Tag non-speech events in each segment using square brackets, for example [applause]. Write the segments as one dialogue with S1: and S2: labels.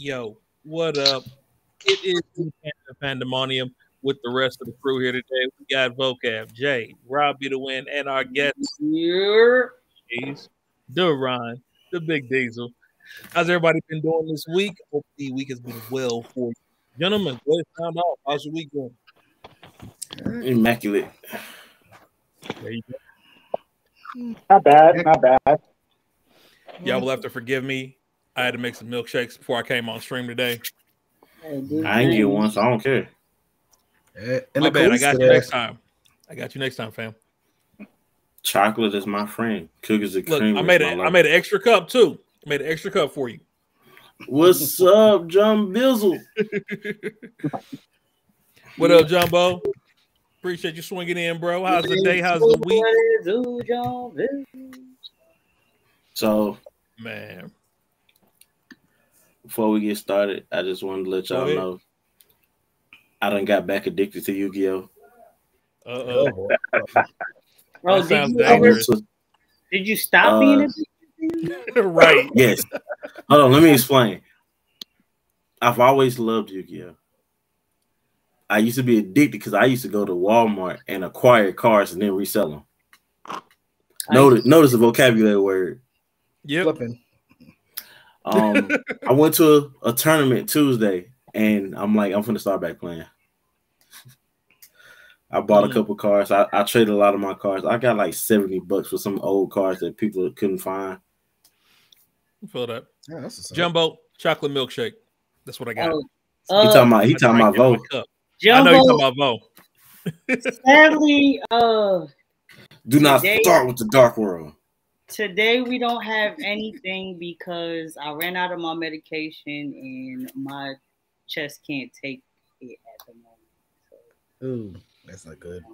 S1: Yo, what up? It is pandemonium with the rest of the crew here today. We got Voqab, Jay, Robbie the win, and our guest here, here is Daron, the Big Diesel. How's everybody been doing this week? Hope the week has been well for you. Gentlemen, go ahead sound off. How's your week going?
S2: Immaculate.
S1: There you go.
S3: Not bad, not bad.
S1: Y'all will have to forgive me. I had to make some milkshakes before I came on stream today.
S2: I ain't get one, so I don't care.
S4: Eh, and
S1: My bad. I got you next time. I got you next time, fam.
S2: Chocolate is my friend. Cookies and
S1: Look,
S2: cream.
S1: I
S2: is
S1: made
S2: my
S1: it. I made an extra cup too. I made an extra cup for you.
S2: What's up, John Bizzle?
S1: What up, Jumbo? Appreciate you swinging in, bro. How's the day? How's the week?
S2: So
S1: Man,
S2: before we get started, I just wanted to let y'all
S1: ahead.
S2: know I done got back addicted to Yu-Gi-Oh.
S1: uh oh. [laughs]
S5: Bro, did you,
S2: I
S5: ever,
S1: dangerous.
S2: went to-
S5: did you stop
S2: Uh,
S5: being a [laughs]
S1: right.
S2: yes. Hold on, let me explain. I've always loved Yu-Gi-Oh. I used to be addicted because I used to go to Walmart and acquire cards and then resell them. Notice, notice the vocabulary word.
S1: Yep.
S4: Flipping.
S2: Um, [laughs] I went to a, a tournament Tuesday, and I'm like, I'm gonna start back playing. [laughs] I bought
S1: Mm.
S2: a couple cards. I, I traded a lot of my cards. I got like 70 bucks for some old cards that people couldn't find.
S1: Feel that.
S4: Yeah, that's what's up.
S1: Jumbo chocolate milkshake. That's what I got.
S5: Oh,
S2: He
S5: uh,
S2: talking about he talking about
S1: it in
S2: vote.
S1: cup. I know you're talking about Vo.
S5: sadly, uh,
S2: Do not
S5: Today-
S2: start with the dark world.
S5: Today we don't have anything because I ran out of my medication and my chest can't take it at the moment. So,
S4: Ooh, that's not good.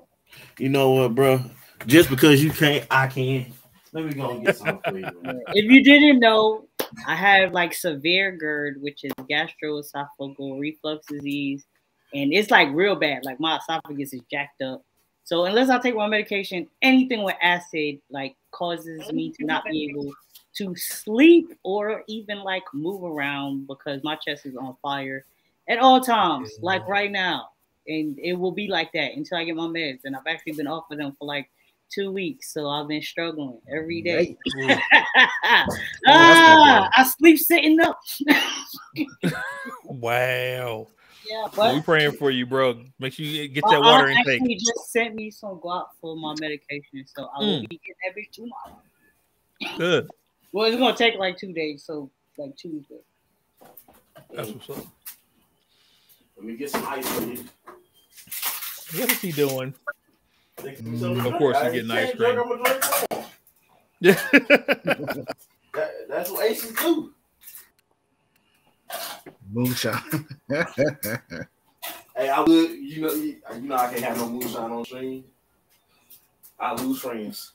S2: You know what, bro? Just because you can't, I can. Let me go and get some for you. [laughs]
S5: if you didn't know, I have like severe GERD, which is gastroesophageal reflux disease, and it's like real bad. Like my esophagus is jacked up. So unless I take my medication, anything with acid like causes me to not be able to sleep or even like move around because my chest is on fire at all times, like right now. And it will be like that until I get my meds. And I've actually been off of them for like two weeks. So I've been struggling every day.
S4: Yikes. [laughs]
S5: ah, I sleep sitting up. [laughs]
S1: Wow.
S5: Yeah,
S1: we praying for you, bro. Make sure you get that water
S5: aunt
S1: intake.
S5: actually just sent me some guap for my medication, so I will
S1: Mm.
S5: be getting that bitch tomorrow.
S1: Good.
S5: Well, it's gonna take like two days, so like Tuesday.
S1: That's what's up.
S2: Let me get some ice for you.
S1: What is he doing?
S4: Mm,
S1: of course you getting ice
S2: Can't
S1: cream.
S2: drink, I'ma.
S1: Yeah.
S2: That, that's what aces do.
S4: Moonshine. [laughs]
S2: Hey, I would, you know, you, you know, I can't have no moonshine on stream. I lose friends.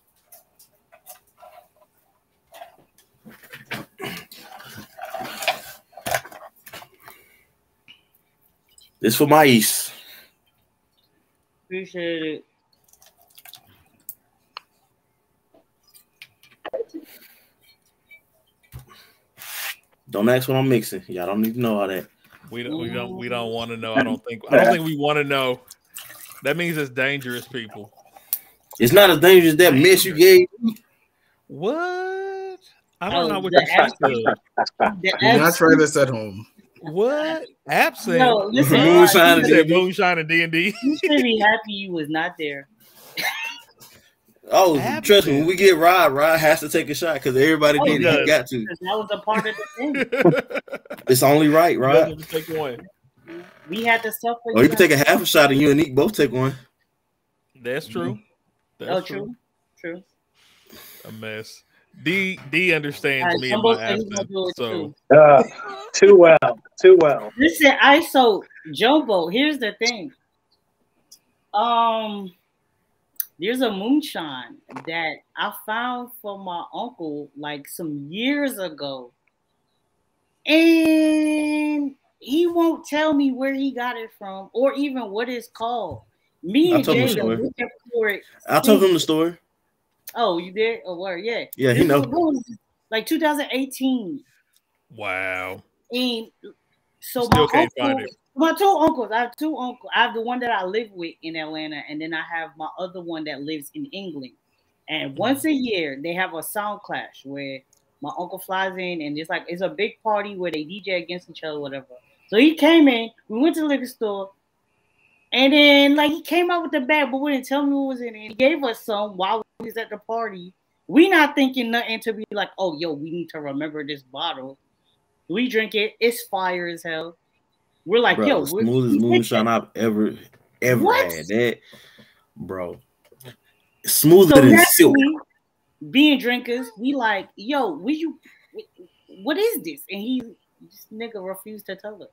S2: This for my east.
S5: Appreciate it.
S2: Don't ask what I'm mixing. Y'all don't need to know all that.
S1: we don't. We don't. We don't want to know. I don't think. I don't think we want to know. That means it's dangerous, people.
S2: It's not as dangerous as that mess you gave. me.
S1: What? I don't
S5: Oh,
S1: know what you're saying.
S5: The
S4: Do not
S5: abs-
S4: try this at home.
S1: What? Absent.
S5: No, listen,
S2: Moonshine
S1: You
S2: and
S1: said
S2: D&D.
S1: moonshine and D and D.
S5: you should be happy you was not there.
S2: Oh,
S1: Absent.
S2: trust me, when we get Rod, Rod has to take a shot because everybody
S5: Oh,
S2: did
S1: he
S2: it. He got to.
S5: That was a part of the thing. [laughs]
S2: It's only right, Rod.
S1: Take one.
S5: We had to suffer.
S2: Or you can take a half a shot and you and Nick both take one.
S1: That's true. That's
S5: Oh,
S1: true.
S5: true. True.
S1: A mess. D D understands
S5: Alright,
S1: me and my
S5: said he's gonna
S1: absence.
S5: do it
S1: So
S5: too.
S3: Uh, too well, too well.
S5: Listen, I so Jumbo. Here's the thing. Um, there's a moonshine that I found for my uncle like some years ago, and he won't tell me where he got it from or even what it's called. Me
S2: I
S5: and
S2: told him the story.
S5: for it.
S2: I told him the story.
S5: Oh, you did? Oh, where? Yeah.
S2: Yeah, he
S5: This
S2: know.
S5: was- was like 2018.
S1: wow.
S5: And So
S1: Still
S5: my
S1: can't
S5: uncle,
S1: find it.
S5: My two uncles. I have two uncles. I have the one that I live with in Atlanta, and then I have my other one that lives in England. And mm-hmm. once a year, they have a sound clash where my uncle flies in, and it's like it's a big party where they DJ against each other, whatever. So he came in. We went to the liquor store, and then like he came out with the bag, but wouldn't tell me what was in it. He gave us some while we was at the party. We not thinking nothing to be like, oh, yo, we need to remember this bottle. We drink it. It's fire as hell. We're like,
S2: bro,
S5: yo,
S2: smoothest moonshine I've ever ever
S5: What?
S2: had. That, bro, smoother
S5: So
S2: than silk.
S5: naturally, being drinkers, we like, yo, what you, what is this? And he, this nigga refused to tell us.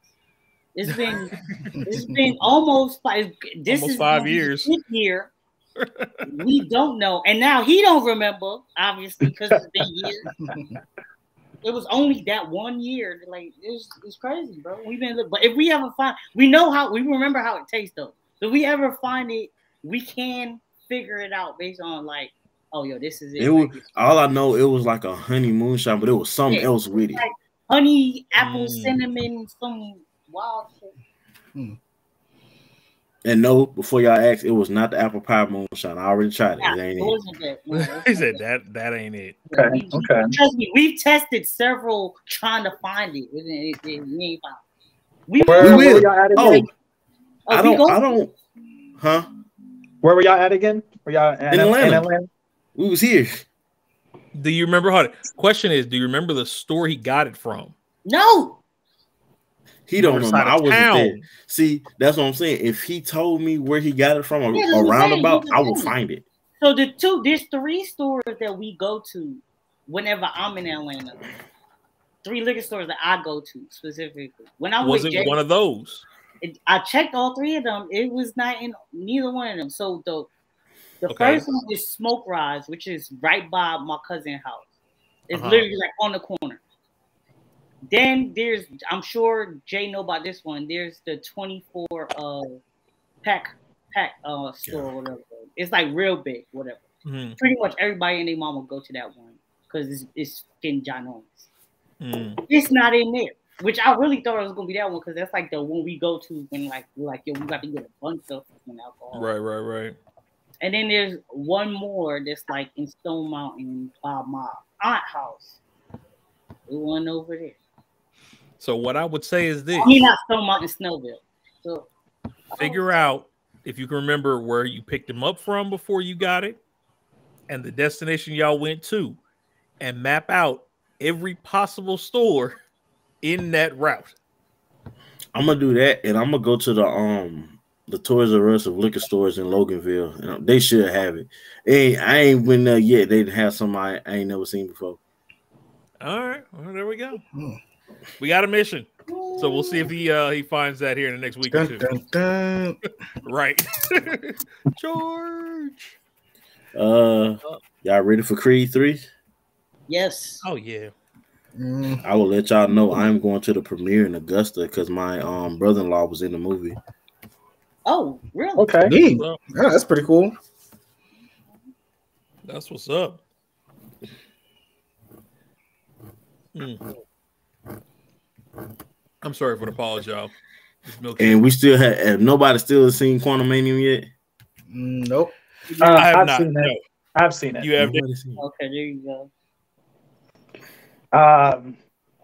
S5: It's been, it's [laughs] been almost five. This
S1: Almost
S5: is
S1: five years.
S5: fifth Year. [laughs] we don't know, and now he don't remember, obviously, because it's been years. [laughs] It was only that one year. Like it's, it's crazy, bro. We've been, but if we ever find, we know how we remember how it tastes though. So if we ever find it, we can figure it out based on like, oh, yo, this is it.
S2: It was all I know. It was like a honey moonshine, but it was something
S5: Yeah.
S2: else with it.
S5: honey, apple,
S1: Mm.
S5: cinnamon, some wild shit.
S2: And no, before y'all ask, it was not the apple pie moonshine. I already tried it.
S5: Nah,
S2: It
S5: it
S2: ain't it.
S5: wasn't [laughs] it
S1: he said that that ain't it.
S3: Okay,
S5: We-
S3: okay.
S5: Trust me, we've tested several trying to find it. It- it- it- we ain't found. it. We,
S3: Where,
S2: We
S3: where
S2: will.
S3: were y'all at
S2: Oh,
S3: again?
S5: oh,
S2: I
S5: we
S2: don't.
S5: go-
S2: I don't. Huh?
S3: Where were y'all at again? Were y'all in,
S2: In Atlanta.
S3: Atlanta?
S2: We was here.
S1: Do you remember how? Question is, do you remember the store he got it from?
S5: No,
S2: He don't know. I wasn't
S1: town.
S2: there. See, that's what I'm saying. If he told me where he got it from, a,
S5: Yeah,
S2: a
S5: I'm
S2: roundabout, I will find it.
S5: So the two, there's three stores that we go to whenever I'm in Atlanta. Three liquor stores that I go to specifically. When I
S1: Was
S5: with
S1: it
S5: Jay,
S1: one of those?
S5: it- I checked all three of them. It was not in neither one of them. So the the
S1: Okay.
S5: first one is Smoke Rise, which is right by my cousin's house. It's
S1: Uh-huh.
S5: literally like on the corner. Then there's, I'm sure Jay know about this one. There's the 24 uh pack pack uh store, or whatever. It's like real big, whatever.
S1: Mhm.
S5: Pretty much everybody and their mom will go to that one because it's it's getting ginormous.
S1: Mm.
S5: It's not in there, which I really thought it was gonna be that one because that's like the one we go to when like we're like yo, we got to get a bunch of fucking alcohol.
S1: Right, right, right.
S5: And then there's one more that's like in Stone Mountain Bob my aunt house. The one over there.
S1: So what I would say is this:
S5: I mean, not Stone Mountain, Snellville. So
S1: figure out if you can remember where you picked him up from before you got it, and the destination y'all went to, and map out every possible store in that route.
S2: I'm gonna do that, and I'm gonna go to the um the Toys R Us of liquor stores in Loganville. You know, they should have it. Hey, I ain't been there yet. They have some I, I ain't never seen before.
S1: All right, well, there we go.
S4: Hmm.
S1: We got a mission, so we'll see if he uh he finds that here in the next week or two.
S4: dun, dun.
S1: Right, [laughs] George.
S2: Uh, y'all ready for Creed three?
S5: yes.
S1: Oh yeah.
S4: Mm,
S2: I will let y'all know I'm going to the premiere in Augusta because my um brother-in-law was in the movie.
S5: Oh, really?
S3: Okay.
S4: neat.
S1: Well,
S4: Yeah, that's pretty cool.
S1: that's what's up. Hmm. I'm sorry for the pause, y'all.
S2: And we still have, have nobody still has seen Quantumania yet.
S4: Nope.
S3: Uh,
S1: I have
S3: I've
S1: not.
S3: seen
S1: No,
S3: it. I've seen it.
S1: you have.
S2: Nobody seen it.
S5: Okay, there you go.
S3: Um,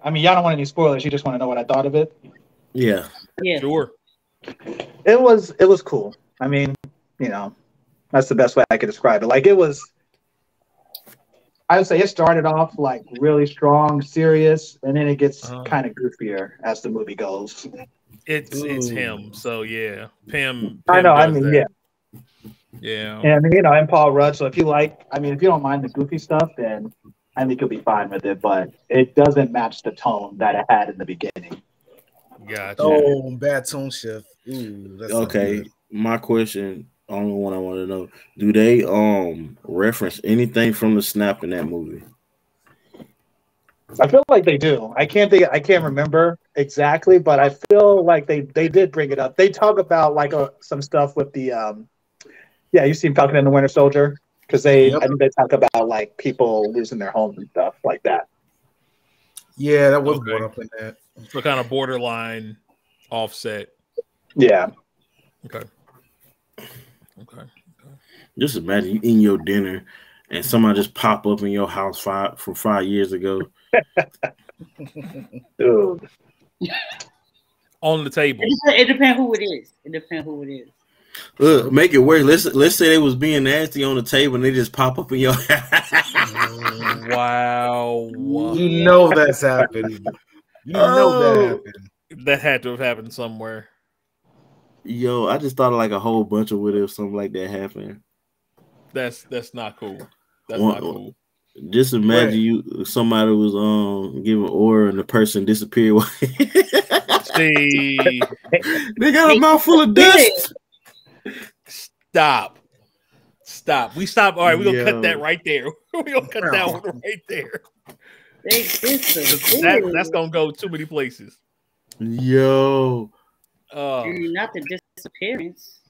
S3: I mean, y'all don't want any spoilers. You just want to know what I thought of it.
S2: Yeah,
S5: Yeah.
S1: Sure.
S3: It was it was cool. I mean, you know, that's the best way I could describe it. Like it was. I would say it started off like really strong, serious, and then it gets
S1: Uh-huh.
S3: kind of goofier as the movie goes.
S1: It's it's him. So yeah, Pim.
S3: I know. I mean,
S1: that.
S3: yeah.
S1: yeah.
S3: And you know, and Paul Rudd. So if you like, I mean, if you don't mind the goofy stuff, then I think you'll be fine with it. But it doesn't match the tone that it had in the beginning.
S1: Gotcha.
S4: Oh, bad tone shift. Ooh, that's
S2: okay. My question, only one I want to know: Do they um reference anything from the snap in that movie?
S3: I feel like they do. I can't think. I can't remember exactly, but I feel like they they did bring it up. They talk about like uh, some stuff with the um, yeah. You seen Falcon and the Winter Soldier because they
S4: Yep.
S3: I think they talk about like people losing their homes and stuff like that.
S4: Yeah, that was
S1: Okay.
S4: up in that.
S1: So kind of borderline offset.
S3: Yeah.
S1: Okay. Okay.
S2: Just imagine you eating your dinner and somebody just pop up in your house five from five years ago. [laughs]
S1: On the table.
S5: It, dep- depends who it is. It depends who it is.
S2: Look, make it work. Let's let's say they was being nasty on the table and they just pop up in your [laughs]
S1: Wow.
S4: You know that's happened. You know
S2: Oh.
S4: that happened.
S1: That had to have happened somewhere.
S2: Yo, I just thought of like a whole bunch of what if something like that happened.
S1: That's that's not cool. That's
S2: Well,
S1: not cool.
S2: Just imagine
S4: Right.
S2: you somebody was um giving order and the person disappeared. [laughs]
S1: See,
S2: they got a mouthful of dust.
S1: stop. Stop. We stop. All right, we're gonna
S2: Yo.
S1: cut that right there. we're gonna cut that [laughs] one right there. That, that's gonna go too many places.
S2: Yo,
S1: Uh,
S5: Mm, not the disappearance.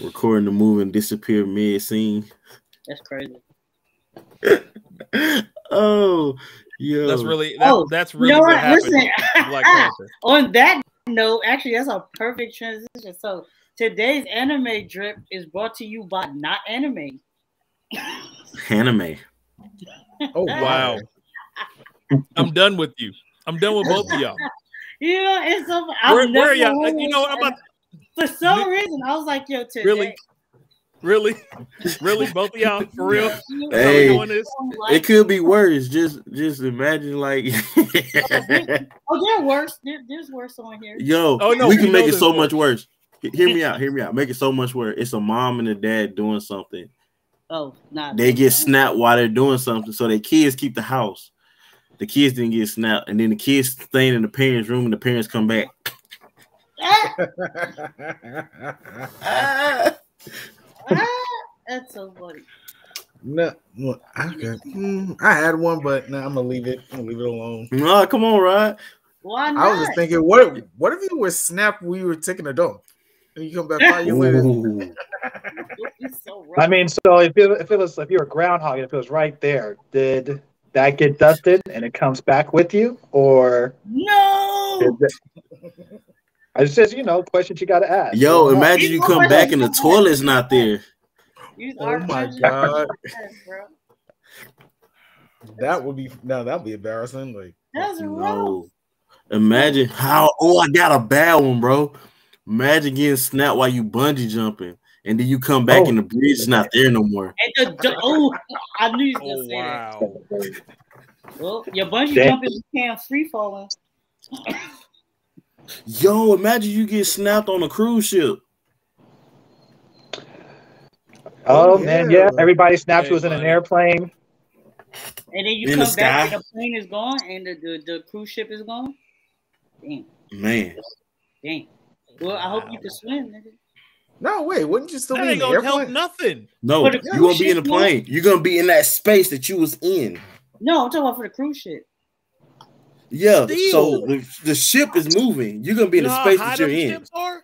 S2: recording the movie and disappear mid scene.
S5: That's crazy. [laughs]
S2: oh, yo,
S1: that's really that,
S5: Oh,
S1: that's
S5: You
S1: really
S5: know
S1: what
S5: what?
S1: happened.
S5: Listen,
S1: to [laughs] Black Panther.
S5: on that note, actually, that's a perfect transition. So today's anime drip is brought to you by Not Anime.
S2: anime.
S4: Oh
S1: Wow. [laughs] I'm done with you. I'm done with both of y'all.
S5: You know, it's so. I've
S1: Where, where are y'all? You know what? I'm about
S5: For some reason, I was like, "Yo, today,
S1: really, really, really, both of y'all for real. [laughs]
S2: Hey. It could be worse. Just, just imagine like, [laughs]
S5: Oh, there worse. There, there's worse on here.
S2: yo,
S1: Oh, no,
S2: we
S1: we
S2: can make it so
S1: one.
S2: much worse. Hear me [laughs] out. Hear me out. Make it so much worse. It's a mom and a dad doing something.
S5: Oh, not
S2: They get snapped while they're doing something, so their kids keep the house. The kids didn't get snapped, and then the kids staying in the parents' room, and the parents come back.
S5: That's so funny.
S4: no, well, I, mm, I had one, but no, I'm gonna leave it. I'm gonna leave it alone.
S2: No, come on, Rod.
S5: Why not?
S4: I was just thinking, what if, what if you were snapped when you were taking a dump, and you come back five years later?
S2: Ooh. [laughs]
S5: It's so rough.
S3: I mean, so if it, if it was if you were groundhog and if it was right there, did that get dusted and it comes back with you, or
S5: no.
S3: did that- I just says you know questions you got to ask.
S2: Yo,
S3: You
S2: imagine you come back and the toilet's not there.
S5: You
S4: Oh
S5: are
S4: my God.
S5: us, bro.
S4: That would be no, that would be embarrassing. Like,
S5: That's rough.
S2: No. Imagine how. Oh, I got a bad one, bro. Imagine getting snapped while you bungee jumping, and then you come back
S3: Oh.
S2: and the bridge is not there no more.
S5: And the, the, oh, I knew you was
S1: Oh
S5: gonna say that.
S1: Oh, wow.
S5: Well, your bungee
S3: Damn.
S5: jumping, you can't free falling.
S2: Yo, imagine you get snapped on a cruise ship.
S3: Oh
S4: Oh,
S3: man,
S4: yeah.
S3: yeah. Everybody snaps
S1: Hey,
S3: was in an airplane.
S5: And then you
S2: In the
S5: come back and the plane is gone and the, the, the cruise ship is gone. Damn,
S2: Man,
S5: damn. Well, I hope you can swim, nigga.
S4: No, wait, wouldn't you still
S1: That
S4: be in
S1: ain't
S4: the
S1: gonna help
S4: airplane?
S1: nothing.
S2: no, you won't be in the
S5: ship, no.
S2: plane. You're gonna be in that space that you was in.
S5: No, I'm talking about for the cruise ship.
S2: Yeah,
S1: Still.
S2: so the, the ship is moving. You're gonna be in
S1: You
S2: the space that you're
S1: them
S2: in.
S1: ships are?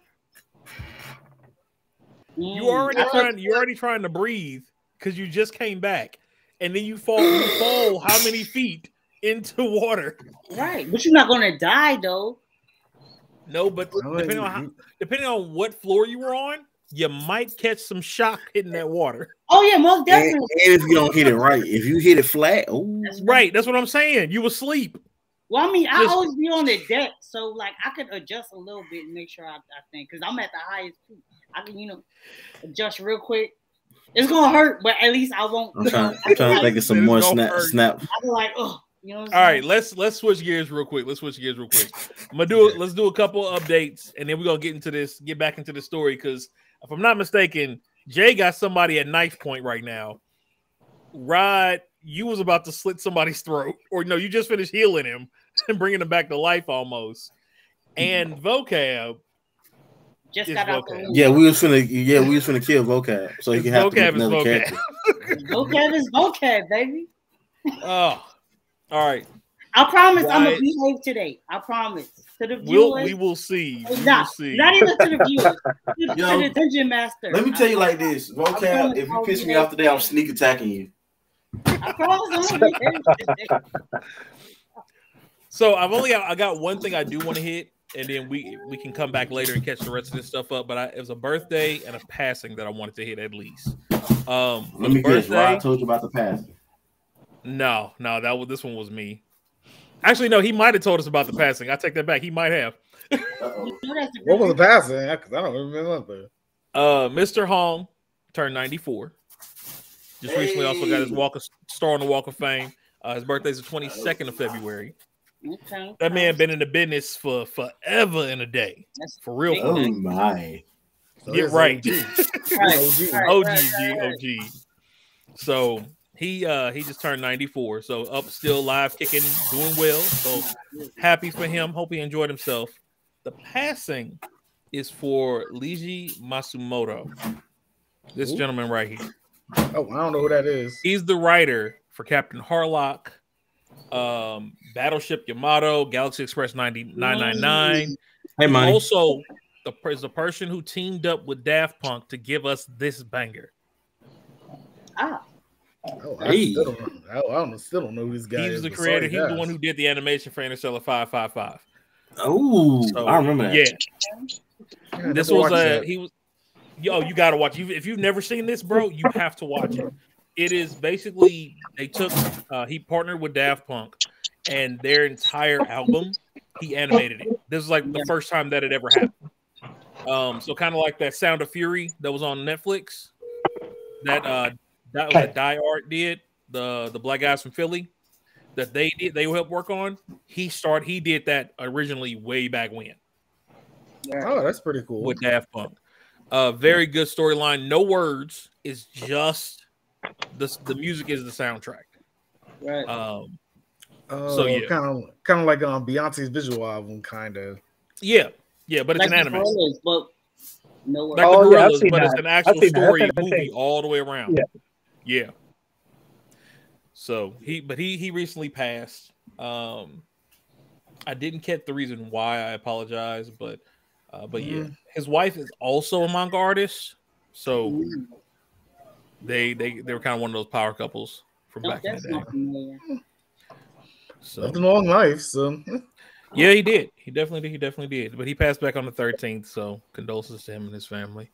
S1: You
S5: Mm,
S1: already trying. You already trying to breathe because you just came back, and then you fall. You [gasps] fall how many feet into water?
S5: Right, but you're not gonna die though.
S1: No, but
S4: No,
S1: depending on how, depending on what floor you were on, you might catch some shock hitting that water.
S5: Oh yeah, most definitely.
S2: and if you don't hit it right, if you hit it flat, oh,
S5: That's
S1: Right. That's what I'm saying. You asleep.
S5: Well, I mean, I
S1: Just-
S5: always be on the deck, so like I could adjust a little bit and make sure I, I think because I'm at the highest peak. I can, you know, adjust real quick. It's gonna hurt, but at least I won't.
S2: I'm trying, [laughs] I'm trying to think of some more
S1: gonna
S2: snap,
S1: hurt.
S2: snap.
S5: I'm like, oh, you know.
S1: All right, let's let's switch gears real quick. Let's switch gears real quick. [laughs] I'm gonna do it. Let's do a couple updates, and then we're gonna get into this, get back into the story. Because if I'm not mistaken, Jay got somebody at knife point right now. Rod, you was about to slit somebody's throat, or no, you just finished healing him [laughs] and bringing him back to life almost. And Voqab,
S5: just
S1: it's
S5: got out the Voqab.
S2: Yeah, we was finna, yeah, we was finna kill Voqab, so he can have to make
S1: Voqab is
S2: another
S1: Voqab.
S2: character. [laughs]
S5: Voqab is Voqab, baby.
S1: Oh, all right.
S5: I promise I'm gonna behave today. I promise to the
S1: We'll,
S5: viewers.
S1: we will see. We will
S5: not,
S1: see.
S5: not even to the [laughs] viewers. To,
S2: Yo,
S5: to the dungeon master.
S2: Let me tell you like this, Voqab. If you piss me off today, I'm sneak attacking you.
S5: I promise I'm gonna behave [laughs] today.
S1: So I've only got, I got one thing I do want to hit, and then we we can come back later and catch the rest of this stuff up. But I, it was a birthday and a passing that I wanted to hit at least. Um,
S2: Let me
S1: the
S2: guess. Rob
S1: birthday,
S2: told you about the passing.
S1: No, no, that was this one was me. Actually, no, he might have told us about the passing. I take that back. He might have.
S2: Uh-oh.
S5: You know that's a
S4: What was the passing? Because I don't remember.
S1: Uh, Mr. Hong turned 94. Just recently also got his walk of star on the Walk of Fame. Uh, his birthday's the 22nd of February.
S5: Okay.
S1: That man been in the business for forever and a day.
S5: That's
S1: For real.
S2: Oh
S1: real.
S2: my.
S4: So
S1: Get
S4: it's
S1: right.
S4: OG. [laughs]
S5: Right, [laughs]
S4: OG.
S5: right,
S1: OG, G,
S5: right, right.
S1: OG. So he uh he just turned 94. So up still live kicking, doing well. So happy for him. Hope he enjoyed himself. The passing is for Leiji Matsumoto. This
S4: Who?
S1: gentleman right here.
S4: Oh, I don't know who that is.
S1: He's the writer for Captain Harlock, um, Battleship Yamato, Galaxy Express 999.
S2: Hey, money.
S1: Also, the is the person who teamed up with Daft Punk to give us this banger.
S5: Ah,
S4: Oh, I still don't, I, I don't, still don't know who this guy
S1: He
S4: is.
S1: was the creator.
S4: sorry,
S1: He was the one who did the animation for Interstellar 555.
S2: Oh,
S1: So,
S2: I remember that.
S1: Yeah,
S4: Yeah,
S1: this was a
S4: that.
S1: he was. Yo, you gotta watch. You if you've never seen this, bro, you have to watch it. It is basically they took. uh He partnered with Daft Punk, and their entire album, he animated it. This is like the first time that it ever happened. Um, so kind of like that Sound of Fury that was on Netflix. That uh, that was that Die Art did the the black guys from Philly that they did they helped work on. He started he did that originally way back when
S5: yeah.
S4: Oh, that's pretty cool.
S1: with Daft Punk. Uh, very good storyline. No words. It's just the the music is the soundtrack.
S5: right.
S1: Um,
S4: Oh,
S1: so, yeah.
S4: kind of, kind of like um Beyonce's visual album, kind of.
S1: yeah, yeah, but it's
S5: like
S1: an anime.
S5: Gorillaz, but no
S1: Like.
S3: Oh,
S1: the
S3: yeah, I've
S1: Gorillaz,
S3: seen
S1: but it's an
S3: I've
S1: actual
S3: seen that.
S1: story movie all the way around.
S3: Yeah.
S1: Yeah. So he, but he he recently passed. Um, I didn't catch the reason why. I apologize, but uh, but yeah,
S4: Mm.
S1: his wife is also a manga artist, so
S5: Mm.
S1: they they they were kind of one of those power couples from
S5: No,
S1: back in the day. So
S4: Lived a long life, so
S1: yeah, he did. He definitely did. He definitely did. But he passed back on the 13th, so condolences to him and his family.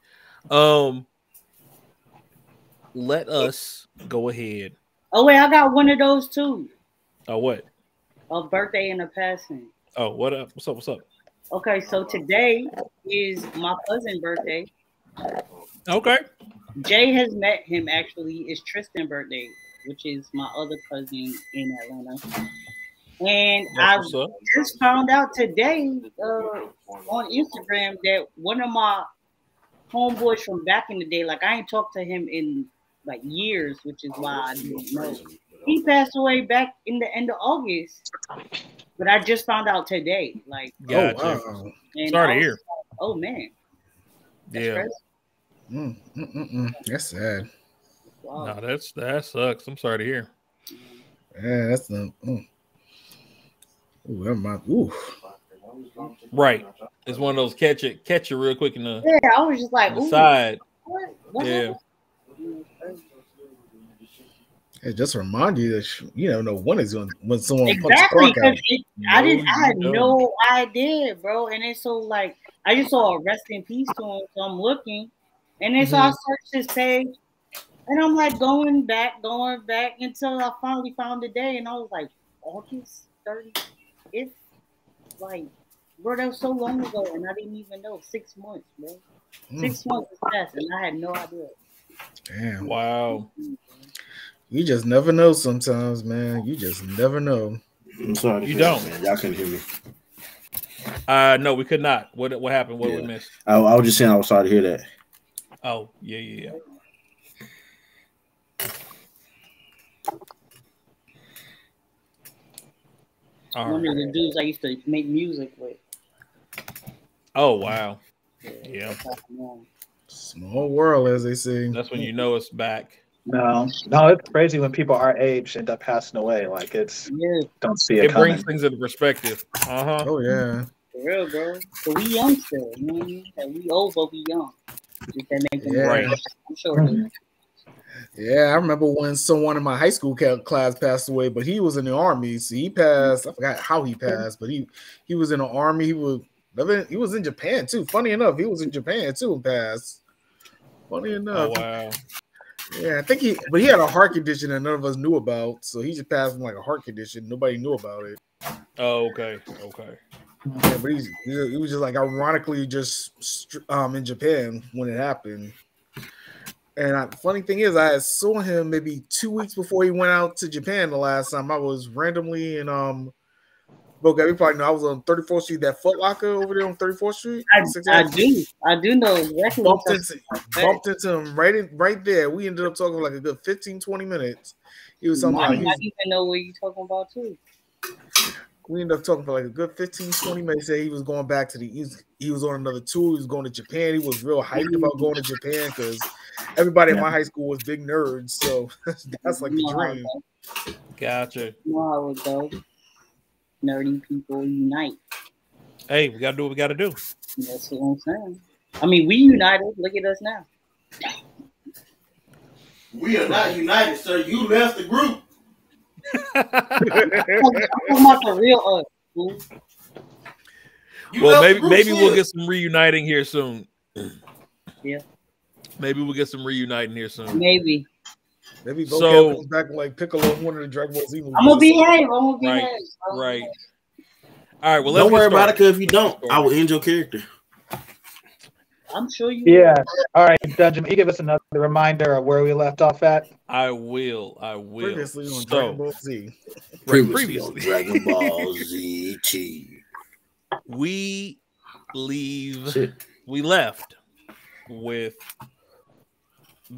S1: Um, let us go ahead.
S5: Oh wait, I got one of those too.
S1: Oh, what?
S5: A birthday and a passing.
S1: Oh, what up? What's up? What's up?
S5: Okay, so today is my cousin's birthday.
S1: Okay.
S5: Jay has met him actually. It's Tristan's birthday, which is my other cousin in Atlanta. And I
S1: That's
S5: just found out today uh, on Instagram that one of my homeboys from back in the day, like I ain't talked to him in like years, which is why I didn't know. He passed away back in the end of August, but I just found out today. Like,
S1: Gotcha.
S4: oh wow.
S5: and
S1: Sorry to hear.
S5: like, oh man, that's
S1: Yeah.
S5: crazy.
S4: Mm, mm, mm, mm. That's sad.
S5: Wow.
S1: No, that's that sucks. I'm sorry to hear.
S4: Yeah, that's the. Mm. Ooh, that might. Ooh.
S1: Right. It's one of those catch it, catch it real quick in the,
S5: Yeah, I was just like,
S1: in the
S5: ooh,
S1: side.
S5: what? What
S1: Yeah.
S5: happened?
S4: It just remind you that sh- you never know when it's going when someone
S5: Exactly,
S4: puts a clock out.
S5: because I didn't. I had
S1: you
S5: no idea, bro. And it's so like I just saw a rest in peace to him, so I'm looking, and then so I
S1: Mm-hmm.
S5: searched his page, and I'm like going back, going back until I finally found the day, and I was like, August 30th. It's like, bro, that was so long ago, and I didn't even know. Six months, bro.
S4: Mm,
S5: Six months passed, and I had no idea.
S4: damn.
S1: Wow.
S4: You just never know sometimes, man. You just never know.
S2: I'm sorry.
S1: You don't.
S2: man. Y'all couldn't hear me.
S1: Uh no, we could not. What what happened? What we missed?
S2: I, I was just saying I was sorry to hear that.
S1: Oh, yeah, yeah, yeah. All
S5: One
S1: right.
S5: of the dudes I used to make music with.
S1: Oh wow. Yeah.
S4: Small world, as they say.
S1: That's when you know it's back.
S3: No, no, it's crazy when people our age end up passing away. Like it's
S5: Yeah,
S3: don't see it,
S1: It
S3: coming.
S1: brings things into perspective. Uh-huh.
S4: Oh yeah.
S5: for real, bro. But we young still, you know what I mean? Like, we old, but we young. Just that make them
S4: Yeah.
S1: Right.
S5: I'm sure.
S4: Yeah, I remember when someone in my high school class passed away, but he was in the army. So he passed. I forgot how he passed, but he he was in the army. He was he was in Japan too. Funny enough, he was in Japan too and passed. Funny enough.
S1: Oh, wow.
S4: Yeah, I think he, but he had a heart condition that none of us knew about. So he just passed from like a heart condition. Nobody knew about it.
S1: Oh, okay, okay.
S4: Yeah, but he's, he was just like ironically just um in Japan when it happened. And I, funny thing is, I saw him maybe two weeks before he went out to Japan the last time. I was randomly in um Okay, you probably know I was on 34th Street, that Foot Locker over there on 34th Street.
S5: I, I do, I do know exactly.
S4: Bumped into, bumped into him right in, right there. We ended up talking like a good 15, 20 minutes. He was something.
S5: I
S4: like,
S5: even know what you're talking about too.
S4: We ended up talking for like a good 15, 20 minutes. Said he was going back to the he was, he was on another tour. He was going to Japan. He was real hyped about going to Japan because everybody yeah. in my high school was big nerds. So [laughs] that's like the dream.
S1: Gotcha.
S5: No, I would go nerdy people unite.
S1: Hey, we gotta do what we gotta do.
S5: That's what I'm saying. I mean, we united. Look at us now.
S2: We are not united, sir. You left the group.
S5: I'm about the real us.
S1: well, maybe maybe we'll get some reuniting here soon.
S5: Yeah.
S1: Maybe we'll get some reuniting here soon.
S5: Maybe.
S4: Maybe Voqab so, comes back like Piccolo in one of the Dragon Ball Z
S5: movies. I'm gonna behave. I'm gonna behave.
S1: Right. right. All right. Well,
S2: don't worry about it because if you don't, I will end your character.
S5: I'm sure you.
S3: Yeah. Will. All right, Dungeon. Can you give us another reminder of where we left off at?
S1: I will. I will.
S4: Previously on so, Dragon Ball Z.
S2: Previously, previously. on Dragon [laughs] Ball Z T.
S1: We leave. Shit. We left with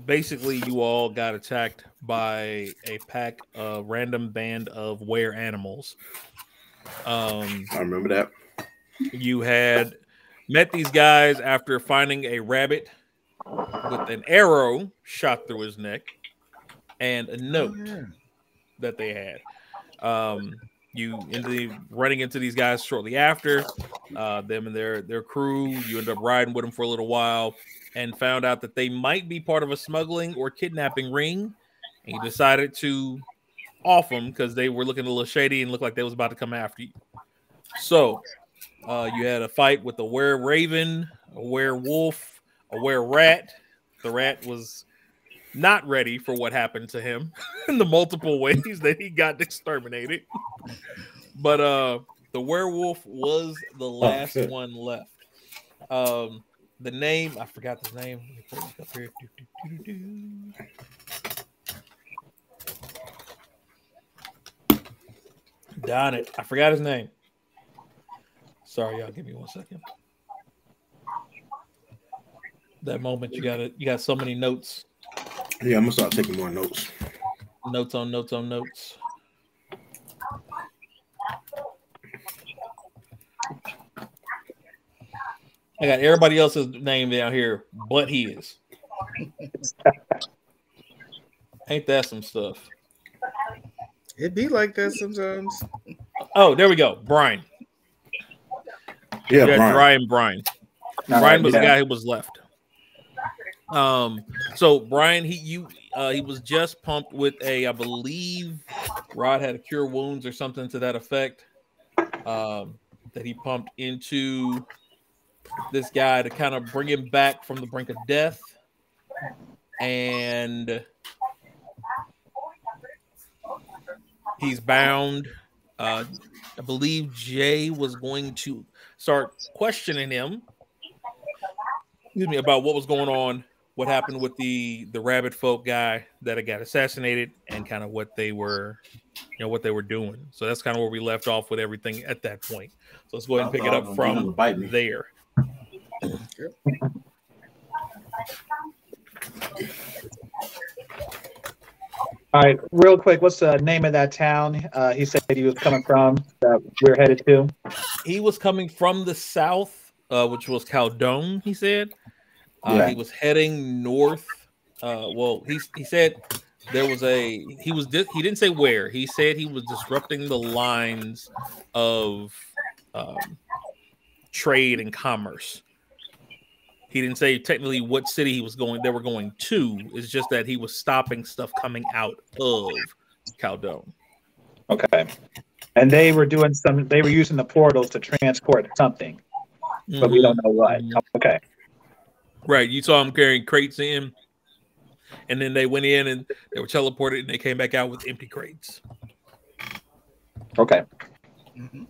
S1: basically you all got attacked by a pack a random band of were animals. Um
S2: i remember that.
S1: you had met these guys after finding a rabbit with an arrow shot through his neck and a note oh, yeah. that they had. Um you into running into these guys shortly after uh, them and their their crew. You end up riding with them for a little while and found out that they might be part of a smuggling or kidnapping ring. And he decided to off them because they were looking a little shady and looked like they was about to come after you. So uh, you had a fight with a were raven, a werewolf, a were rat. The rat was not ready for what happened to him [laughs] in the multiple [laughs] ways that he got exterminated. but uh the werewolf was the last oh, one left. Um the name I forgot the name. up here. Darn it! I forgot his name. Sorry, y'all. Give me one second. That moment you got it. You got so many notes.
S2: Yeah, I'm gonna start taking more notes.
S1: Notes on notes on notes. I got everybody else's name down here, but his. Ain't that some stuff?
S4: It be like that sometimes.
S1: Oh, there we go. Brian.
S2: Yeah, Brian.
S1: Brian. Brian. Brian was yeah. the guy who was left. Um, so Brian, he you uh he was just pumped with a, I believe Rod had a cure wounds or something to that effect. Um, that he pumped into this guy to kind of bring him back from the brink of death. And he's bound. Uh, I believe Jay was going to start questioning him. Excuse me about what was going on, what happened with the the rabbit folk guy that got assassinated, and kind of what they were, you know, what they were doing. So that's kind of where we left off with everything at that point. So let's go ahead and pick it up from there.
S3: All right, real quick, what's the name of that town uh, he said he was coming from that we're headed to?
S1: He was coming from the south, uh, which was Caldone, he said. Uh, yeah. He was heading north. Uh, well, he, he said there was a, he was, di- he didn't say where. He said he was disrupting the lines of um, trade and commerce. He didn't say technically what city he was going. They were going to. It's just that he was stopping stuff coming out of Caldone.
S3: Okay. And they were doing some. They were using the portals to transport something, but we don't know what.
S1: Mhm.
S3: Okay.
S1: Right. You saw him carrying crates in, and then they went in and they were teleported, and they came back out with empty crates.
S3: Okay.
S4: Mhm.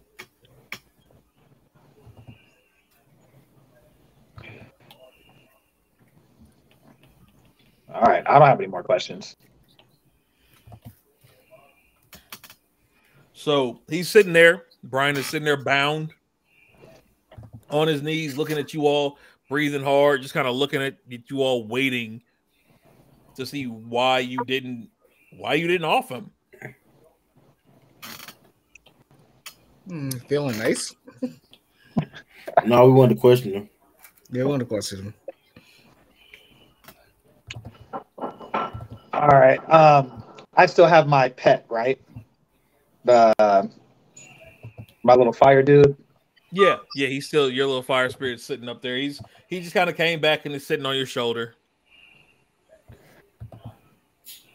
S3: All right. I don't have any more questions.
S1: So he's sitting there. Brian is sitting there bound on his knees, looking at you all, breathing hard, just kind of looking at you all, waiting to see why you didn't why you didn't off him.
S4: Hmm, feeling nice. [laughs]
S2: No, we wanted to question him.
S4: Yeah, one to question questions.
S3: All right. Um, I still have my pet, right? The my little fire dude.
S1: Yeah, yeah, he's still your little fire spirit sitting up there. He's he just kind of came back and is sitting on your shoulder.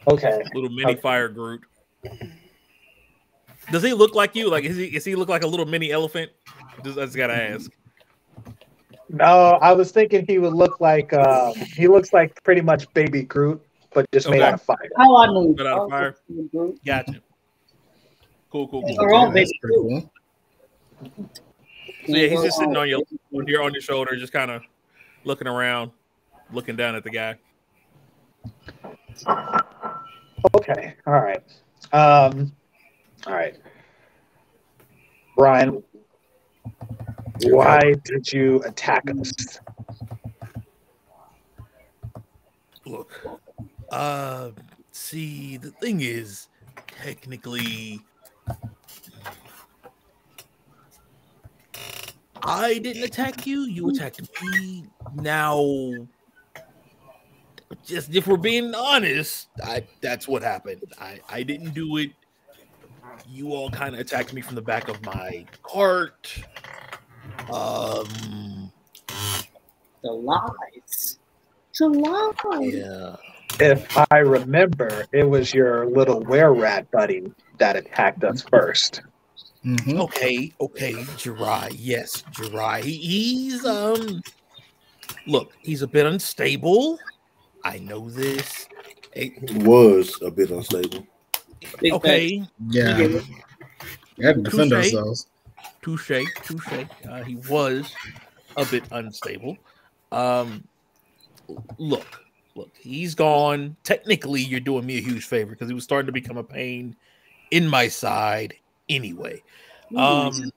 S3: Okay.
S1: Little mini
S3: Okay.
S1: fire Groot. Does he look like you? Like is he is he look like a little mini elephant? Just, I just gotta ask.
S3: No, I was thinking he would look like uh, he looks like pretty much Baby Groot, but just made out of fire.
S5: How I knew.
S1: Put out a
S5: Oh,
S1: fire. Gotcha. Cool, cool, cool.
S5: the wrong
S4: That's
S5: baby
S4: cool.
S1: So yeah, he's just sitting on your on your on your shoulder, just kind of looking around, looking down at the guy.
S3: Okay. All right. Um, all right. Brian, why did you attack us?
S1: Look, uh, see, the thing is, technically, I didn't attack you. You attacked me. Now, just if we're being honest, I that's what happened. I I didn't do it. You all kind of attacked me from the back of my cart. Um,
S5: The lies. The lies.
S1: yeah.
S3: If I remember, it was your little were rat buddy that attacked us first.
S4: Mhm.
S1: Okay, okay, Jirai. Yes, Jirai. He, he's um look, he's a bit unstable. I know this. Eh,
S2: Was a bit unstable.
S5: Big
S1: Okay,
S4: Yeah. We had to defend
S1: Touche.
S4: ourselves.
S1: touche, touche. Uh, he was a bit unstable. Um look, look, he's gone. Technically, you're doing me a huge favor because he was starting to become a pain in my side anyway. Um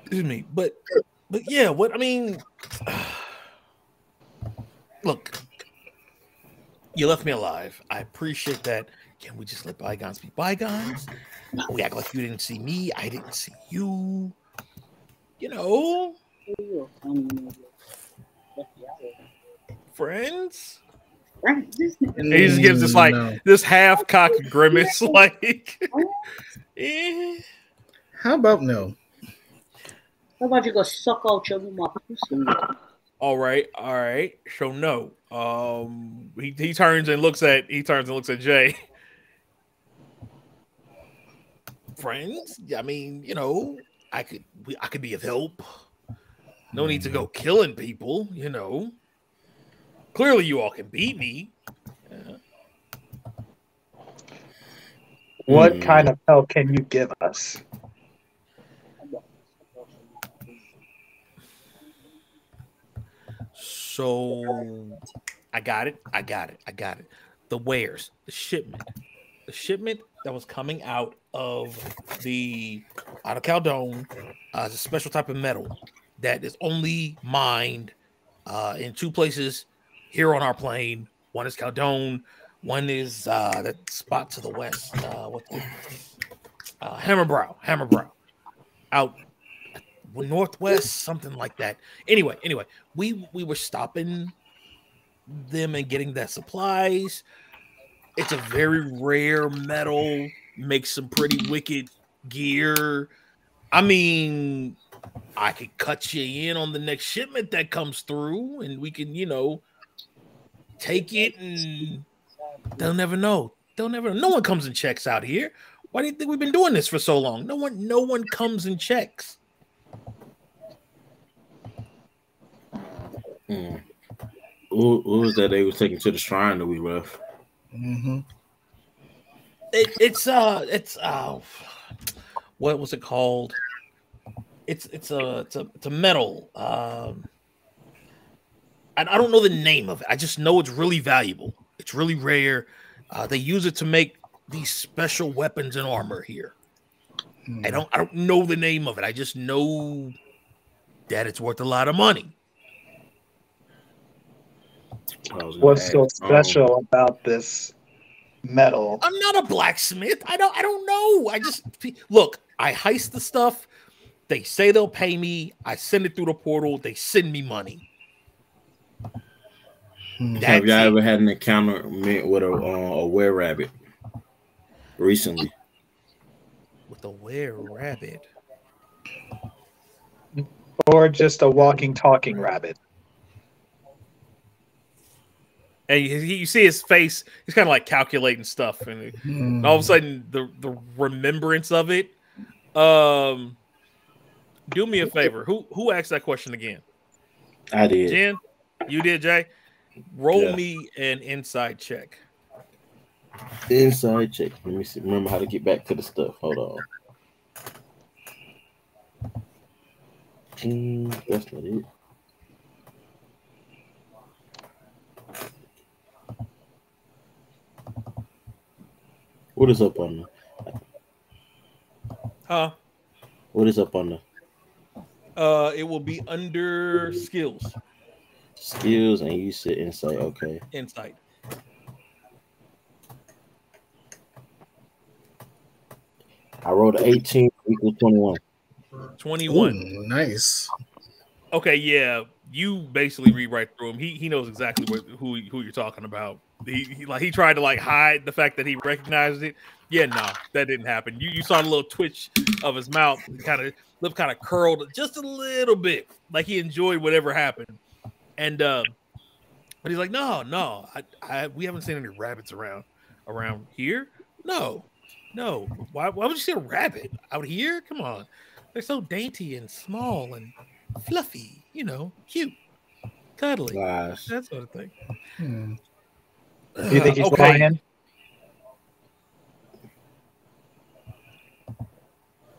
S1: excuse me but but yeah what i mean [sighs] look you left me alive. I appreciate that. Can we just let bygones be bygones? We act like you didn't see me. I didn't see you. You know friends
S5: Right.
S1: And he just gives this like
S4: No.
S1: this half cock grimace [laughs] like eh.
S4: How about no?
S5: How about you go suck out your mama pussy?
S1: All right, all right. So no. Um he, he turns and looks at he turns and looks at Jay. Friends? I mean, you know, I could we, I could be of help. No need to go killing people, you know. Clearly you all can beat me.
S3: What
S2: Hmm.
S3: kind of help can you give us?
S1: So I got it. I got it. I got it. The wares, the shipment, the shipment that was coming out of the out of Caldone uh, is a special type of metal that is only mined uh, in two places here on our plane. One is Caldone. One is uh, that spot to the west. Uh, what's? Uh, Hammerbrow. Hammerbrow. Out northwest, something like that. Anyway, anyway, we we were stopping them and getting that supplies. It's a very rare metal, makes some pretty wicked gear. I mean, I could cut you in on the next shipment that comes through, and we can, you know, take it and they'll never know. They'll never know. No one comes and checks out here. Why do you think we've been doing this for so long? No one, no one comes and checks.
S2: Hmm. Who, who was that they was taking to the shrine that we left?
S4: Mm-hmm.
S1: It, it's uh, it's uh, what was it called? It's it's a it's a it's a metal. Um, I, I don't know the name of it. I just know it's really valuable. It's really rare. Uh, they use it to make these special weapons and armor here.
S4: Hmm.
S1: I don't I don't know the name of it. I just know that it's worth a lot of money.
S2: I was gonna
S3: What's so
S2: ask, um,
S3: special about this metal?
S1: I'm not a blacksmith. I don't I don't know. I just look, I heist the stuff. They say they'll pay me. I send it through the portal. They send me money.
S4: Hmm.
S1: That's
S2: Have y'all
S1: it.
S2: ever had an encounter with a uh, a were rabbit recently?
S1: With a were rabbit.
S3: Or just a walking, talking rabbit?
S1: And you, you see his face, he's kind of like calculating stuff, and
S4: Hmm.
S1: all of a sudden the the remembrance of it. Um do me a favor. Who who asked that question again?
S2: I did.
S1: Jen? You did, Jay? Roll
S2: Yeah.
S1: me an insight check.
S2: Insight check. Let me see. Remember how to get back to the stuff. Hold on. Hmm, that's not it. What is up on the?
S1: Huh?
S2: What is up on the
S1: Uh it will be under skills,
S2: skills? And you said insight. Okay.
S1: insight.
S2: I rolled an 18 equals 21.
S1: 21.
S4: Ooh, nice.
S1: Okay, yeah, you basically read right through him. He he knows exactly what who who you're talking about. He, he like he tried to like hide the fact that he recognized it. Yeah, no, that didn't happen. You you saw the little twitch of his mouth, kind of lip kind of curled just a little bit, like he enjoyed whatever happened. And uh, but he's like, no, no, I, I we haven't seen any rabbits around around here. No, no. Why why would you see a rabbit out here? Come on, they're so dainty and small and fluffy, you know, cute, cuddly,
S2: Lies.
S1: that sort of thing.
S4: Hmm.
S3: Do you think he's
S1: okay.
S3: lying?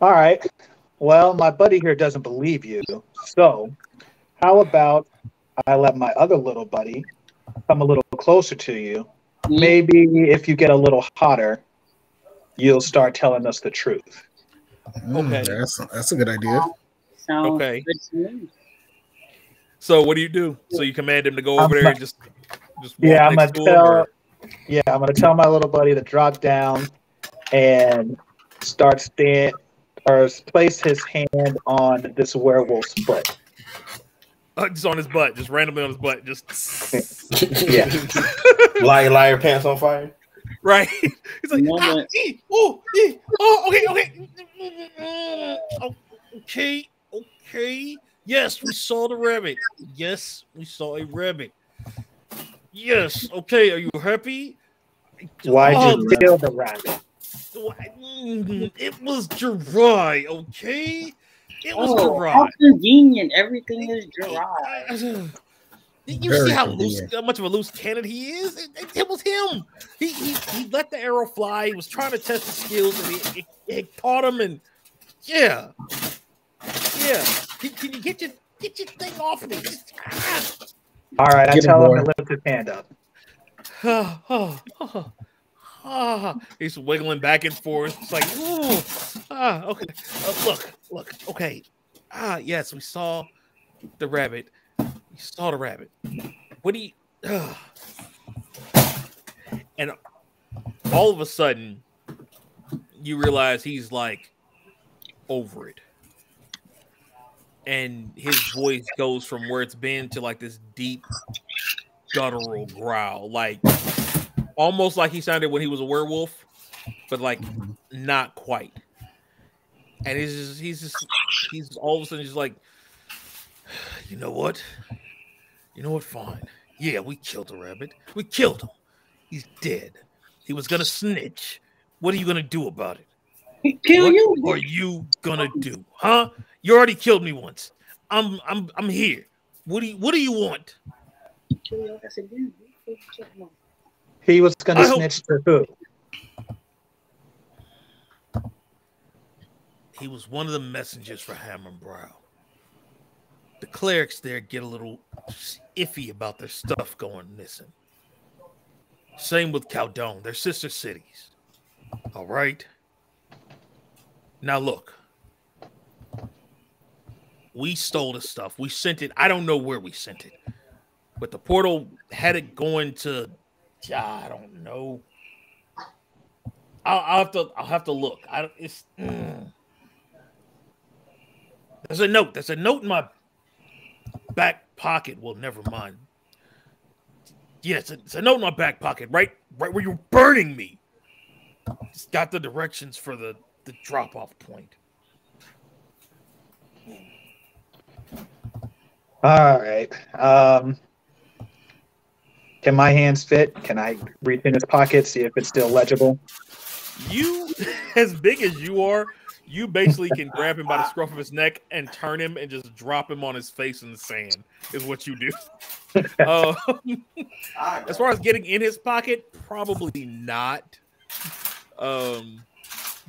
S3: All right. Well, my buddy here doesn't believe you. So, how about I let my other little buddy come a little closer to you? Maybe if you get a little hotter, you'll start telling us the truth.
S4: Hmm,
S1: Okay.
S4: That's that's a good idea.
S5: Sounds
S1: Okay.
S5: good to me.
S1: So what do you do? So you command him to go over
S3: I'm
S1: there
S3: not-
S1: and just, just walk
S3: Yeah, I'm gonna
S1: to
S3: tell.
S1: or-
S3: Yeah, I'm gonna tell my little buddy to drop down and start stand or place his hand on this werewolf's foot.
S1: Uh, just on his butt, just randomly on his butt, just [laughs]
S3: Yeah.
S2: liar, liar, pants on fire.
S1: right. [laughs] He's like,
S5: No,
S1: ah,
S5: but-
S1: ee, oh, ee, oh, okay, okay, [laughs] Oh, okay, okay. Yes, we saw the rabbit. Yes, we saw a rabbit. Yes, okay. Are you happy?
S3: Why'd
S1: Oh,
S3: you kill the rabbit?
S1: It was dry, okay? It was
S5: Oh,
S1: dry.
S5: how convenient! Everything is dry.
S1: You
S4: Very
S1: see how loose, how much of a loose cannon he is? It, it- it was him. He, he he let the arrow fly. He was trying to test his skills, and it, it, it caught him. And yeah, yeah. Can, can you get your get your thing off me? Just- ah.
S3: All right, I
S4: Get
S3: tell him
S4: boy.
S3: to lift his hand up. [sighs] [sighs] [sighs]
S1: Ah. He's wiggling back and forth. It's like, ooh, ah, okay. Uh, look, look, okay. Ah, yes, we saw the rabbit. We saw the rabbit. What do you? ah. And all of a sudden, you realize he's like over it. And his voice goes from where it's been to like this deep guttural growl, like almost like he sounded when he was a werewolf, but like not quite. and he's just he's just he's all of a sudden just like, you know what, you know what, fine, yeah, we killed the rabbit, we killed him, he's dead. He was gonna snitch. What are you gonna do about it?
S5: Kill
S1: what
S5: you.
S1: are you gonna do, huh? You already killed me once. I'm I'm I'm here. What do you What do you want?
S5: Kill your ass again.
S3: He was going
S1: I
S3: to
S1: hope-
S3: snitch to who?
S1: He was one of the messengers for Hammer and Brow. The clerics there get a little iffy about their stuff going missing. Same with Caldone, they're sister cities. All right. Now look, we stole the stuff. We sent it. I don't know where we sent it, but the portal had it going to. I don't know. I'll, I'll have to. I'll have to look. I. It's. mm. There's a note. There's a note in my back pocket. Well, never mind. Yes, it's a note in my back pocket, right, right where you're burning me. It's got the directions for the the drop off point.
S3: All right. Um, can my hands fit? Can I reach in his pocket, see if it's still legible?
S1: You, [laughs] as big as you are, you basically can grab him by the scruff of his neck and turn him and just drop him on his face in the sand. Is what you do. Uh, [laughs] as far as getting in his pocket, probably not. Um,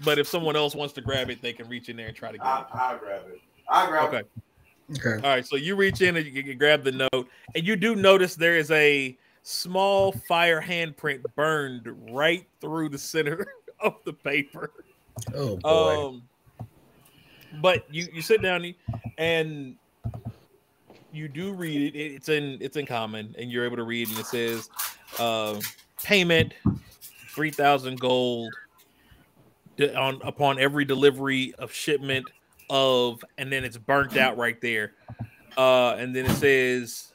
S1: but if someone else wants to grab it, they can reach in there and try to get
S2: I,
S1: it.
S2: I grab it. I grab
S1: Okay.
S2: it.
S4: Okay.
S1: All right, so you reach in and you, you grab the note, and you do notice there is a small fire handprint burned right through the center [laughs] of the paper.
S4: Oh boy.
S1: Um, but you you sit down and you do read it. It's in it's in common, and you're able to read, and it says uh, payment three thousand gold on upon every delivery of shipment of, and then it's burnt out right there. Uh, and then it says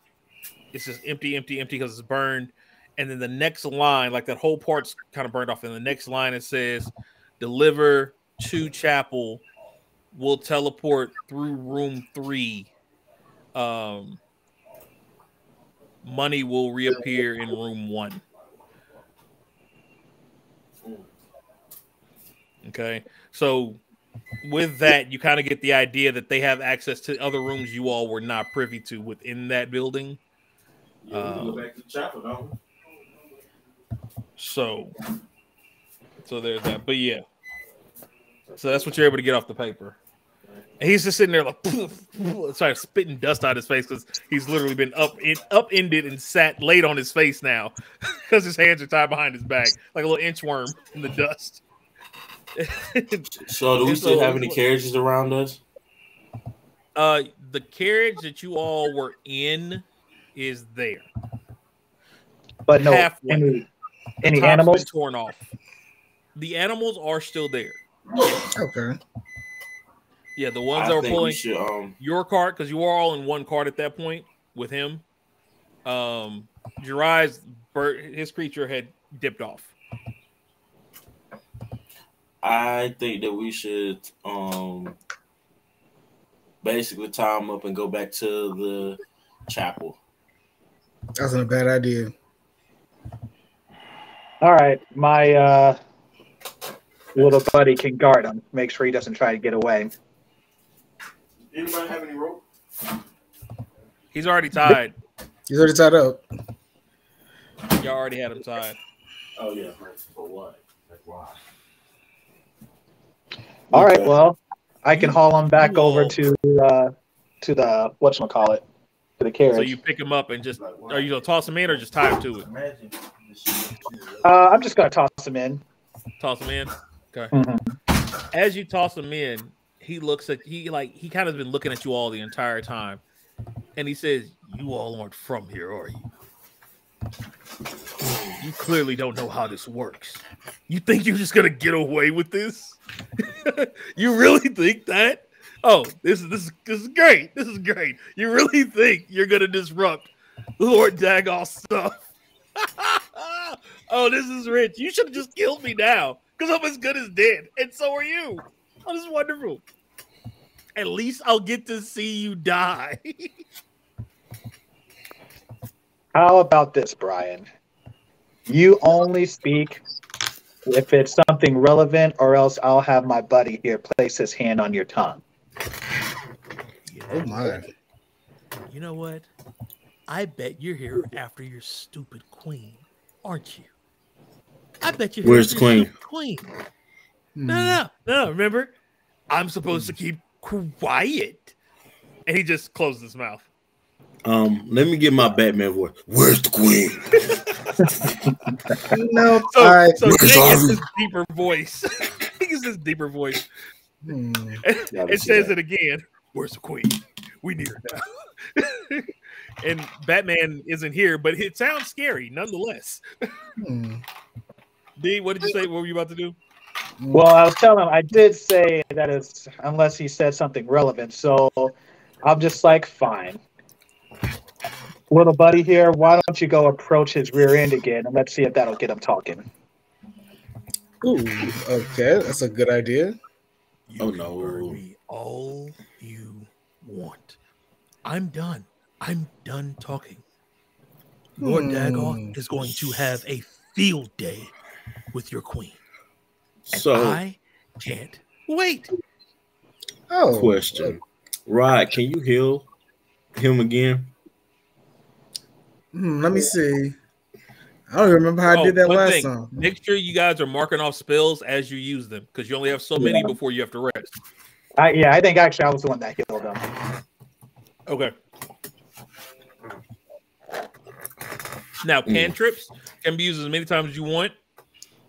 S1: it's just empty, empty, empty because it's burned. And then the next line, like that whole part's kind of burned off. And the next line it says, "Deliver to chapel. Will teleport through room three. Um, money will reappear in room one." Okay, so with that, you kind of get the idea that they have access to other rooms you all were not privy to within that building.
S2: Yeah,
S1: Um,
S2: go back to the chapel, don't?
S1: So, so there's that. But yeah, so that's what you're able to get off the paper. And he's just sitting there like, [laughs] sorry, spitting dust out his face because he's literally been up in, upended and sat laid on his face now [laughs] because his hands are tied behind his back like a little inchworm in the dust.
S2: So, do we still have any carriages around us?
S1: uh, the carriage that you all were in is there.
S3: But no,
S1: Halfway.
S3: any any
S1: top's
S3: animals?
S1: torn off. The animals are still there.
S4: Okay.
S1: Yeah, the ones
S2: I
S1: that were pulling
S2: should. Um,
S1: your cart because you were all in one cart at that point with him. Um, Jirai's bird, his creature had dipped off.
S2: I think that we should um basically tie them up and go back to the chapel.
S4: That's not a bad idea.
S3: All right, my uh, little buddy can guard him. Make sure he doesn't try to get away.
S2: Anybody have any rope?
S1: He's already tied.
S4: He's already tied up.
S1: Y'all already had him tied.
S2: Oh yeah, for what? Like why?
S3: All right,
S2: Okay.
S3: well, I can haul him back
S1: you
S3: over to uh, to the what call it to the
S1: So you pick him up and just are you gonna toss him in or just tie him to it?
S3: Uh, I'm just gonna toss him in.
S1: Toss him in. Okay.
S3: Mhm.
S1: As you toss him in, he looks at he like he kind of been looking at you all the entire time, and he says, "You all aren't from here, are you? You clearly don't know how this works. You think you're just gonna get away with this? [laughs] you really think that? Oh, this is this is this is great. This is great. You really think you're gonna disrupt Lord Dagol's stuff? [laughs] oh, this is rich. You should have just killed me now, because I'm as good as dead, and so are you. Oh, this is wonderful. At least I'll get to see you die. [laughs]
S3: How about this, Brian? You only speak if it's something relevant, or else I'll have my buddy here place his hand on your tongue.
S4: Oh my.
S1: You know what? I bet you're here after your stupid queen, aren't you? I bet you're here
S2: Where's
S1: after
S2: the
S1: your
S2: queen?
S1: stupid Queen.
S4: Hmm.
S1: No, no, no, no. Remember, I'm supposed to keep quiet. And he just closed his mouth.
S2: Um, let me get my Batman voice. Where's the queen? [laughs]
S4: No,
S1: So,
S4: all right.
S1: so
S2: Where's
S1: Jay gets
S2: Harvey?
S1: this deeper voice. [laughs] he gets this deeper voice.
S4: Hmm.
S1: It says
S3: that.
S1: it again. Where's the queen? We need her now. [laughs] and Batman isn't here, but it sounds scary nonetheless.
S4: Hmm.
S1: D, what did you say? What were you about to do?
S3: Well, I was telling him I did say that it's unless he said something relevant. So I'm just like, fine. Little buddy here, why don't you go approach his rear end again and let's see if that'll get him talking.
S4: Ooh, okay, that's a good idea.
S1: You
S2: Oh,
S1: can
S2: no.
S1: burn me all you want. I'm done. I'm done talking. Your
S4: Hmm.
S1: Dagoth is going to have a field day with your queen.
S2: So,
S1: I can't wait.
S4: Oh,
S2: question, Rod, can you heal him again?
S4: Hmm, let me see. I don't remember how I did that
S1: Oh, one
S4: last
S1: thing.
S4: time.
S1: Make sure you guys are marking off spells as you use them because you only have so many
S3: Yeah.
S1: before you have to rest.
S3: I, yeah, I think actually I was the one that killed them.
S1: Okay. Now,
S2: Mm.
S1: cantrips can be used as many times as you want,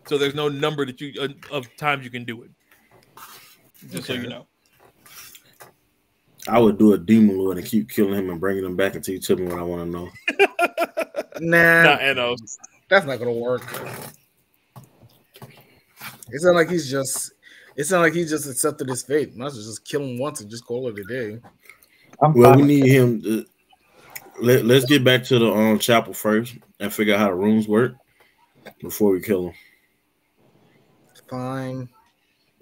S1: so there's no number that you uh, of times you can do it. Just so you know.
S2: I would do a demon lord and keep killing him and bringing him back until you tell me what I want to know. [laughs]
S4: Nah,
S1: Nah, and
S4: that's not gonna work. It's not like he's just. It's not like he just accepted his fate. Might as well just kill him once and just call it a day.
S3: I'm
S2: Well,
S3: fine
S2: we need him to let, let's get back to the um chapel first and figure out how the rooms work before we kill him.
S4: Fine.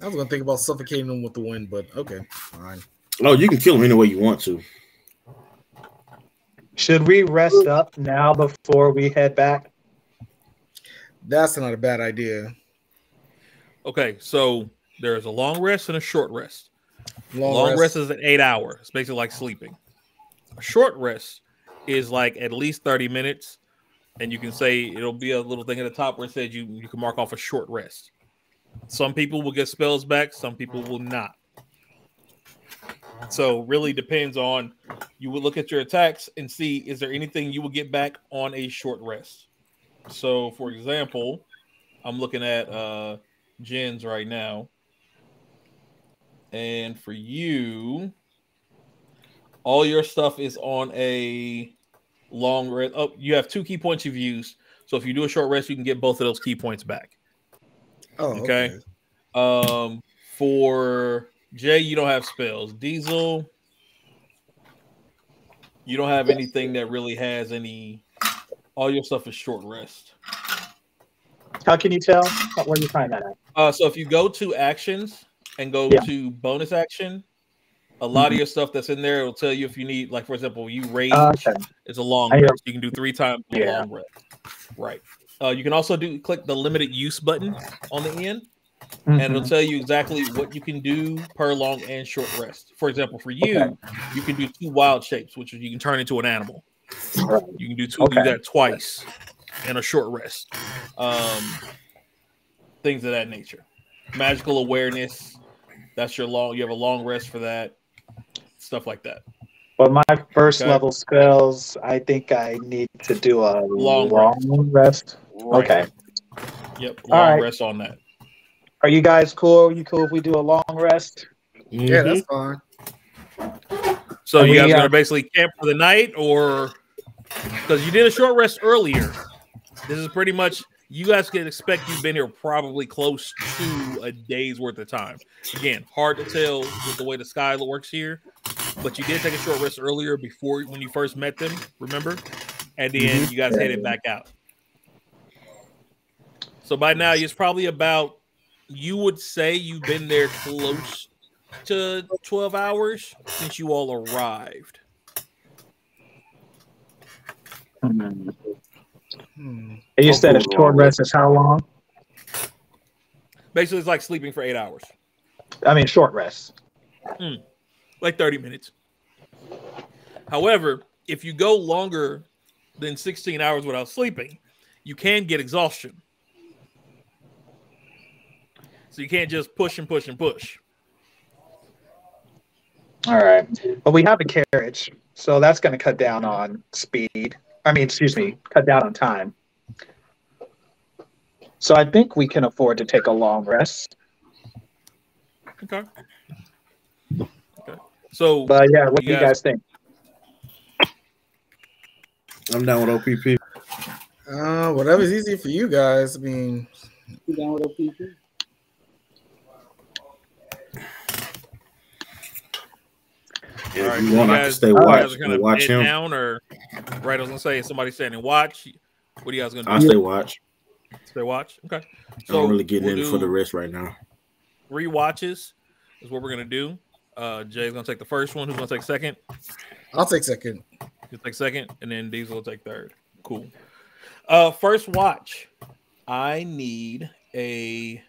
S4: I was gonna think about suffocating him with the wind, but okay, fine.
S2: Oh, you can kill him any way you want to.
S3: Should we rest up now before we head back?
S4: That's not a bad idea.
S1: okay, so there's a long rest and a short rest.
S4: Long,
S1: long
S4: rest.
S1: rest. is an eight hour. It's basically like sleeping. A short rest is like at least 30 minutes. And you can say it'll be a little thing at the top where it says you, you can mark off a short rest. Some people will get spells back, some people will not. So really depends on you would look at your attacks and see is there anything you will get back on a short rest. So for example, I'm looking at uh Jen's right now. And for you, all your stuff is on a long rest. Oh, you have two ki points you've used. So if you do a short rest, you can get both of those ki points back.
S4: Oh,
S1: Okay.
S4: okay.
S1: Um, for Jay, you don't have spells. Diesel, you don't have anything that really has any. All your stuff is short rest.
S3: How can you tell? Where are you find that at?
S1: Uh, so if you go to actions and go
S3: Yeah.
S1: to bonus action, a lot of your stuff that's in there will tell you if you need, like for example, you rage.
S3: Uh, okay.
S1: It's a long rest. You can do three times a
S3: Yeah.
S1: long rest. Right. Uh, you can also do click the limited use button on the end, and it'll
S3: Mhm.
S1: tell you exactly what you can do per long and short rest. For example, for you,
S3: Okay.
S1: you can do two wild shapes, which is you can turn into an animal.
S3: Right.
S1: You can do two
S3: Okay.
S1: do that twice in a short rest. Um, things of that nature. Magical awareness. That's your long. You have a long rest for that. Stuff like that.
S3: But my first
S1: Okay.
S3: level spells, I think I need to do a
S1: Long
S3: long, rest.
S1: Right.
S3: Okay.
S1: Yep. Long
S3: right.
S1: rest on that.
S3: Are you guys cool? you cool if we do a long rest?
S4: Yeah,
S2: Mhm.
S4: that's fine.
S1: So
S3: And
S1: you
S3: we,
S1: guys
S3: uh,
S1: gonna basically camp for the night, or because you did a short rest earlier. This is pretty much you guys can expect you've been here probably close to a day's worth of time. Again, hard to tell with the way the sky works here, but you did take a short rest earlier before when you first met them. Remember, and then you guys headed back out. So by now, it's probably about you would say you've been there close to 12 hours since you all arrived.
S3: Hmm. And you said a short rest is how long?
S1: Basically, it's like sleeping for eight hours,
S3: I mean, short rest.
S1: like 30 minutes. However, if you go longer than 16 hours without sleeping, you can get exhaustion. So you can't just push and push and push.
S3: All right. But we have a carriage, so that's going to cut down on speed. I mean, excuse me, cut down on time. So I think we can afford to take a long rest.
S1: Okay. Okay. So
S3: But yeah, what do you
S1: guys-
S3: guys think?
S2: I'm down with OPP.
S4: Uh, whatever's easy for you guys. I mean,
S5: You down with OPP?
S2: Yeah,
S1: All
S2: if
S1: right,
S2: you want,
S1: you
S2: I can
S1: guys-
S2: stay
S1: you
S2: watch
S1: guys are gonna
S2: watch him.
S1: down or right? I was gonna say somebody standing watch. What are you guys gonna
S2: I'll stay watch.
S1: Stay watch. Okay.
S2: So I'm really getting
S1: we'll
S2: in for the
S1: do
S2: rest right now.
S1: Three watches is what we're gonna do. Uh, Jay's gonna take the first one. Who's gonna take second?
S4: I'll take second.
S1: You take second, and then Diesel will take third. Cool. Uh, first watch. I need a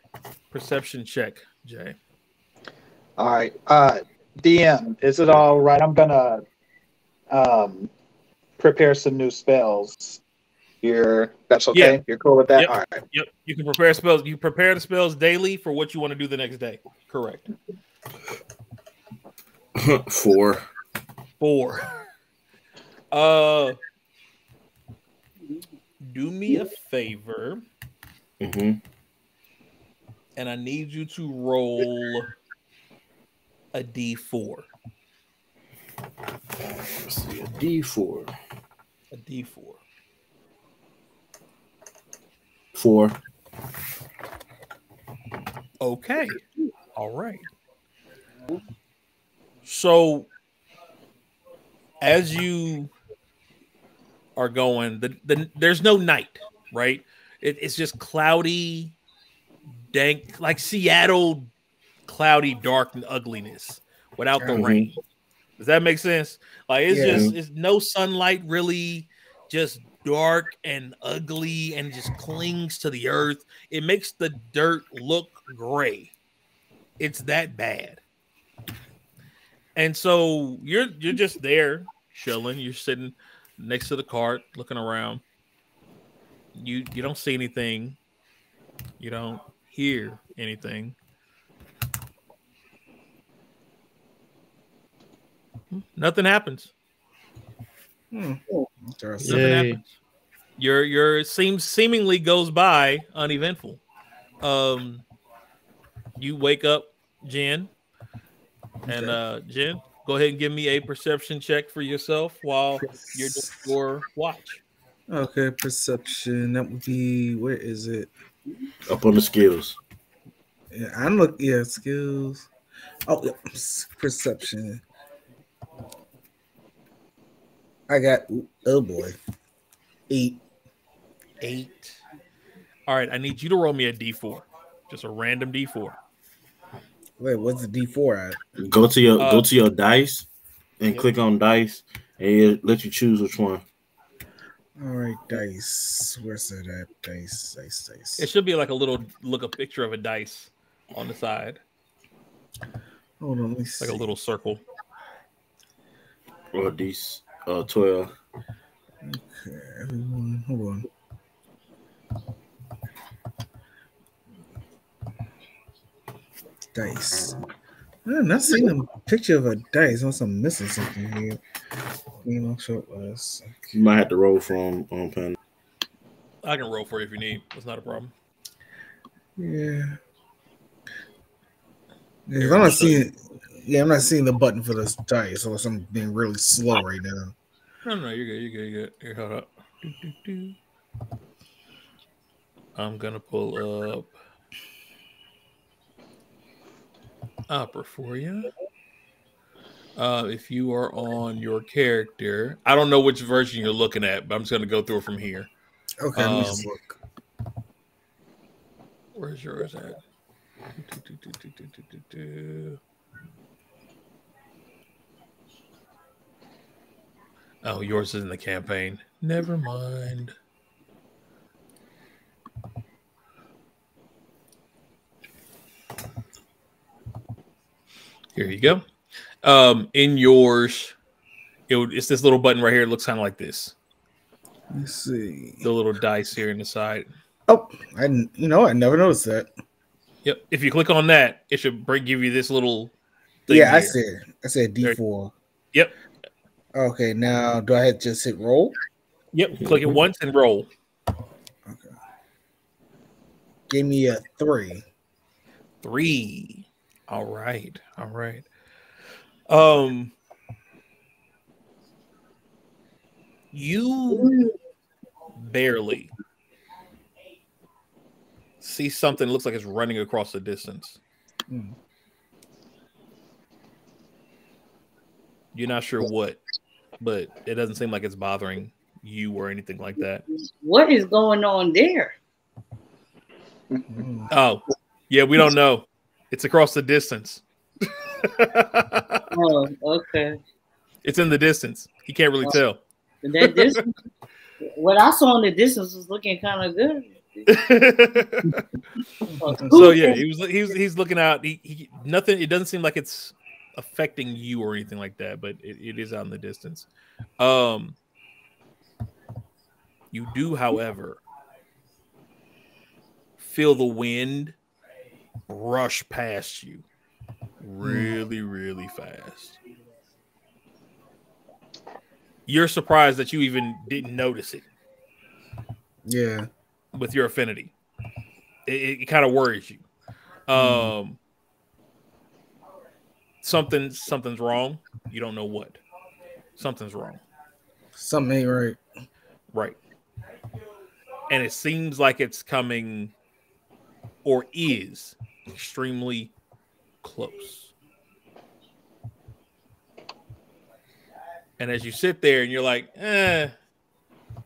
S1: perception check, Jay.
S3: All right. Uh, DM, is it all right? I'm gonna um, prepare some new spells. You're that's okay.
S1: Yeah.
S3: You're cool with that.
S1: Yep.
S3: All right.
S1: Yep. You can prepare spells. You prepare the spells daily for what you want to do the next day. Correct. [laughs]
S2: Four.
S1: Four. [laughs] Uh, do me a favor,
S2: Mm-hmm.
S1: and I need you to roll a d4.
S2: Let's see, a D four.
S1: A d4.
S2: Four.
S1: Okay. All right. So as you are going, the, the there's no night, right? It, it's just cloudy, dank, like Seattle, cloudy, dark, and ugliness without the
S2: Mhm.
S1: rain. Does that make sense? Like it's
S4: Yeah.
S1: just it's no sunlight really, just dark and ugly and just clings to the earth. It makes the dirt look gray. It's that bad. And so you're you're just there chilling. You're sitting next to the cart, looking around. You you don't see anything. You don't hear anything. Nothing happens.
S4: Hmm. Interesting.
S1: Nothing happens. Your your seems seemingly goes by uneventful. Um, you wake up, Jen, and uh, Jen, go ahead and give me a perception check for yourself while you're doing your watch.
S4: Okay, perception. That would be where is it?
S2: Up on the skills.
S4: Yeah, I'm look. Yeah, skills. Oh, yeah, perception. I got. Oh boy, eight.
S1: Eight. All right, I need you to roll me a d4, just a random d4.
S4: Wait, what's the D four at?
S2: Go to your
S1: Uh,
S2: go to your dice and
S1: Yep.
S2: click on dice, and it let you choose which one.
S4: All right, dice. Where's it at? Dice, dice, dice.
S1: It should be like a little look a picture of a dice on the side,
S4: Hold on, let me see.
S1: like a little circle.
S2: Or these uh twelve.
S4: Okay, everyone, hold on. Dice. I'm not seeing a picture of a dice unless I'm missing something here. Game of short list.
S2: You might have to roll from um pen.
S1: I can roll for you if you need. It's not a problem.
S4: Yeah. Yeah, I'm not seeing. Yeah, I'm not seeing the button for this dice, unless I'm being really slow right now.
S1: No, no, you're good. You're good. You're good. Here, hold up. Do, do, do. I'm gonna pull up Opera for you. Uh, if you are on your character, I don't know which version you're looking at, but I'm just gonna go through it from here.
S4: Okay, let me
S1: Um,
S4: just look.
S1: Where's yours at? Oh, yours is in the campaign. Never mind. Here you go. Um, in yours, it would, it's this little button right here. It looks kind of like this.
S4: Let's see.
S1: The little dice here in the side.
S4: Oh, I you know I never noticed that.
S1: Yep. If you click on that, it should bring give you this little. Thing
S4: Yeah, I said I said D four.
S1: Yep.
S4: Okay, now do I have to just hit roll?
S1: Yep. Click it once and roll.
S4: Okay. Give me a three.
S1: Three. All right. All right. Um. You barely see something that looks like it's running across the distance.
S4: Hmm.
S1: You're not sure what, but it doesn't seem like it's bothering you or anything like that.
S5: What is going on there?
S1: Oh, yeah, we don't know. It's across the distance. [laughs]
S5: Oh, okay.
S1: it's in the distance. He can't really oh.
S5: tell. That distance, what I saw in the distance was looking kind of good. [laughs]
S1: Oh, so yeah, he was he was he's looking out. He, he nothing. It doesn't seem like it's affecting you or anything like that, but it, it is out in the distance. Um, you do, however, feel the wind brush past you really, really fast. You're surprised that you even didn't notice it
S4: Yeah.
S1: with your affinity. It, it, kind of worries you. Um, something something's wrong. You don't know what. Something's wrong.
S4: Something ain't right.
S1: Right. And it seems like it's coming or is extremely close. And as you sit there and you're like, eh,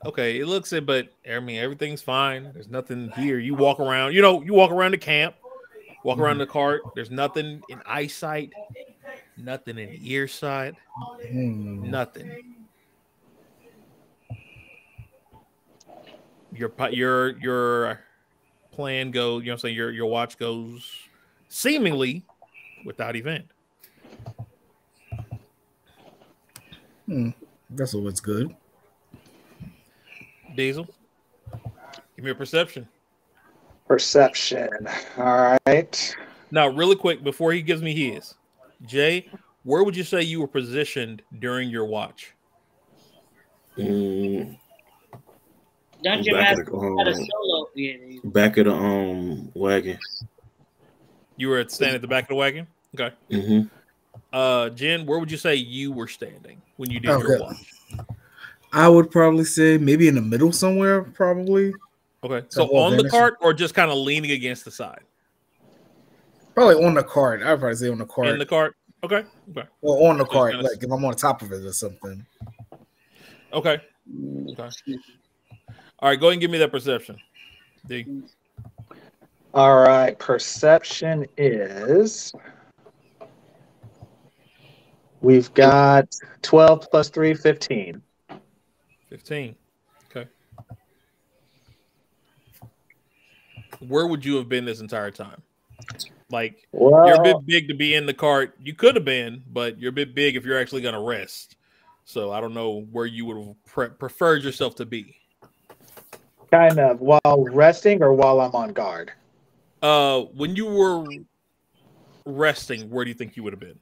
S1: okay, it looks it, but I mean, everything's fine. There's nothing here. You walk around, you know, you walk around the camp, walk around the cart. There's nothing in eyesight, nothing in earsight,
S4: Hmm.
S1: nothing. Your your your plan go, you know, what I'm saying your your watch goes seemingly without event.
S4: Hmm. That's always good.
S1: Diesel, give me a perception.
S3: Perception. All right.
S1: Now, really quick before he gives me his, Jay, where would you say you were positioned during your watch?
S2: Mm,
S5: Dungeon
S2: Back of
S5: Master
S2: the-
S5: had a
S2: um,
S5: solo. Yeah, yeah.
S2: back of the um wagon.
S1: You were standing at the back of the wagon. Okay.
S2: hmm
S1: Uh, Jen, where would you say you were standing when you did your watch?
S4: I would probably say maybe in the middle somewhere, probably.
S1: Okay. So on the cart or just kind of leaning against the side?
S4: Probably on the cart. I'd probably say on the cart.
S1: In the cart. Okay. Okay.
S4: or on the
S1: So
S4: cart, like if I'm on top of it or something.
S1: Okay. Okay. All right. Go ahead and give me that perception. D.
S3: All right. Perception is. We've got 12 plus 3, 15.
S1: 15. Okay. Where would you have been this entire time? Like,
S3: Well,
S1: you're a bit big to be in the cart. You could have been, but you're a bit big if you're actually going to rest. So I don't know where you would have pre- preferred yourself to be.
S3: kind of while resting or while I'm on guard.
S1: Uh, when you were resting, where do you think you would have been?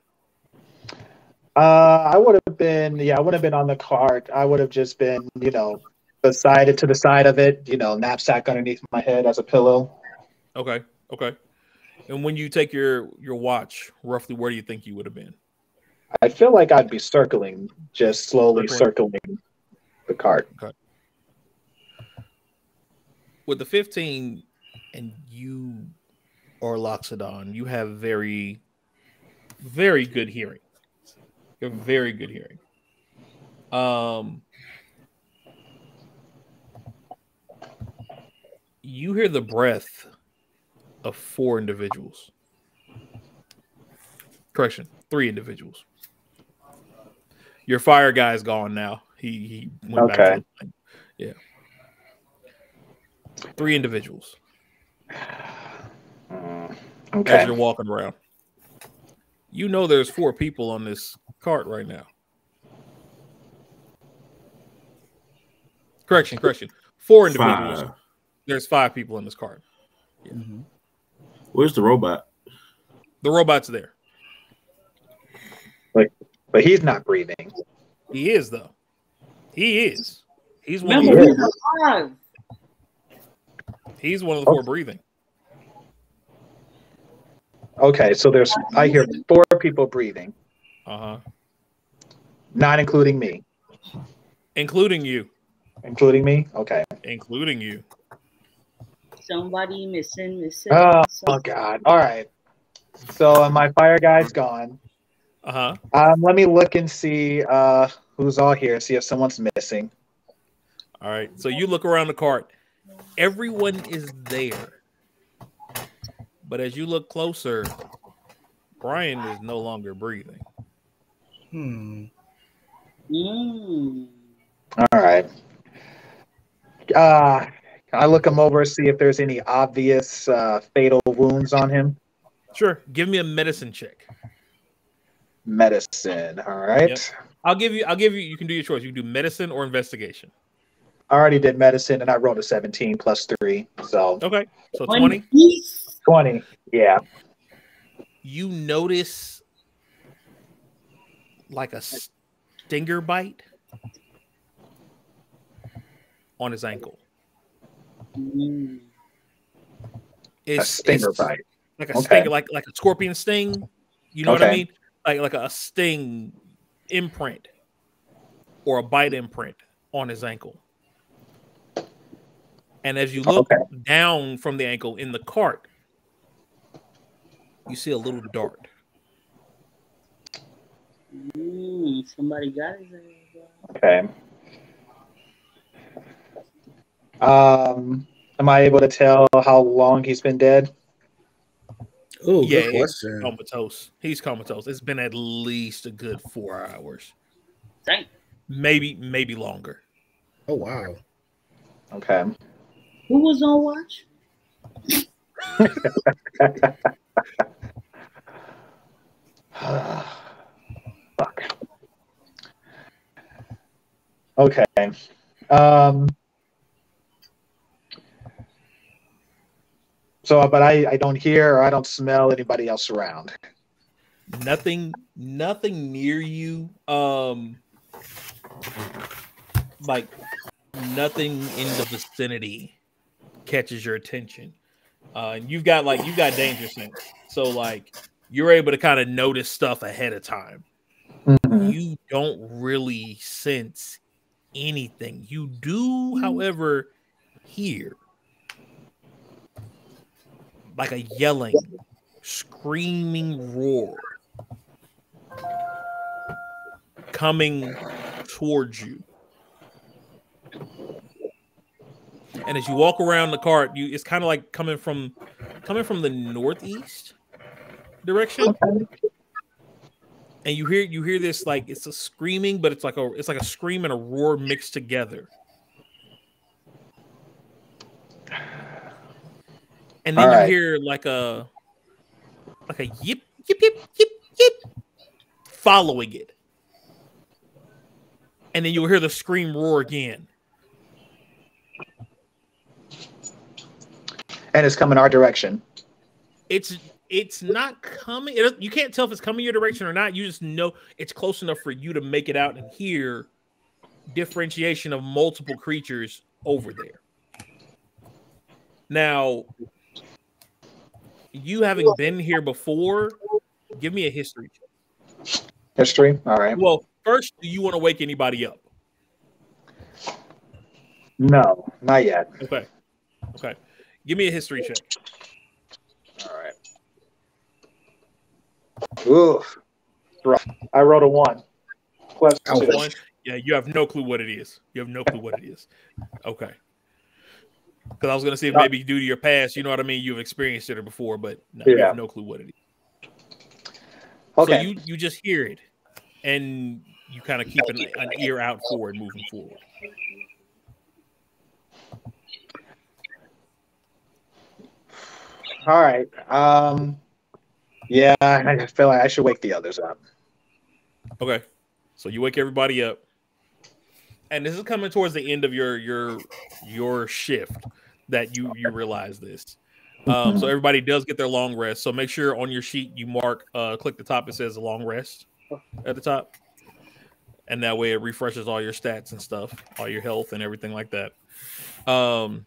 S3: Uh, I would have been, yeah, I would have been on the cart. I would have just been, you know, beside it to the side of it, you know, knapsack underneath my head as a pillow.
S1: Okay. Okay. And when you take your your watch, roughly where do you think you would have been?
S3: I feel like I'd be circling, just slowly
S1: Circling.
S3: circling the cart.
S1: with the 15 and you or Loxodon, you have very, very good hearing. You have very good hearing. Um, you hear the breath of four individuals. Correction, three individuals. Your fire guy is gone now. He he went back
S3: Okay.
S1: to yeah. Three individuals [sighs]
S3: Mm,
S1: as you're walking around. You know there's four people on this cart right now. Correction, correction. Four individuals.
S2: Five.
S1: There's five people in this cart.
S4: Mhm.
S2: Where's the robot?
S1: The robot's there.
S3: But he's not breathing.
S1: He is though. He is. He's one. Of
S5: Remember,
S1: the,
S3: Yeah.
S5: he's alive.
S1: he's one of the four breathing.
S3: Okay, so there's I hear four people breathing,
S1: Uh huh.
S3: not including me.
S1: Including you.
S3: Including me? Okay.
S1: Including you.
S5: Somebody missing, missing.
S3: Oh,
S5: some-
S3: oh God. All right. So my fire guy's gone.
S1: Uh huh.
S3: Um, let me look and see uh, who's all here. See if someone's missing.
S1: All right. So you look around the cart. Everyone is there. But as you look closer, Brian is no longer breathing.
S4: Hmm.
S5: Mm.
S3: All right. Uh, I look him over, see if there's any obvious uh, fatal wounds on him.
S1: Sure. Give me a medicine check.
S3: Medicine. All right.
S1: Yep. I'll give you. I'll give you. You can do your choice. You can do medicine or investigation.
S3: I already did medicine, and I rolled a 17 plus three, so
S1: Okay. So
S5: One
S1: twenty.
S5: piece.
S3: 20. Yeah.
S1: You notice like a stinger bite on his ankle.
S5: Mm.
S3: A
S1: It's
S3: stinger
S1: it's
S3: bite.
S1: like a
S3: Okay.
S1: sting, like like a scorpion sting. You know what I mean? Like like a sting imprint or a bite imprint on his ankle. And as you look
S3: Okay.
S1: down from the ankle in the cart, you see a little dart.
S5: Mm. Somebody got his ass.
S3: Okay. Um, am I able to tell how long he's been dead?
S4: Oh,
S1: Yeah,
S4: good
S1: yeah.
S4: question.
S1: Comatose. He's comatose. It's been at least a good four hours,
S5: Dang.
S1: maybe maybe longer.
S4: Oh wow.
S3: Okay.
S5: Who was on watch? [sighs]
S3: Fuck. Okay. Um. So, but I, I don't hear or I don't smell anybody else around.
S1: nothing nothing near you um like nothing in the vicinity catches your attention. Uh and you've got like you've got danger sense. So like you're able to kind of notice stuff ahead of time. You don't really sense anything. You do however hear like a yelling screaming roar coming towards you. And as you walk around the cart, you it's kind of like coming from coming from the northeast direction. And you hear you hear this like it's a screaming, but it's like a it's like a scream and a roar mixed together. And then
S3: All
S1: you
S3: right.
S1: hear like a like a yip yip yip yip yip following it. And then you'll hear the scream roar again.
S3: And it's coming our direction.
S1: It's it's not coming. It, you can't tell if it's coming your direction or not. You just know it's close enough for you to make it out and hear differentiation of multiple creatures over there. Now, you having been here before, give me a history. check.
S3: History. All right.
S1: Well, first, do you want to wake anybody up?
S3: No, not yet.
S1: Okay. Okay. Give me a history check.
S3: All right. Oof. I wrote a one. Plus
S4: Ouch.
S1: One. Yeah, you have no clue what it is. You have no clue what it is. Okay. Because I was gonna see if maybe due to your past, you know what I mean, you've experienced it before, but no, you have no clue what it is.
S3: Okay.
S1: So you you just hear it, and you kind of keep an, an ear out for it moving forward.
S3: All right. Um. Yeah, I feel like I should wake the others up.
S1: Okay. So you wake everybody up. And this is coming towards the end of your your your shift that you you realize this. Um, so [laughs] everybody does get their long rest. So make sure on your sheet you mark uh click the top it says a long rest at the top. And that way it refreshes all your stats and stuff, all your health and everything like that. Um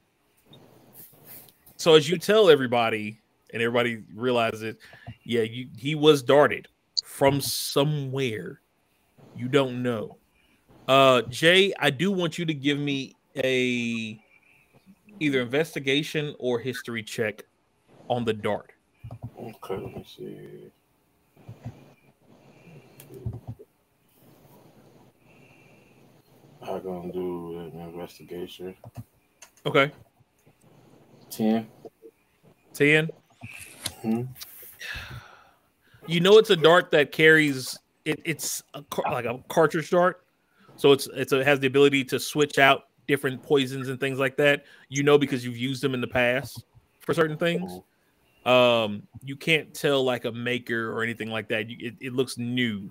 S1: so as you tell everybody and everybody realizes it, yeah, you he was darted from somewhere you don't know. Uh Jay, I do want you to give me a either investigation or history check on the dart.
S2: Okay, let me see. I'm gonna do an investigation.
S1: Okay.
S2: 10.
S1: 10.
S2: Mhm.
S1: You know it's a dart that carries it, it's a, like a cartridge dart. So it's it's a, has the ability to switch out different poisons and things like that. You know because you've used them in the past for certain things. Um, you can't tell like a maker or anything like that. You, it, it looks new.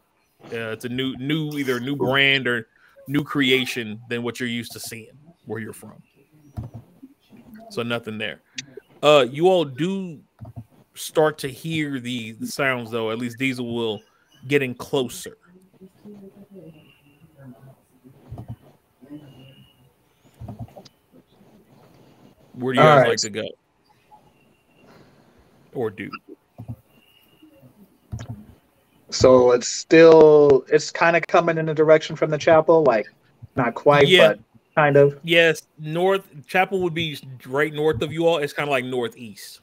S1: Uh, it's a new new either a new brand or new creation than what you're used to seeing where you're from. So nothing there. Uh, you all do start to hear the, the sounds though. At least Diesel will getting closer. Where do you
S3: All
S1: guys
S3: right.
S1: like to go? Or do?
S3: So it's still it's kind of coming in a direction from the chapel, like not quite,
S1: Yeah.
S3: but kind of.
S1: Yes, north chapel would be right north of you all. It's kind of like northeast.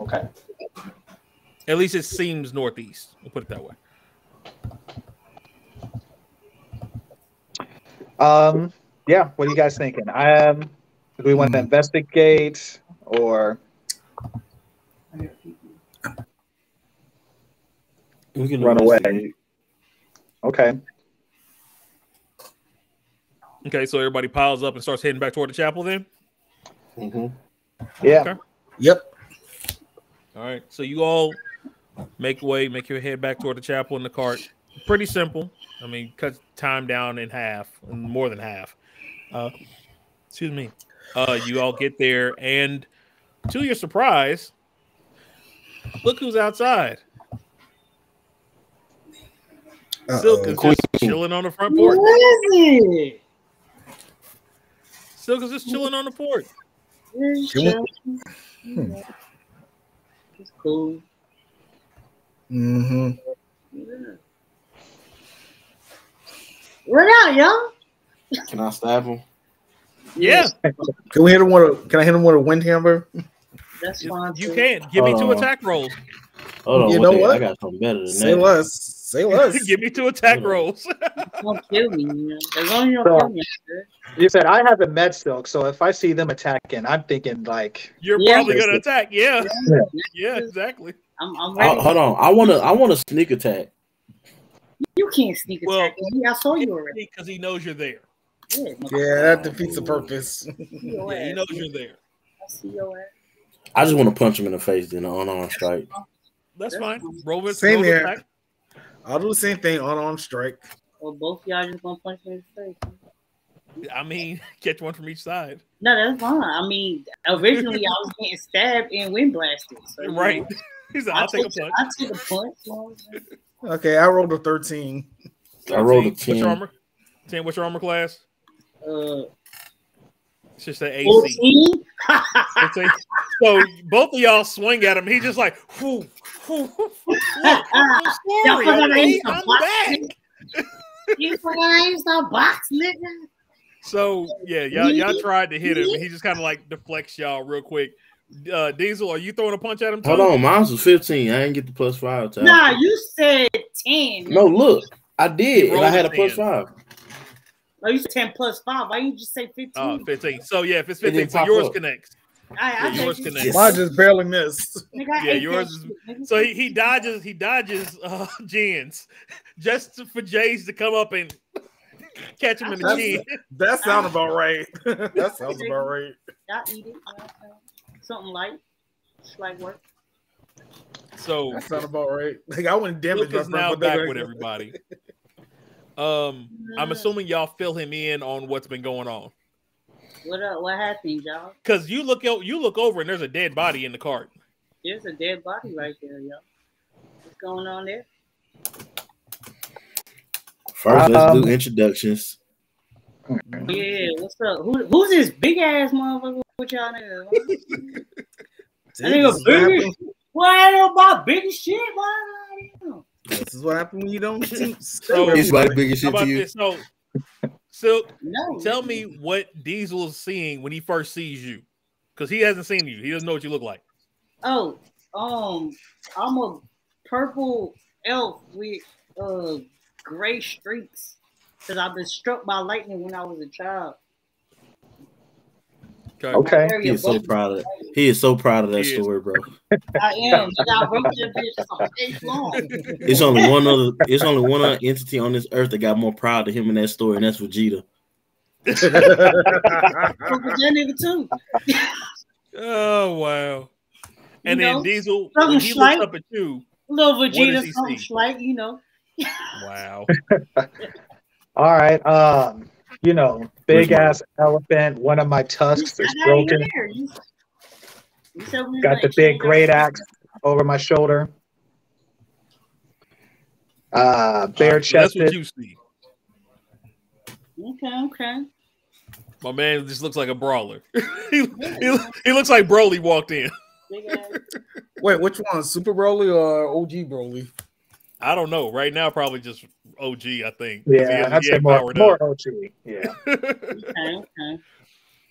S3: Okay.
S1: At least it seems northeast. We'll put it that way.
S3: Um. Yeah. What are you guys thinking? I Um. Do we want to investigate or?
S2: We can
S3: Run away. Okay.
S1: Okay, so everybody piles up and starts heading back toward the chapel then.
S2: Mhm.
S3: Yeah.
S1: Okay.
S4: Yep.
S1: All right. So you all make way, make your head back toward the chapel in the cart. Pretty simple. I mean, cut time down in half, more than half. Uh, excuse me. Uh, you all get there, and to your surprise, look who's outside. Silk is
S4: Uh-oh.
S1: just chilling on the front porch.
S5: What is it?
S1: Silk is just chilling on the porch.
S5: It's
S4: Can
S5: chill. It's cool.
S4: hmm
S5: Yeah. Run out, y'all.
S2: Can I stab him?
S1: Yeah,
S4: Can we hit him with a? Can I hit him with a wind hammer?
S5: That's fine.
S1: you
S5: too.
S1: can. Give me two
S2: Uh,
S1: attack rolls.
S2: Hold on.
S4: You know
S2: the-
S4: what?
S2: I got something better than
S4: Say
S2: that.
S4: less. Say [laughs] less.
S1: Give me two attack rolls. [laughs]
S5: Don't kill me. You? As long as you don't kill me,
S3: You said I have a med Silk, so if I see them attacking, I'm thinking like,
S1: You're
S5: Yeah.
S1: probably gonna attack. Yeah,
S3: Yeah. [laughs]
S1: yeah, exactly.
S5: I'm, I'm
S2: I- hold on. I want to. I want to sneak attack.
S5: You can't sneak
S1: Well-
S5: attack me. I saw you already.
S1: Because he knows you're there.
S5: Oh, yeah,
S4: Yeah, that defeats the purpose.
S5: I [laughs] see
S1: Yeah, he knows you're there.
S5: I see your ass.
S2: I just want to punch him in the face. Then unarmed strike.
S1: That's fine. Roll with
S4: Same
S1: roll
S4: here.
S1: attack.
S4: I'll do the same thing. Unarmed strike.
S5: Well, both y'all just gonna punch me in the face.
S1: I mean, [laughs] catch one from each side.
S5: No, that's fine. I mean, originally I was getting stabbed and wind blasted. So,
S1: Right.
S5: know, [laughs]
S1: He said,
S5: I
S1: "I'll take a punch."
S5: I took a punch. you know what I'm saying?
S4: Okay, I rolled a thirteen.
S2: I rolled a
S1: 13. What's your armor? Ten. What's your armor class?
S5: Uh,
S1: It's just an AC. It's a- so both of y'all swing at him. He's just like, whoo, whoo, whoo. Look, I'm
S5: Y'all
S1: sorry. okay? I'm
S5: box,
S1: back.
S5: nigga. You forgot I used to box, nigga.
S1: So yeah, y'all y'all tried to hit him, and he just kind of like deflects y'all real quick. Uh, Diesel, are you throwing a punch at him? Too?
S2: Hold on. Mine was 15. I didn't get the plus five. to
S5: Nah, you said 10.
S2: No, look. I did. And I had
S1: a
S2: a plus
S1: 10.
S2: five.
S5: Oh, you said 10 plus 5. Why didn't you just say 15?
S1: Oh, 15. So yeah, if it's 15, so yours
S2: up.
S1: connects.
S5: I, I
S1: Yeah, yours
S5: take it.
S1: connects.
S4: Mine just barely missed.
S5: Nigga,
S1: Yeah, yours
S5: that
S1: is-
S5: shit, nigga.
S1: So he, he dodges he dodges uh [laughs] Jens just to- for Jays to come up and catch him in the
S4: That's-
S1: chin. [laughs] [laughs]
S4: That sounds about right. that sounds about right.
S5: I eat it. Something light. Slight work.
S1: So
S4: That sounds about right. Like I wouldn't damage
S1: Luke is now back with everybody. Um, I'm assuming y'all fill him in on what's been going on
S5: What up? What happened, y'all?
S1: because you look o- you look over and there's a dead body in the cart.
S5: There's a dead body right there, y'all. What's going on there?
S2: First, let's
S3: Um,
S2: do introductions.
S5: Yeah, what's up? Who, who's this big ass motherfucker with y'all niggas?
S4: Dude, [laughs]
S5: That nigga
S4: this, is what
S5: big.
S4: happens,
S5: What about big shit? Why?
S4: This is what happens when you don't [laughs] see.
S1: So-
S2: He's about biggest shit to you.
S1: this? So, Silk,
S5: No.
S1: tell me what Diesel is seeing when he first sees you, because he hasn't seen you. He doesn't know what you look like.
S5: Oh, um, I'm a purple elf with uh gray streaks because I've been struck by lightning when I was a child.
S1: Okay.
S3: Okay.
S2: He is so proud of that. he is so proud of that
S1: He is.
S2: story, bro.
S5: I am. And I wrote that bitch a page long.
S2: It's only one other it's only one other entity on this earth that got more proud of him in that story, and that's Vegeta.
S5: That nigga too.
S1: Oh wow. And
S5: You
S1: then
S5: know,
S1: Diesel, when he
S5: slight.
S1: looks up at you,
S5: Little Vegeta,
S1: he
S5: something slight, you know.
S1: wow. [laughs]
S3: All right. Um, you know, big
S2: Where's
S3: ass elephant. One of my tusks is
S5: I got you
S3: broken.
S5: You, you said we
S3: Got
S5: gonna
S3: the big great axe over my shoulder. Uh,
S1: So
S3: bare
S1: that's what
S3: chested.
S1: you see.
S5: Okay, okay.
S1: My man just looks like a brawler. [laughs] he, he, he looks like Broly walked in. [laughs]
S4: Wait, which one? Super Broly or OG Broly?
S1: I don't know. Right now, probably just OG. I think.
S3: Yeah,
S1: has-
S3: I'd
S1: he
S3: say more, more. OG. Yeah. [laughs]
S5: Okay, okay.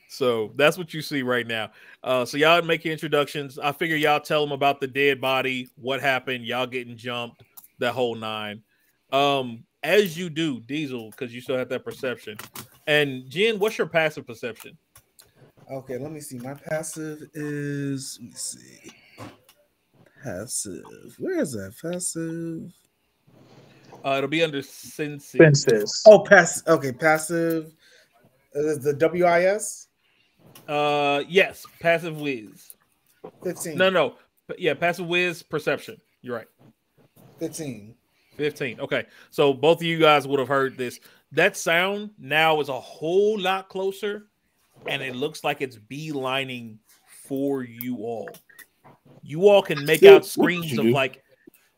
S1: So that's what you see right now. Uh, so y'all make your introductions. I figure y'all tell them about the dead body, what happened, y'all getting jumped, that whole nine. Um, as you do, Diesel, because you still have that perception. And Jen, what's your passive perception?
S4: Okay, let me see. My passive is let me see. Passive. Where is that? Passive.
S1: Uh, it'll be under senses.
S3: Fences.
S4: Oh, pass. Okay, passive. Is the WIS
S1: Uh, yes, passive whiz.
S4: 15.
S1: No, no, P- yeah, passive whiz perception. You're right.
S4: 15.
S1: 15. Okay. So both of you guys would have heard this. That sound now is a whole lot closer, and it looks like it's beelining for you all. You all can make out
S2: what
S1: screams of like,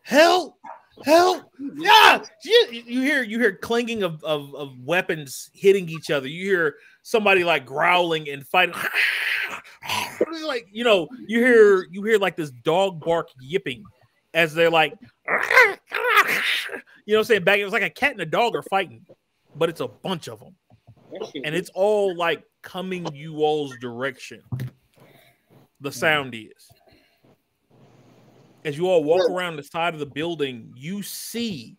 S1: help, help, [laughs] yeah. You, you hear you hear clanging of, of, of weapons hitting each other. You hear somebody like growling and fighting. [laughs] Like you know, you hear you hear like this dog bark yipping as they're like, [laughs] you know, what I'm saying back. It was like a cat and a dog are fighting, but it's a bunch of them, and it's all like coming you all's direction. The sound is. As you all walk around the side of the building, you see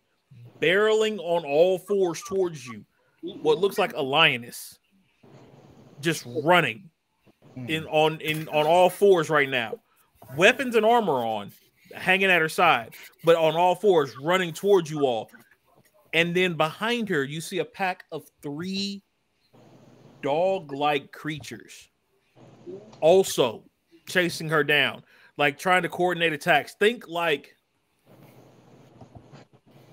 S1: barreling on all fours towards you what looks like a lioness just running hmm. in on in on all fours right now. Weapons and armor on hanging at her side but on all fours running towards you all. And then behind her you see a pack of three dog-like creatures also chasing her down like trying to coordinate attacks think like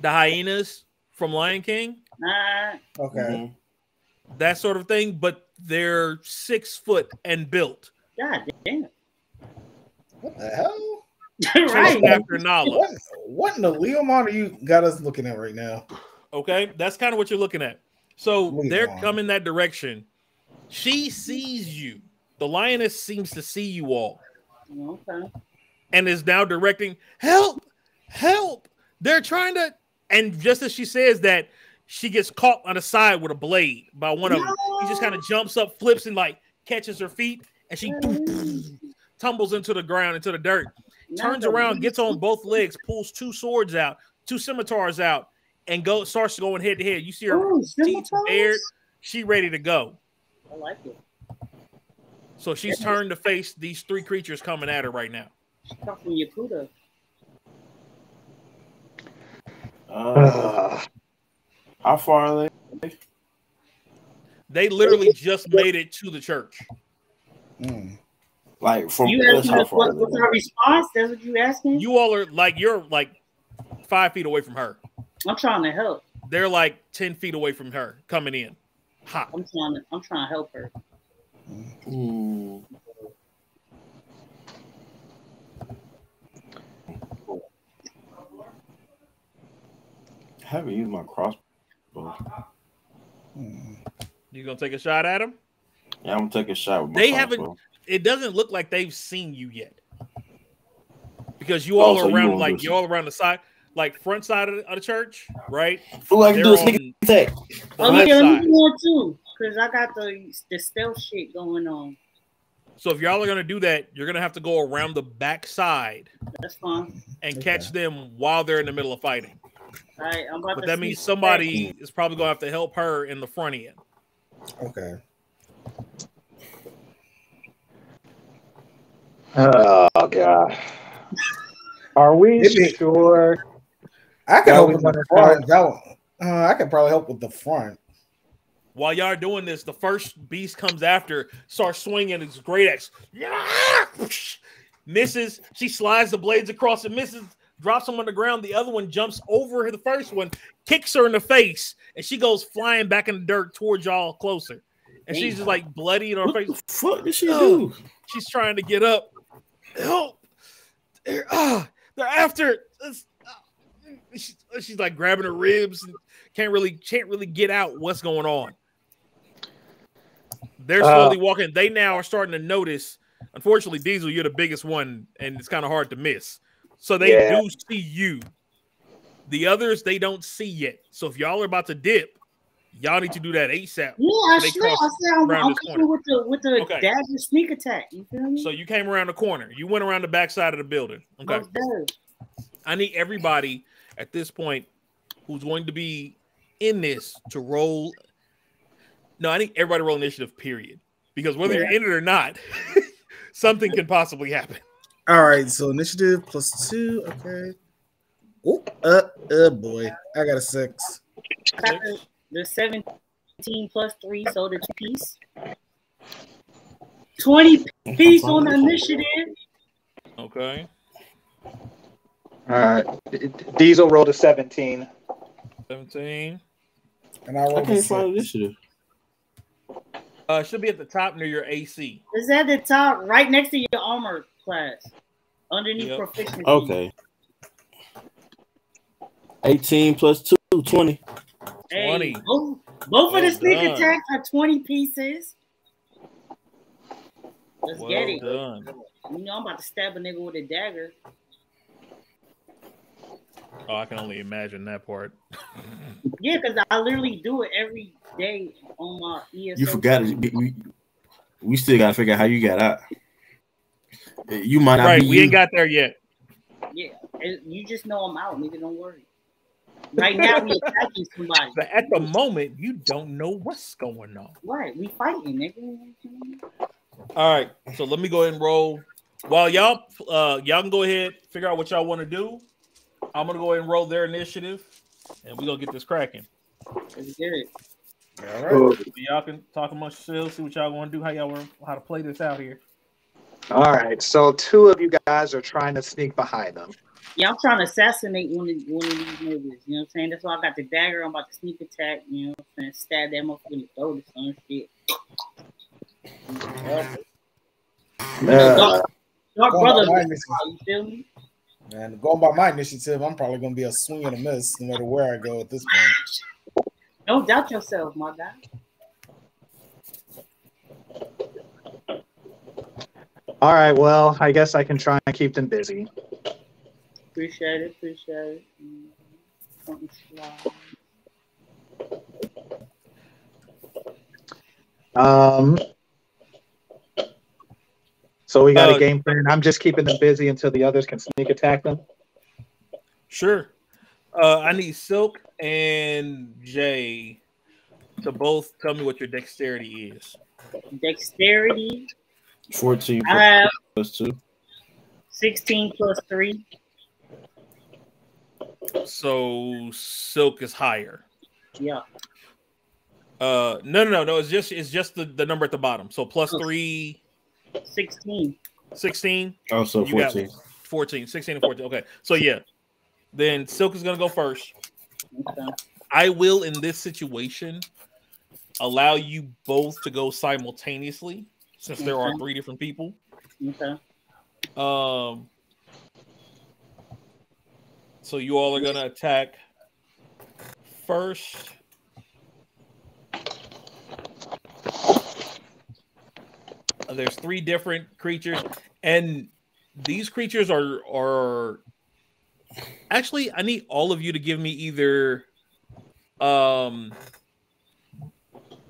S1: the hyenas from lion king
S5: Nah,
S4: Okay.
S2: Mhm.
S1: that sort of thing, but they're six foot and built,
S5: god damn. It.
S4: What the hell? [laughs]
S5: right.
S1: chasing after Nala.
S4: What, what in the Leomon are you got us looking at right now?
S1: Okay, that's kind of what you're looking at. So
S4: Leave
S1: they're coming that direction. She sees you. The lioness seems to see you all
S5: Okay.
S1: and is now directing, "Help! Help! They're trying to." And just as she says that, she gets caught on the side with a blade by one of them. He just kind of jumps up, flips, and like catches her feet, and she [clears throat] tumbles into the ground, into the dirt. turns around, gets on both legs, pulls two swords out, two scimitars out, and go starts going head to head. You see her
S5: Ooh,
S1: teeth bared. she ready to go.
S5: I like it.
S1: So she's turned to face these three creatures coming at her right now.
S5: She from Yakuta.
S2: Uh, how far are they?
S1: They literally just made it to the church.
S4: Mm.
S2: Like from
S5: You
S2: us, how far?
S5: what, what's our response? That's what you asking?
S1: You all are like you're like five feet away from her.
S5: I'm trying to help.
S1: They're like ten feet away from her coming in. Hot.
S5: I'm trying to I'm trying to help her.
S2: I haven't used my crossbow.
S4: Mm.
S1: You gonna take a shot at them?
S2: Yeah, I'm gonna take a shot with my
S1: They haven't-
S2: crossbow.
S1: It doesn't look like they've seen you yet. Because you
S2: Oh,
S1: all
S2: so
S1: are
S2: you
S1: around like
S2: do
S1: you're all around the side, like front side of the, of the church, right?
S2: Ooh, I can do
S1: They're
S2: a sneak
S1: on
S2: attack.
S1: the
S5: Oh
S1: left
S5: yeah, let
S1: side.
S5: do one too. Cause I got the the stealth shit going on.
S1: So if y'all are gonna do that, you're gonna have to go around the back side
S5: That's fine.
S1: and
S4: Okay.
S1: catch them while they're in the middle of fighting.
S5: All right, I'm about
S1: But
S5: to
S1: that means
S5: attack.
S1: somebody is probably gonna have to help her in the front end.
S4: Okay.
S3: Oh god. Are we
S4: Maybe-
S3: sure?
S4: I can help with the front. Uh, I can probably help with the front.
S1: While y'all are doing this, the first beast comes after, starts swinging his great axe. [laughs] Misses. She slides the blades across and misses, drops him on the ground. The other one jumps over the first one, kicks her in the face, and she goes flying back in the dirt towards y'all closer. And she's just like bloody in her
S2: What
S1: face.
S2: the fuck did she
S1: Oh.
S2: do?
S1: She's trying to get up. Help! They're, ah, they're after. Ah. She- she's like grabbing her ribs and can't really can't really get out what's going on. They're
S3: Uh,
S1: slowly walking. They now are starting to notice. Unfortunately, Diesel, you're the biggest one, and it's kind of hard to miss. So they
S3: Yeah.
S1: do see you. The others they don't see yet. So if y'all are about to dip, y'all need to do that ASAP.
S5: Yeah, I
S1: They.
S5: I
S1: cross
S5: said I'm,
S1: around
S5: I'm coming with the with the
S1: Okay.
S5: dagger sneak attack. You feel me?
S1: So you came around the corner. You went around the back side of the building. Okay. I need everybody at this point who's going to be in this to roll. No, I need everybody to roll initiative, period. Because whether you're in it or not, [laughs] something can possibly happen.
S4: All right, so initiative plus two. Okay. Oh, uh, uh, boy, I got a six.
S5: Got the, the 17 plus three, so the two piece. 20 piece on the initiative.
S1: Okay.
S3: All right. Diesel rolled a 17.
S1: 17.
S4: And I
S2: I
S4: rolled a
S2: can't
S4: six.
S2: find initiative.
S1: Uh, should be at the top near your AC.
S5: It's at the top, right next to your armor class. Underneath
S1: Yep.
S5: proficiency.
S2: Okay. 18 plus 2, 20.
S5: Hey,
S1: 20.
S5: Both, both of the
S1: Well
S5: sneak
S1: done.
S5: attacks are 20 pieces. Let's
S1: Well
S5: get it.
S1: done.
S5: You know, I'm about to stab a nigga with a dagger.
S1: Oh, I can only imagine that part.
S5: Yeah, because I literally do it every day on my ESO.
S2: You forgot it. We, we, we still got to figure out how you got out. You might not
S1: right,
S2: be
S1: we
S2: you.
S1: ain't got there yet.
S5: Yeah, you just know I'm out, nigga. Don't worry. Right now, we attacking somebody.
S1: But at the moment, you don't know what's going on.
S5: Right, we fighting, nigga.
S1: All right, so let me go ahead and roll. While y'all, uh, y'all can go ahead figure out what y'all want to do. I'm gonna go ahead and roll their initiative, and we're gonna get this cracking.
S5: Let's get it.
S4: All right.
S1: So y'all can talk amongst yourselves, see what y'all want to do, how y'all want how to play this out here.
S3: All right. So two of you guys are trying to sneak behind them.
S5: Yeah, I'm trying to assassinate one of, one of these niggas. You know what I'm saying? That's why I got the dagger. I'm about to sneak attack. You know what I'm saying? Stab that motherfucker in the throat or some shit.
S3: Uh,
S5: Dark
S4: Going
S5: brother,
S4: by my initiative,
S5: you feel me?
S4: Man, going by my initiative, I'm probably gonna be a swing and a miss no matter where I go at this point.
S5: Don't doubt yourself, my guy.
S3: all right. Well, I guess I can try and keep them busy.
S5: Appreciate it. Appreciate it. Mm, something slide.
S3: Um. So we got
S1: Uh,
S3: a game plan. I'm just keeping them busy until the others can sneak attack them.
S1: Sure. Uh, I need Silk and Jay to both tell me what your dexterity is.
S5: Dexterity.
S2: 14
S5: I have
S2: plus 2.
S5: 16 plus 3.
S1: So silk is higher.
S5: Yeah.
S1: Uh no no no no it's just it's just the, the number at the bottom. So plus
S5: Oh.
S1: three
S5: 16.
S1: 16,
S2: Also
S1: You got
S2: 14.
S1: 14, 16 and 14. Okay. So yeah. Then Silk is gonna go first.
S5: Okay.
S1: I will in this situation allow you both to go simultaneously since there are three different people.
S5: Okay.
S1: Um so you all are gonna attack first. Uh, There's three different creatures, and these creatures are are actually I need all of you to give me either um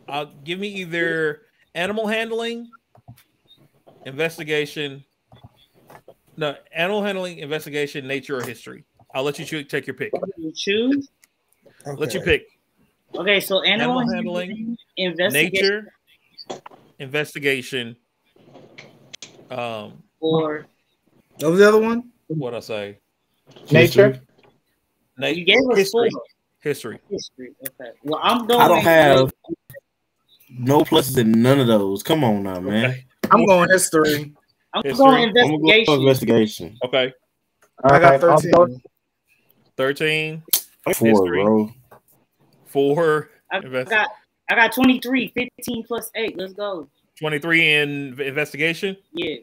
S1: uh give me either animal handling, investigation, no animal handling, investigation, nature, or history. I'll let you choo- take your pick.
S5: You choose.
S1: Let you pick
S5: Okay, so animal,
S1: Animal handling,
S5: handling, investigation,
S1: nature, investigation. Um,
S5: or
S4: What was the other one?
S1: what I say?
S3: Nature.
S1: Na-
S5: you gave
S1: history. History.
S5: History. Okay. Well, I'm going.
S2: I don't have no pluses in none of those. Come on now, man.
S1: Okay.
S4: I'm going history.
S5: I'm
S1: History.
S5: going
S2: I'm go
S5: investigation.
S2: for investigation.
S1: Okay.
S4: I got 13.
S3: go-
S1: 13,
S2: Four,
S1: History.
S2: bro.
S1: four,
S5: I got. I got 23. 15 plus eight. Let's go.
S1: 23 in investigation.
S5: Yeah.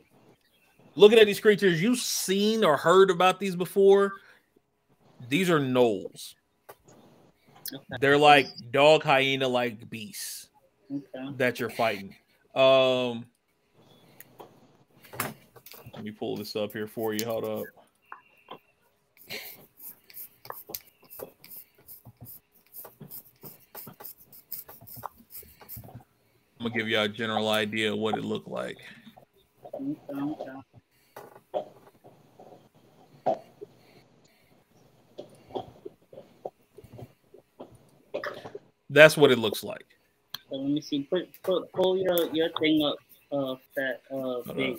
S1: Looking at these creatures, you've seen or heard about these before. These are gnolls.
S5: Okay.
S1: They're like dog hyena like beasts
S5: Okay.
S1: that you're fighting. Um, let me pull this up here for you. Hold up. I'm gonna give you a general idea of what it looked like. That's what it looks like.
S5: So let me see. Put put pull your your thing up. Uh, that uh big.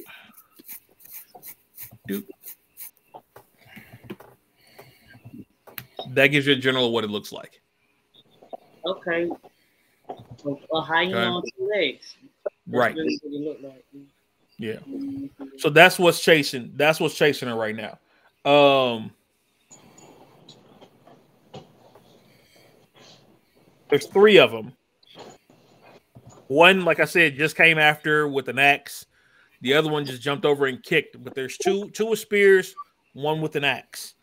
S1: That gives you a general of what it looks like.
S5: Okay. Hyena
S1: Okay.
S5: Legs. That's
S1: Right.
S5: really what look like.
S1: Yeah.
S5: Mm,
S1: So that's what's chasing. That's what's chasing her right now. Um, there's three of them. One, like I said, just came after with an axe. The other one just jumped over and kicked. But there's two, two with spears, one with an axe.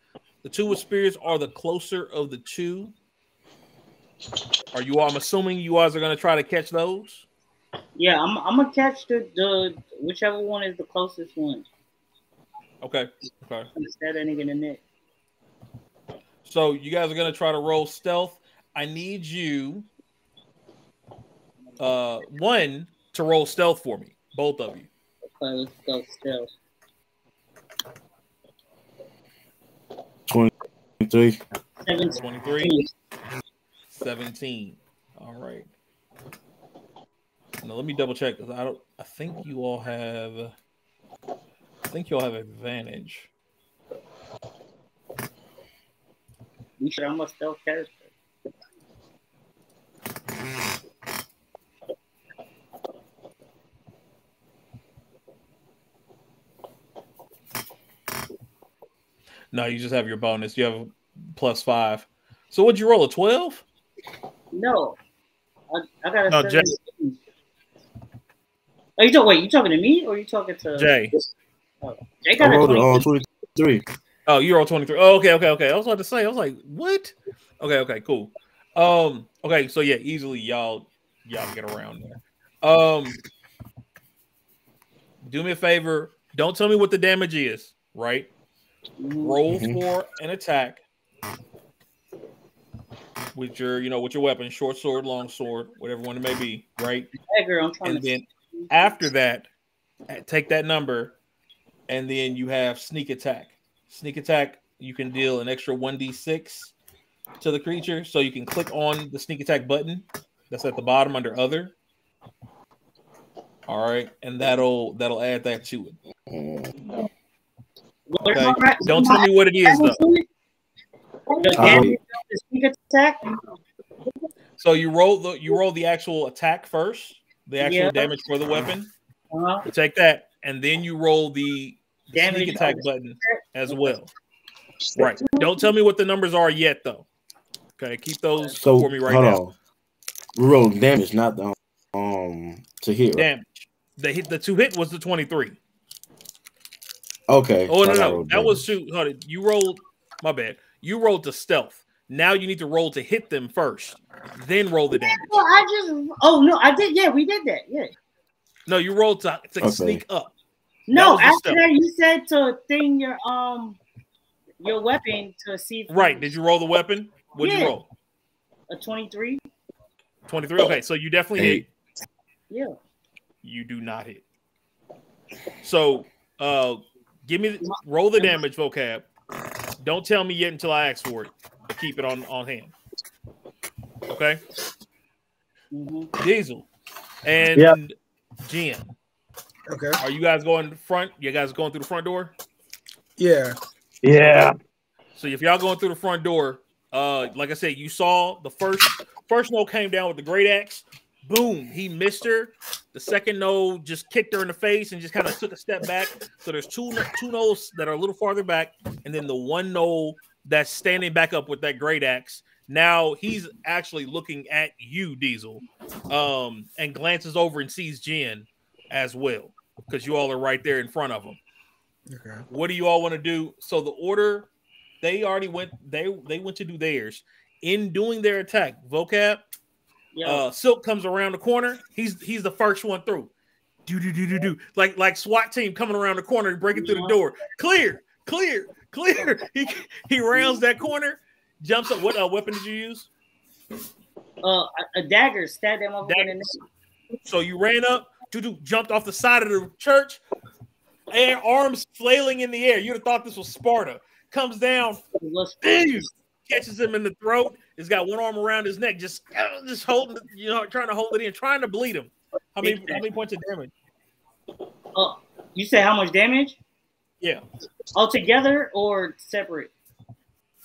S1: The two with spears are the closer of the two. Are you all? I'm assuming you guys are going to try to catch those.
S5: Yeah, I'm I'm gonna catch the the whichever one is the closest one.
S1: Okay. Okay.
S5: Stab that nigga in the neck.
S1: So you guys are gonna try to roll stealth. I need you, uh, one to roll stealth for me, both of you.
S5: Okay, let's go stealth.
S2: 23.
S5: Seven
S1: 23, 17. All right. Now let me double check because I don't. I think you all have. I think you all have advantage.
S5: You sure I'm a stealth character?
S1: No, you just have your bonus. You have plus five. So would you roll a twelve?
S5: No. I, I got a
S1: No, Jay.
S5: 17. Are you talking? Wait, you talking to me or you talking to
S1: Jay.
S5: Jay got a
S2: rolled it
S5: 20.
S2: on 23.
S1: Oh, you roll 23. Oh, okay, okay, okay. I was about to say, I was like, what? Okay, okay, cool. Um, okay, so yeah, easily y'all y'all get around there. Um do me a favor, don't tell me what the damage is, right? Roll
S2: Mhm.
S1: for an attack with your, you know, with your weapon, short sword, long sword, whatever one it may be, right?
S5: Dagger, I'm trying
S1: And
S5: to.
S1: then after that, take that number, and then you have sneak attack. Sneak attack, you can deal an extra 1d6 to the creature. So you can click on the sneak attack button That's at the bottom under other. All right, and that'll that'll add that to it. Okay. Don't tell me what it is though.
S5: The damage of the sneak attack.
S1: So you roll the you roll the actual attack first, the actual
S5: Yeah.
S1: damage for the weapon.
S5: Uh-huh.
S1: You take that, and then you roll the
S5: Damage
S1: sneak attack
S5: of
S1: button as well. Right. Don't tell me what the numbers are yet, though. Okay, keep those
S2: So
S1: for me right
S2: hold
S1: now.
S2: on. We rolled damage, not the um to hit. right?
S1: Damage. The hit, the two hit was the twenty three.
S2: Okay.
S1: Oh no,
S2: Thought I
S1: no,
S2: rolled
S1: that was
S2: damage.
S1: shoot. Hold it. You rolled. My bad. You rolled to stealth. Now you need to roll to hit them first, then roll the damage.
S5: Well, I just. Oh no, I did. Yeah, we did that. Yeah.
S1: No, you rolled to, to
S2: Okay.
S1: sneak up.
S5: No,
S1: was the
S5: after that, you said to thing your um your weapon to see. If
S1: Right. Did you roll the weapon? What did
S5: Yeah.
S1: you roll?
S5: a twenty three?
S1: Twenty three. Okay, so you definitely hit.
S5: Yeah.
S1: You do not hit. So, uh, give me roll the damage Voqab. Don't tell me yet until I ask for it. But keep it on on hand. Okay,
S5: hmm
S1: Diesel and
S3: Yeah.
S1: Jen.
S4: Okay.
S1: Are you guys going front? You guys going through the front door?
S4: Yeah.
S3: Yeah.
S1: So if y'all going through the front door, uh, like I said, you saw the first first gnoll came down with the great axe. Boom, he missed her. The second gnoll just kicked her in the face and just kind of took a step back. So there's two two gnolls that are a little farther back, and then the one gnoll that's standing back up with that great axe. Now he's actually looking at you, Diesel, um, and glances over and sees Jen as well because you all are right there in front of him.
S4: Okay.
S1: What do you all want to do? So the order they already went they they went to do theirs. In doing their attack, Voqab,
S5: Yeah.
S1: uh Silk comes around the corner. He's he's the first one through. Do do do do do. Like like SWAT team coming around the corner and breaking through the door. Clear, clear, clear. He he rounds that corner, jumps up. What uh, weapon did you use?
S5: uh, a, dagger stabbed him over in the neck.
S1: So you ran up, jumped off the side of the church, and arms flailing in the air. You'd have thought this was Sparta. Comes down,
S5: It was-
S1: Boom! catches him in the throat. He's got one arm around his neck, just just holding, you know, trying to hold it in, trying to bleed him. How many how many points of damage?
S5: Uh, you say how much damage?
S1: Yeah,
S5: All together or separate?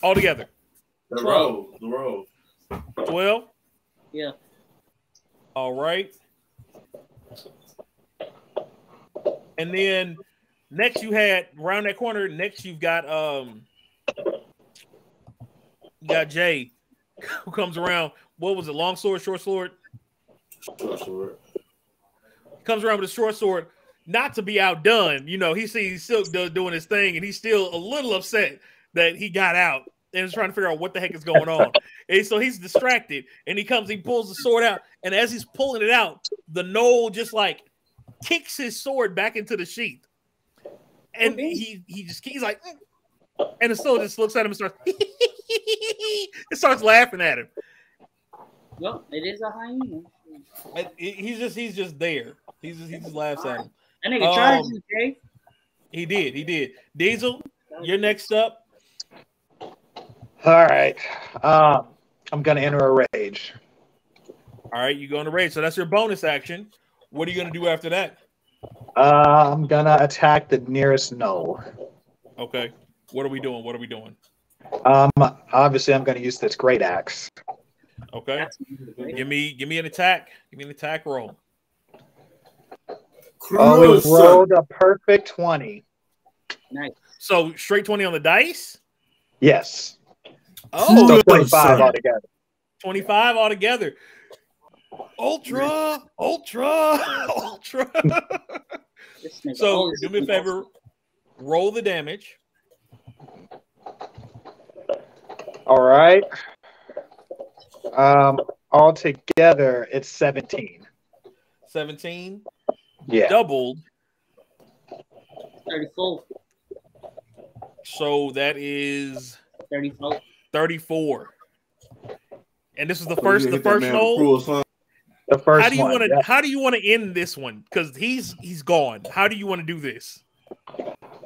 S1: altogether
S2: The roll. The roll.
S1: twelve.
S5: Yeah.
S1: All right. And then next you had around that corner. Next you've got um, you got Jay, [laughs] who comes around. What was it? Long sword, short sword.
S2: Short sword.
S1: comes around with a short sword, not to be outdone. You know, he sees Silk do, doing his thing, and he's still a little upset that he got out and is trying to figure out what the heck is going on. [laughs] and so he's distracted, and he comes, he pulls the sword out, and as he's pulling it out, the gnoll just like kicks his sword back into the sheath, and he he just he's like, "Mm." and the sword just looks at him and starts. [laughs] it starts laughing at him.
S5: Well, it is a hyena.
S1: He's just he's just there. He's just, he just laughs at him.
S5: That nigga tried
S1: Um,
S5: you, Jay.
S1: He did. He did. Diesel, you're next up.
S3: All right. Um, I'm gonna enter a rage.
S1: All right, you go in the rage. So that's your bonus action. What are you going to do after that?
S3: Uh, I'm gonna attack the nearest gnoll.
S1: Okay. What are we doing? What are we doing?
S3: Um, obviously, I'm gonna use this great axe.
S1: Okay. Give me give me an attack. Give me an attack roll.
S3: Oh, we
S2: Cruiser.
S3: rolled a perfect twenty.
S5: nice.
S1: So straight 20 on the dice.
S3: Yes.
S1: Oh,
S3: So 25
S2: son.
S3: altogether.
S1: 25 altogether. Ultra, ultra, [laughs] ultra. So do me a favor. Roll the damage.
S3: All right. Um, altogether, it's 17.
S1: 17.
S3: Yeah.
S1: Doubled.
S5: 34.
S1: So that is
S5: 34.
S1: 34. And this is the first the first hole.
S3: The first
S1: how do you want to
S3: yeah.
S1: how do you want to end this one because he's he's gone how do you want to do this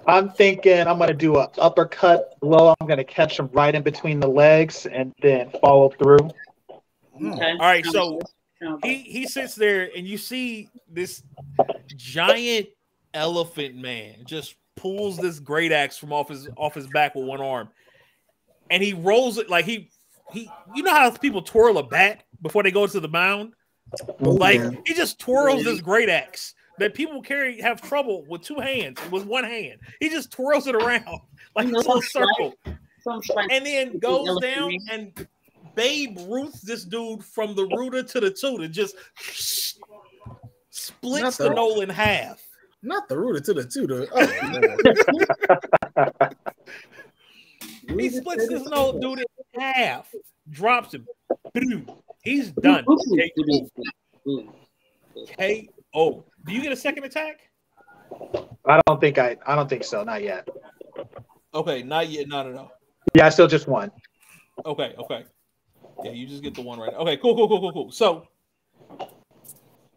S3: I'm thinking I'm gonna do a uppercut low. I'm gonna catch him right in between the legs and then follow through.
S5: Okay.
S1: All right, so- he he sits there and you see this giant elephant man just pulls this great axe from off his off his back with one arm. And he rolls it like he he you know how people twirl a bat before they go to the mound? Oh, like
S4: yeah.
S1: he just twirls this great axe that people carry have trouble with two hands with one hand. He just twirls it around [laughs] like
S5: You know,
S1: a
S5: some
S1: circle. and then goes down and Babe Ruth this dude from the rooter to the tutor just splits the
S4: the-
S1: gnoll in half.
S4: Not the rooter to the tutor. Oh, [laughs] Lord.
S1: He splits this gnoll dude in half, drops him. He's done. KO. Do you get a second attack?
S3: I don't think I. I don't think so. Not yet.
S1: Okay, not yet. No, no, no.
S3: Yeah, I still just one.
S1: Okay, okay. Yeah, you just get the one right. Okay, cool, cool, cool, cool, cool. So,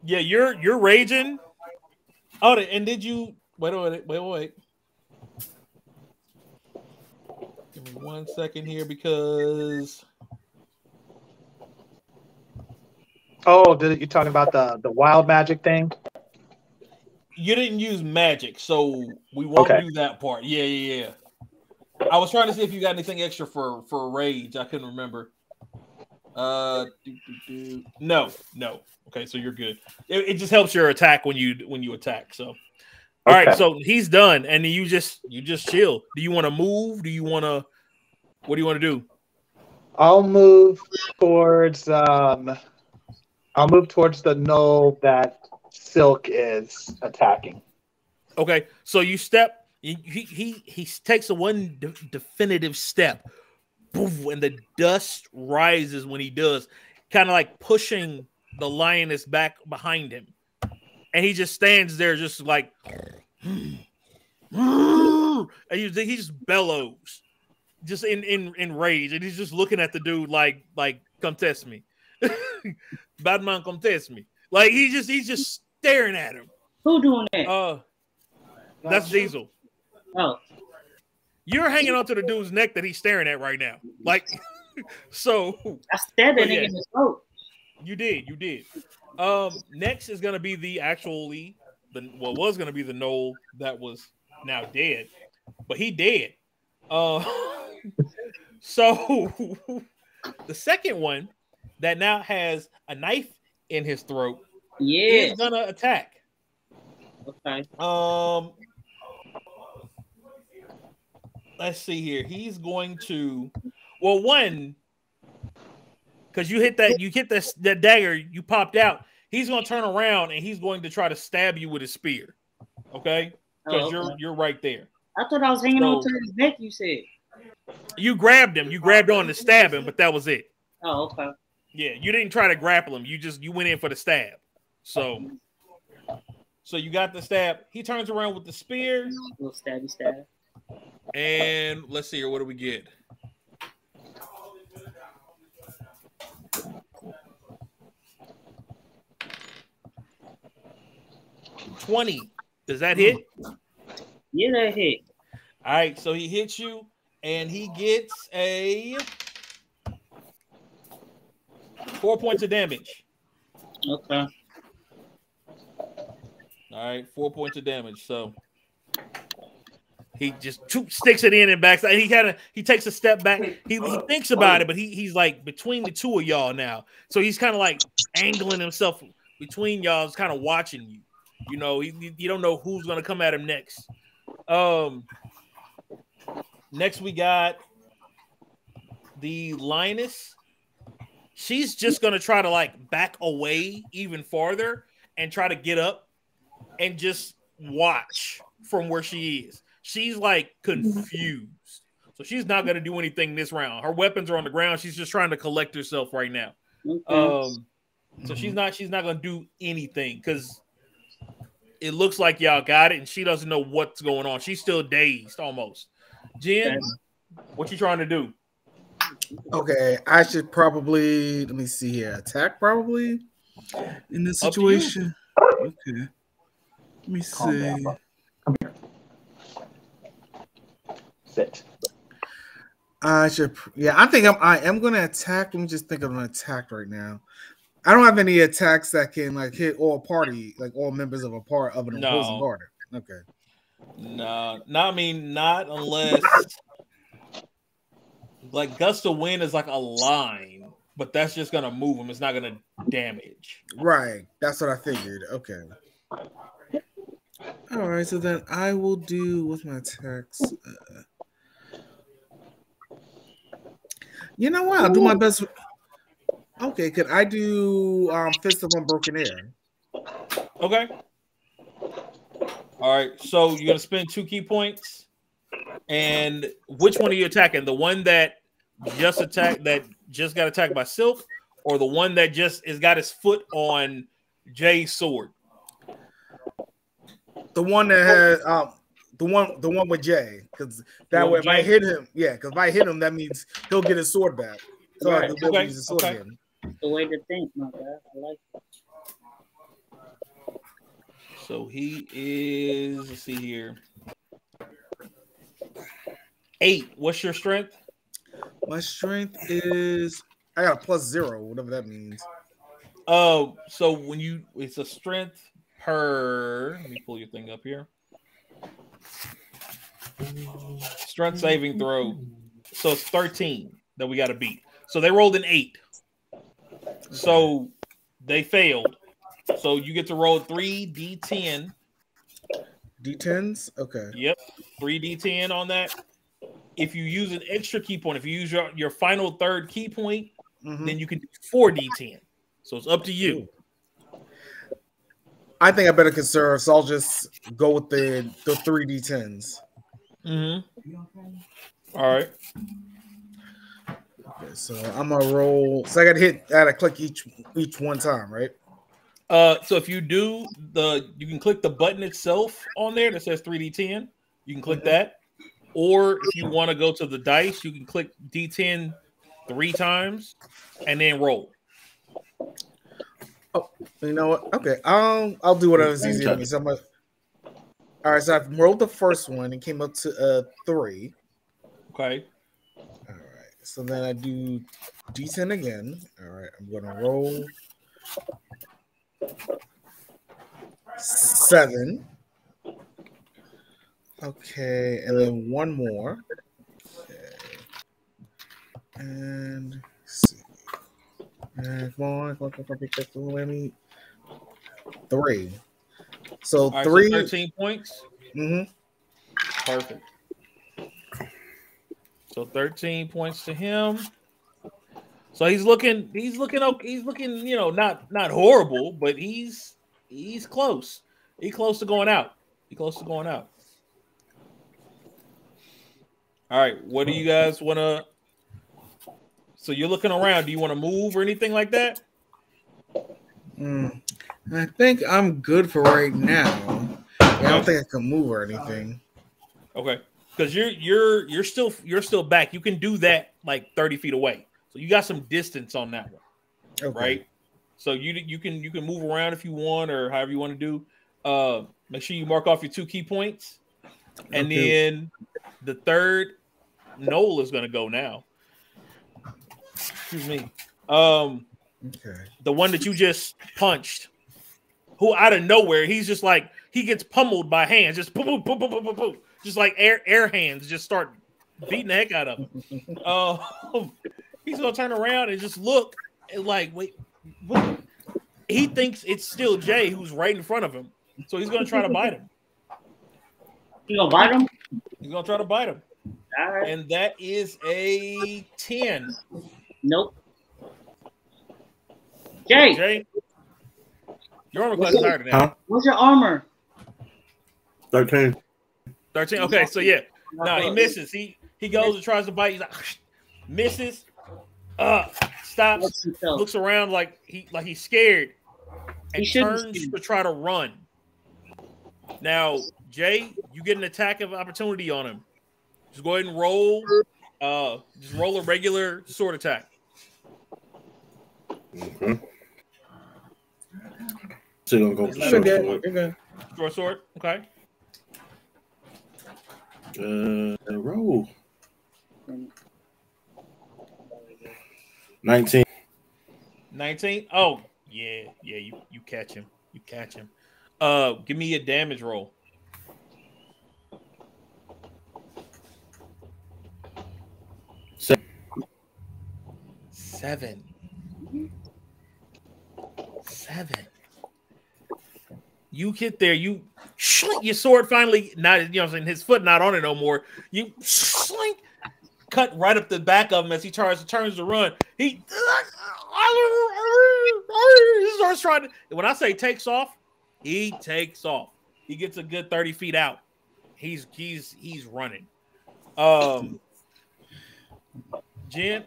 S1: yeah, you're you're raging. Oh, and did you wait, wait, wait, wait, wait. Give me one second here because
S3: Oh, did you talking about the the wild magic thing?
S1: you didn't use magic, so we won't
S3: Okay.
S1: do that part. Yeah, yeah, yeah. I was trying to see if you got anything extra for for rage. I couldn't remember. Uh, do, do, do. no, no. Okay, so you're good. It, it just helps your attack when you when you attack. So, all right,
S3: Okay.
S1: so he's done, and you just you just chill. Do you want to move? Do you want to? What do you want to do?
S3: I'll move towards um I'll move towards the gnoll that Silk is attacking.
S1: Okay, so you step. He he he, he takes a one de- definitive step, Poof, and the dust rises when he does, kind of like pushing the lioness back behind him, and he just stands there, just like, [sighs] and he, he just bellows, just in in in rage, and he's just looking at the dude like like come test me, [laughs] Batman come test me, like he just he's just staring at him.
S5: Who doing that?
S1: Uh, that's Diesel.
S5: oh,
S1: You're hanging onto the dude's neck that he's staring at right now. Like, [laughs] so
S5: I stabbed that
S1: yeah.
S5: nigga in his throat.
S1: you did, you did. Um, next is gonna be the actually the what was gonna be the Gnoll that was now dead, but he dead. Uh, [laughs] so [laughs] the second one that now has a knife in his throat
S5: Yeah.
S1: is gonna attack.
S5: Okay.
S1: Um, let's see here. He's going to, well, one, because you hit that, you hit that that dagger, you popped out. He's going to turn around and he's going to try to stab you with his spear. Okay, because
S5: Oh,
S1: you're you're right there.
S5: I thought I was hanging on to his neck. You said.
S1: You grabbed him. You grabbed on to stab him, but that was it.
S5: Oh, okay.
S1: Yeah, you didn't try to grapple him. You just you went in for the stab. So, so you got the stab. He turns around with the spear.
S5: little stabby stab.
S1: And let's see here. What do we get? Twenty. Does that hit?
S5: Yeah, that hit.
S1: All right. So he hits you, and he gets a four points of damage.
S5: Okay.
S1: All right, four points of damage. So he just sticks it in and backs. And he kind of he takes a step back. He, he thinks about it, but he, he's like between the two of y'all now. So he's kind of like angling himself between y'all, kind of watching you. You know, he, you don't know who's gonna come at him next. Um, next we got the lioness. She's just gonna try to like back away even farther and try to get up and just watch from where she is. She's like confused. So she's not going to do anything this round. Her weapons are on the ground. She's just trying to collect herself right now. Um so she's not she's not going to do anything cuz it looks like y'all got it and she doesn't know what's going on. She's still dazed almost. Jen, what you trying to do?
S4: Okay, I should probably let me see here. Attack probably in this
S1: Up
S4: situation. Okay. Let me see.
S3: down. Come here. Sit.
S4: I should. Yeah, I think I'm. I am gonna attack. Let me just think of an attack right now. I don't have any attacks that can like hit all party, like all members of a part of an
S1: No.
S4: opposing party. Okay.
S1: No, no, I mean not unless like gust of wind is like a line, but that's just gonna move them. It's not gonna damage.
S4: Right. That's what I figured. Okay. All right. So then I will do with my attacks. Uh, you know what? I'll do my best. Okay. Could I do um, Fist of Unbroken Air?
S1: Okay. All right. So you're gonna spend two ki points, and which one are you attacking? The one that just attacked that just got attacked by Silk, or the one that just has got his foot on Jay's sword?
S4: The one that had um, the one the one with Jay, because that way
S1: with
S4: if I hit him, yeah, because if I hit him, that means he'll get his sword back. So
S1: Right,
S4: have to be able to
S1: okay,
S4: use his sword
S1: okay.
S4: again.
S5: The way to think, my bad. I like that.
S1: So he is. Let's see here. Eight. What's your strength?
S4: My strength is I got a plus zero, whatever that means.
S1: Oh, so when you it's a strength per. Let me pull your thing up here. Strength saving throw. So it's thirteen that we got to beat. So they rolled an eight. So they failed. So you get to roll three d10.
S4: D10s? Okay.
S1: Yep, three d10 on that. If you use an extra ki point, if you use your, your final third ki point,
S4: Mhm.
S1: then you can do four d10. So it's up to you.
S4: I think I better conserve, so I'll just go with the the three D10s.
S1: Mm-hmm. All right.
S4: Okay, so I'm gonna roll. So I gotta hit, I gotta click each each one time, right?
S1: Uh, so if you do the, you can click the button itself on there that says 3d10. You can click that, or if you want to go to the dice, you can click d10 three times and then roll.
S4: Oh, you know what? Okay, I'll I'll do whatever's easier for me. So I'm gonna, all right, so I've rolled the first one and came up to uh three.
S1: Okay.
S4: All right, so then I do D10 again. All right, I'm gonna roll seven. Okay, and then one more. Okay. And let's see. And come on, come on, come on, pick up. Three. So
S1: right.
S4: three.
S1: So 13 points.
S4: mhm.
S1: Perfect. So 13 points to him. So he's looking, he's looking okay. He's looking, you know, not not horrible, but he's he's close. He close to going out. He's close to going out. All right. What do you guys want to? So you're looking around. Do you want to move or anything like that?
S4: Mm. I think I'm good for right now. Yeah, I don't think I can move or anything.
S1: Okay. Because you're you're you're still you're still back. You can do that like 30 feet away. So you got some distance on that one.
S4: Okay.
S1: right? So you you can you can move around if you want or however you want to do. Uh, make sure you mark off your two ki points, and
S4: Okay.
S1: then the third gnoll is going to go now. Excuse me. Um,
S4: Okay.
S1: the one that you just punched, who out of nowhere he's just like he gets pummeled by hands, just boom, boom, boom, boom, boom, boom, boom. just like air air hands, just start beating the heck out of him. Uh, [laughs] he's gonna turn around and just look and like wait, what? he thinks it's still Jay who's right in front of him, so he's gonna try to bite him. [laughs]
S5: You gonna bite him?
S1: He's gonna try to bite him,
S5: All right.
S1: and that is a ten.
S5: Nope. Jay,
S1: Jay, your armor class is higher than that.
S2: Huh?
S5: what's your armor?
S2: 13.
S1: 13. Okay, so yeah. No, he misses. He he goes and tries to bite. He's like misses. Uh stops, looks around like he like he's scared and
S5: He shouldn't
S1: turns to try to run. Now, Jay, you get an attack of opportunity on him. Just go ahead and roll. Uh just roll a regular sword attack.
S2: Mm-hmm. So you're gonna go
S1: You're
S2: short
S4: good.
S2: sword.
S4: You're good.
S1: Short sword. Okay.
S2: Uh, roll. 19.
S1: 19. Oh, Yeah, yeah, you you catch him. You catch him. Uh, give me a damage roll.
S2: Seven.
S1: Seven. Seven. You get there, you slink your sword finally, not you know what I'm saying, his foot not on it no more. You slink, cut right up the back of him as he tries turns to run. He, starts trying to when I say takes off, he takes off. He gets a good 30 feet out. He's he's he's running. Um Jen,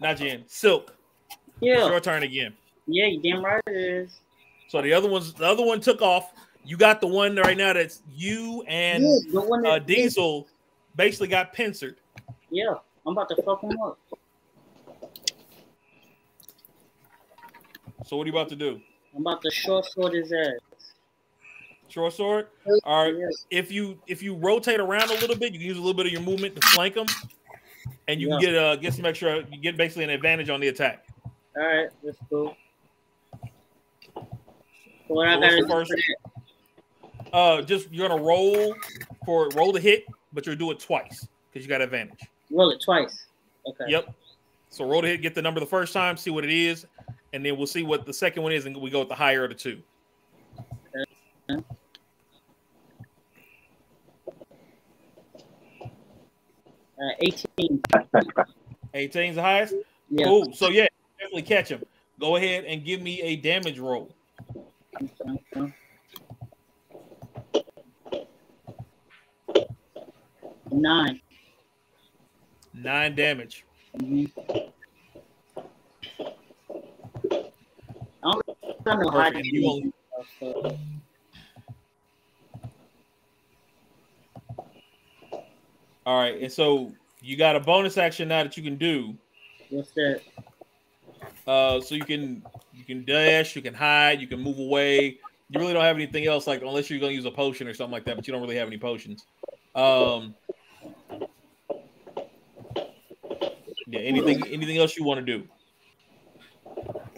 S1: not Jen, Silk. It's
S5: Yeah,
S1: your turn again.
S5: Yeah, you damn right it is.
S1: So the other one's the other one took off. You got the one right now that's you and
S5: yeah, that,
S1: uh, Diesel basically got pincered.
S5: Yeah, I'm about to fuck him up.
S1: So what are you about to do?
S5: I'm about to short sword his ass.
S1: Short sword. All right.
S5: Yeah.
S1: If you if you rotate around a little bit, you can use a little bit of your movement to flank him, and you
S5: Yeah.
S1: can get uh get some extra. You get basically an advantage on the attack.
S5: All right, let's go. What
S1: So what's
S5: gotta
S1: the
S5: do
S1: first- Uh, just you're gonna roll for roll the hit, but you'll do it twice because you got advantage.
S5: Roll it twice. Okay.
S1: Yep. So roll the hit, get the number the first time, see what it is, and then we'll see what the second one is, and we go with the higher of the two.
S5: Uh, 18.
S1: 18's the highest.
S5: Yeah.
S1: Cool. So yeah, definitely catch him. Go ahead and give me a damage roll.
S5: Nine.
S1: Nine damage.
S5: Mhm. I don't, know how to do so.
S1: All right, and so you got a bonus action now that you can do.
S5: What's that?
S1: Uh, so you can you can dash, you can hide, you can move away. You really don't have anything else, like unless you're gonna use a potion or something like that, but you don't really have any potions. Um, yeah, anything anything else you want to do?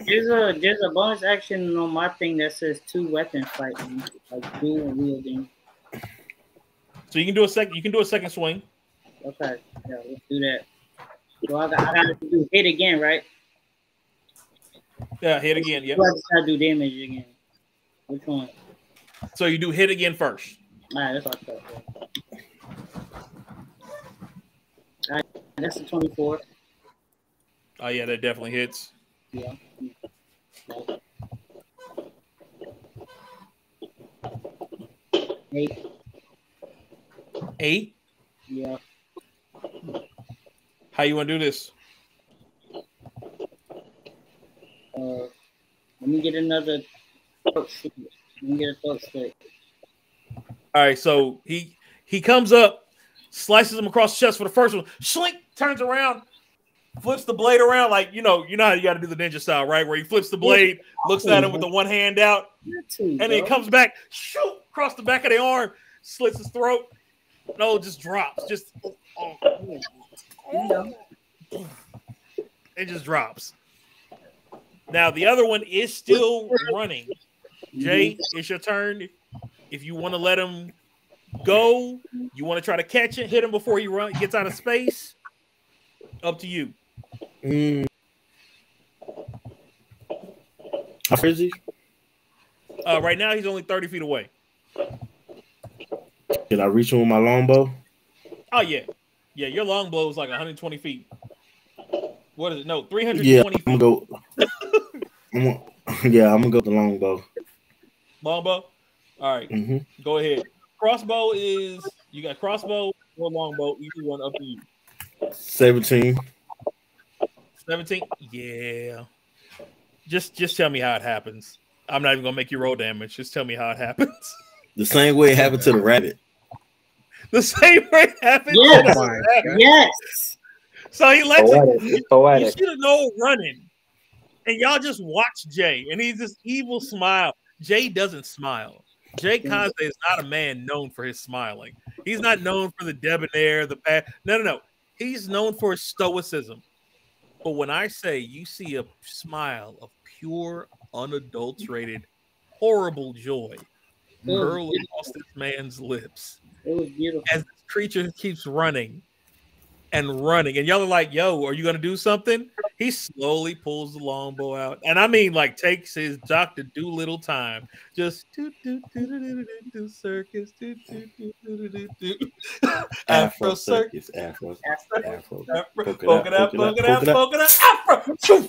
S5: There's a there's a bonus action on my thing that says two weapon fighting, like dual wielding.
S1: So you can do a second. You can do a second swing.
S5: Okay, yeah, let's do that. So I got, I got to do hit again, right?
S1: Yeah, hit again.
S5: Yeah. I do damage again? Which one?
S1: So you do hit again first.
S5: All right, that's what I right, that's a 24.
S1: Oh yeah, that definitely hits.
S5: Yeah. Eight.
S1: Eight.
S5: Yeah.
S1: How you want to do this?
S5: Uh, let me get another slit. Let me get a throat slit.
S1: All right, so he he comes up, slices him across the chest for the first one. Slink turns around, flips the blade around like you know you know how you got to do the ninja style, right? Where he flips the blade, looks at him with the one hand out, and then comes back, shoot across the back of the arm, slits his throat. No, just drops, just oh, oh,
S5: know.
S1: it just drops. Now the other one is still [laughs] running. Jay, it's your turn. If you want to let him go, you want to try to catch it, hit him before he run gets out of space. Up to you.
S2: Mm. How far is he?
S1: Uh, right now, he's only thirty feet away.
S2: Can I reach him with my longbow?
S1: Oh yeah, yeah. Your longbow is like 120 feet. What is it? No,
S2: Yeah,
S1: 320
S2: I'm gonna go. [laughs] I'm gonna, [laughs] yeah, I'm gonna go with the longbow.
S1: Longbow. All right,
S2: hmm
S1: go ahead. Crossbow is you got crossbow or longbow. Either one up to you.
S2: 17.
S1: 17. Yeah. Just just tell me how it happens. I'm not even gonna make you roll damage. Just tell me how it happens. [laughs]
S2: The same way it happened to the rabbit. [laughs]
S1: the same way it happened.
S5: Yes.
S1: to the rabbit.
S5: Yes.
S1: So he lets it.
S3: Poetic.
S1: You, should have known running, and y'all just watch Jay, and he's this evil smile. Jay doesn't smile. Jay mm. Conze is not a man known for his smiling. He's not known for the debonair, the bad. No, no, no. He's known for his stoicism. But when I say you see a smile of pure, unadulterated, horrible joy curl across this man's lips
S5: It was beautiful.
S1: as this creature keeps running and running. And y'all are like, yo, are you gonna do something? He slowly pulls the longbow out. And I mean like takes his Dr. Dolittle time. Just do do do do do do do circus. Do, do, do, do, do, do, do. Afro circus.
S2: Afro,
S5: Afro.
S2: Poke it
S1: poke it
S2: out,
S1: out,
S2: poke it out, poke
S1: it out, Afro.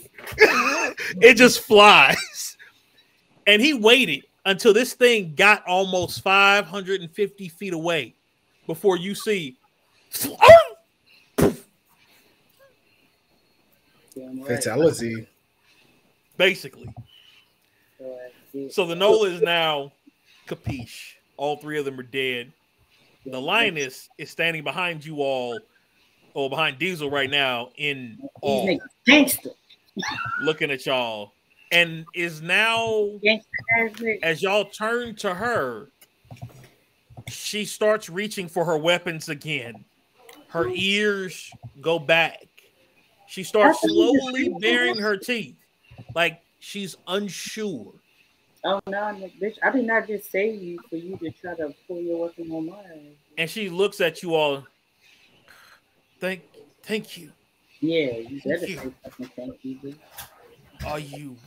S1: It just flies. And he waited until this thing got almost 550 feet away before you see.
S5: Damn right.
S4: Fatality.
S1: Basically. So the Nola is now capiche. All three of them are dead. The lioness is standing behind you all, or behind Diesel right now in
S5: These
S1: awe,
S5: niggas gangster.
S1: looking at y'all, and is now
S5: Gangster ass nigga.
S1: as y'all turn to her, she starts reaching for her weapons again. Her ears go back. She starts slowly baring her teeth, like she's unsure.
S5: Oh no, nigga, bitch! I did not just save you for you to try to pull your weapon on mine.
S1: And she looks at you all. Thank, thank you.
S5: Yeah, you better
S1: Thank you.
S5: say fucking thank you, bitch.
S1: Are you?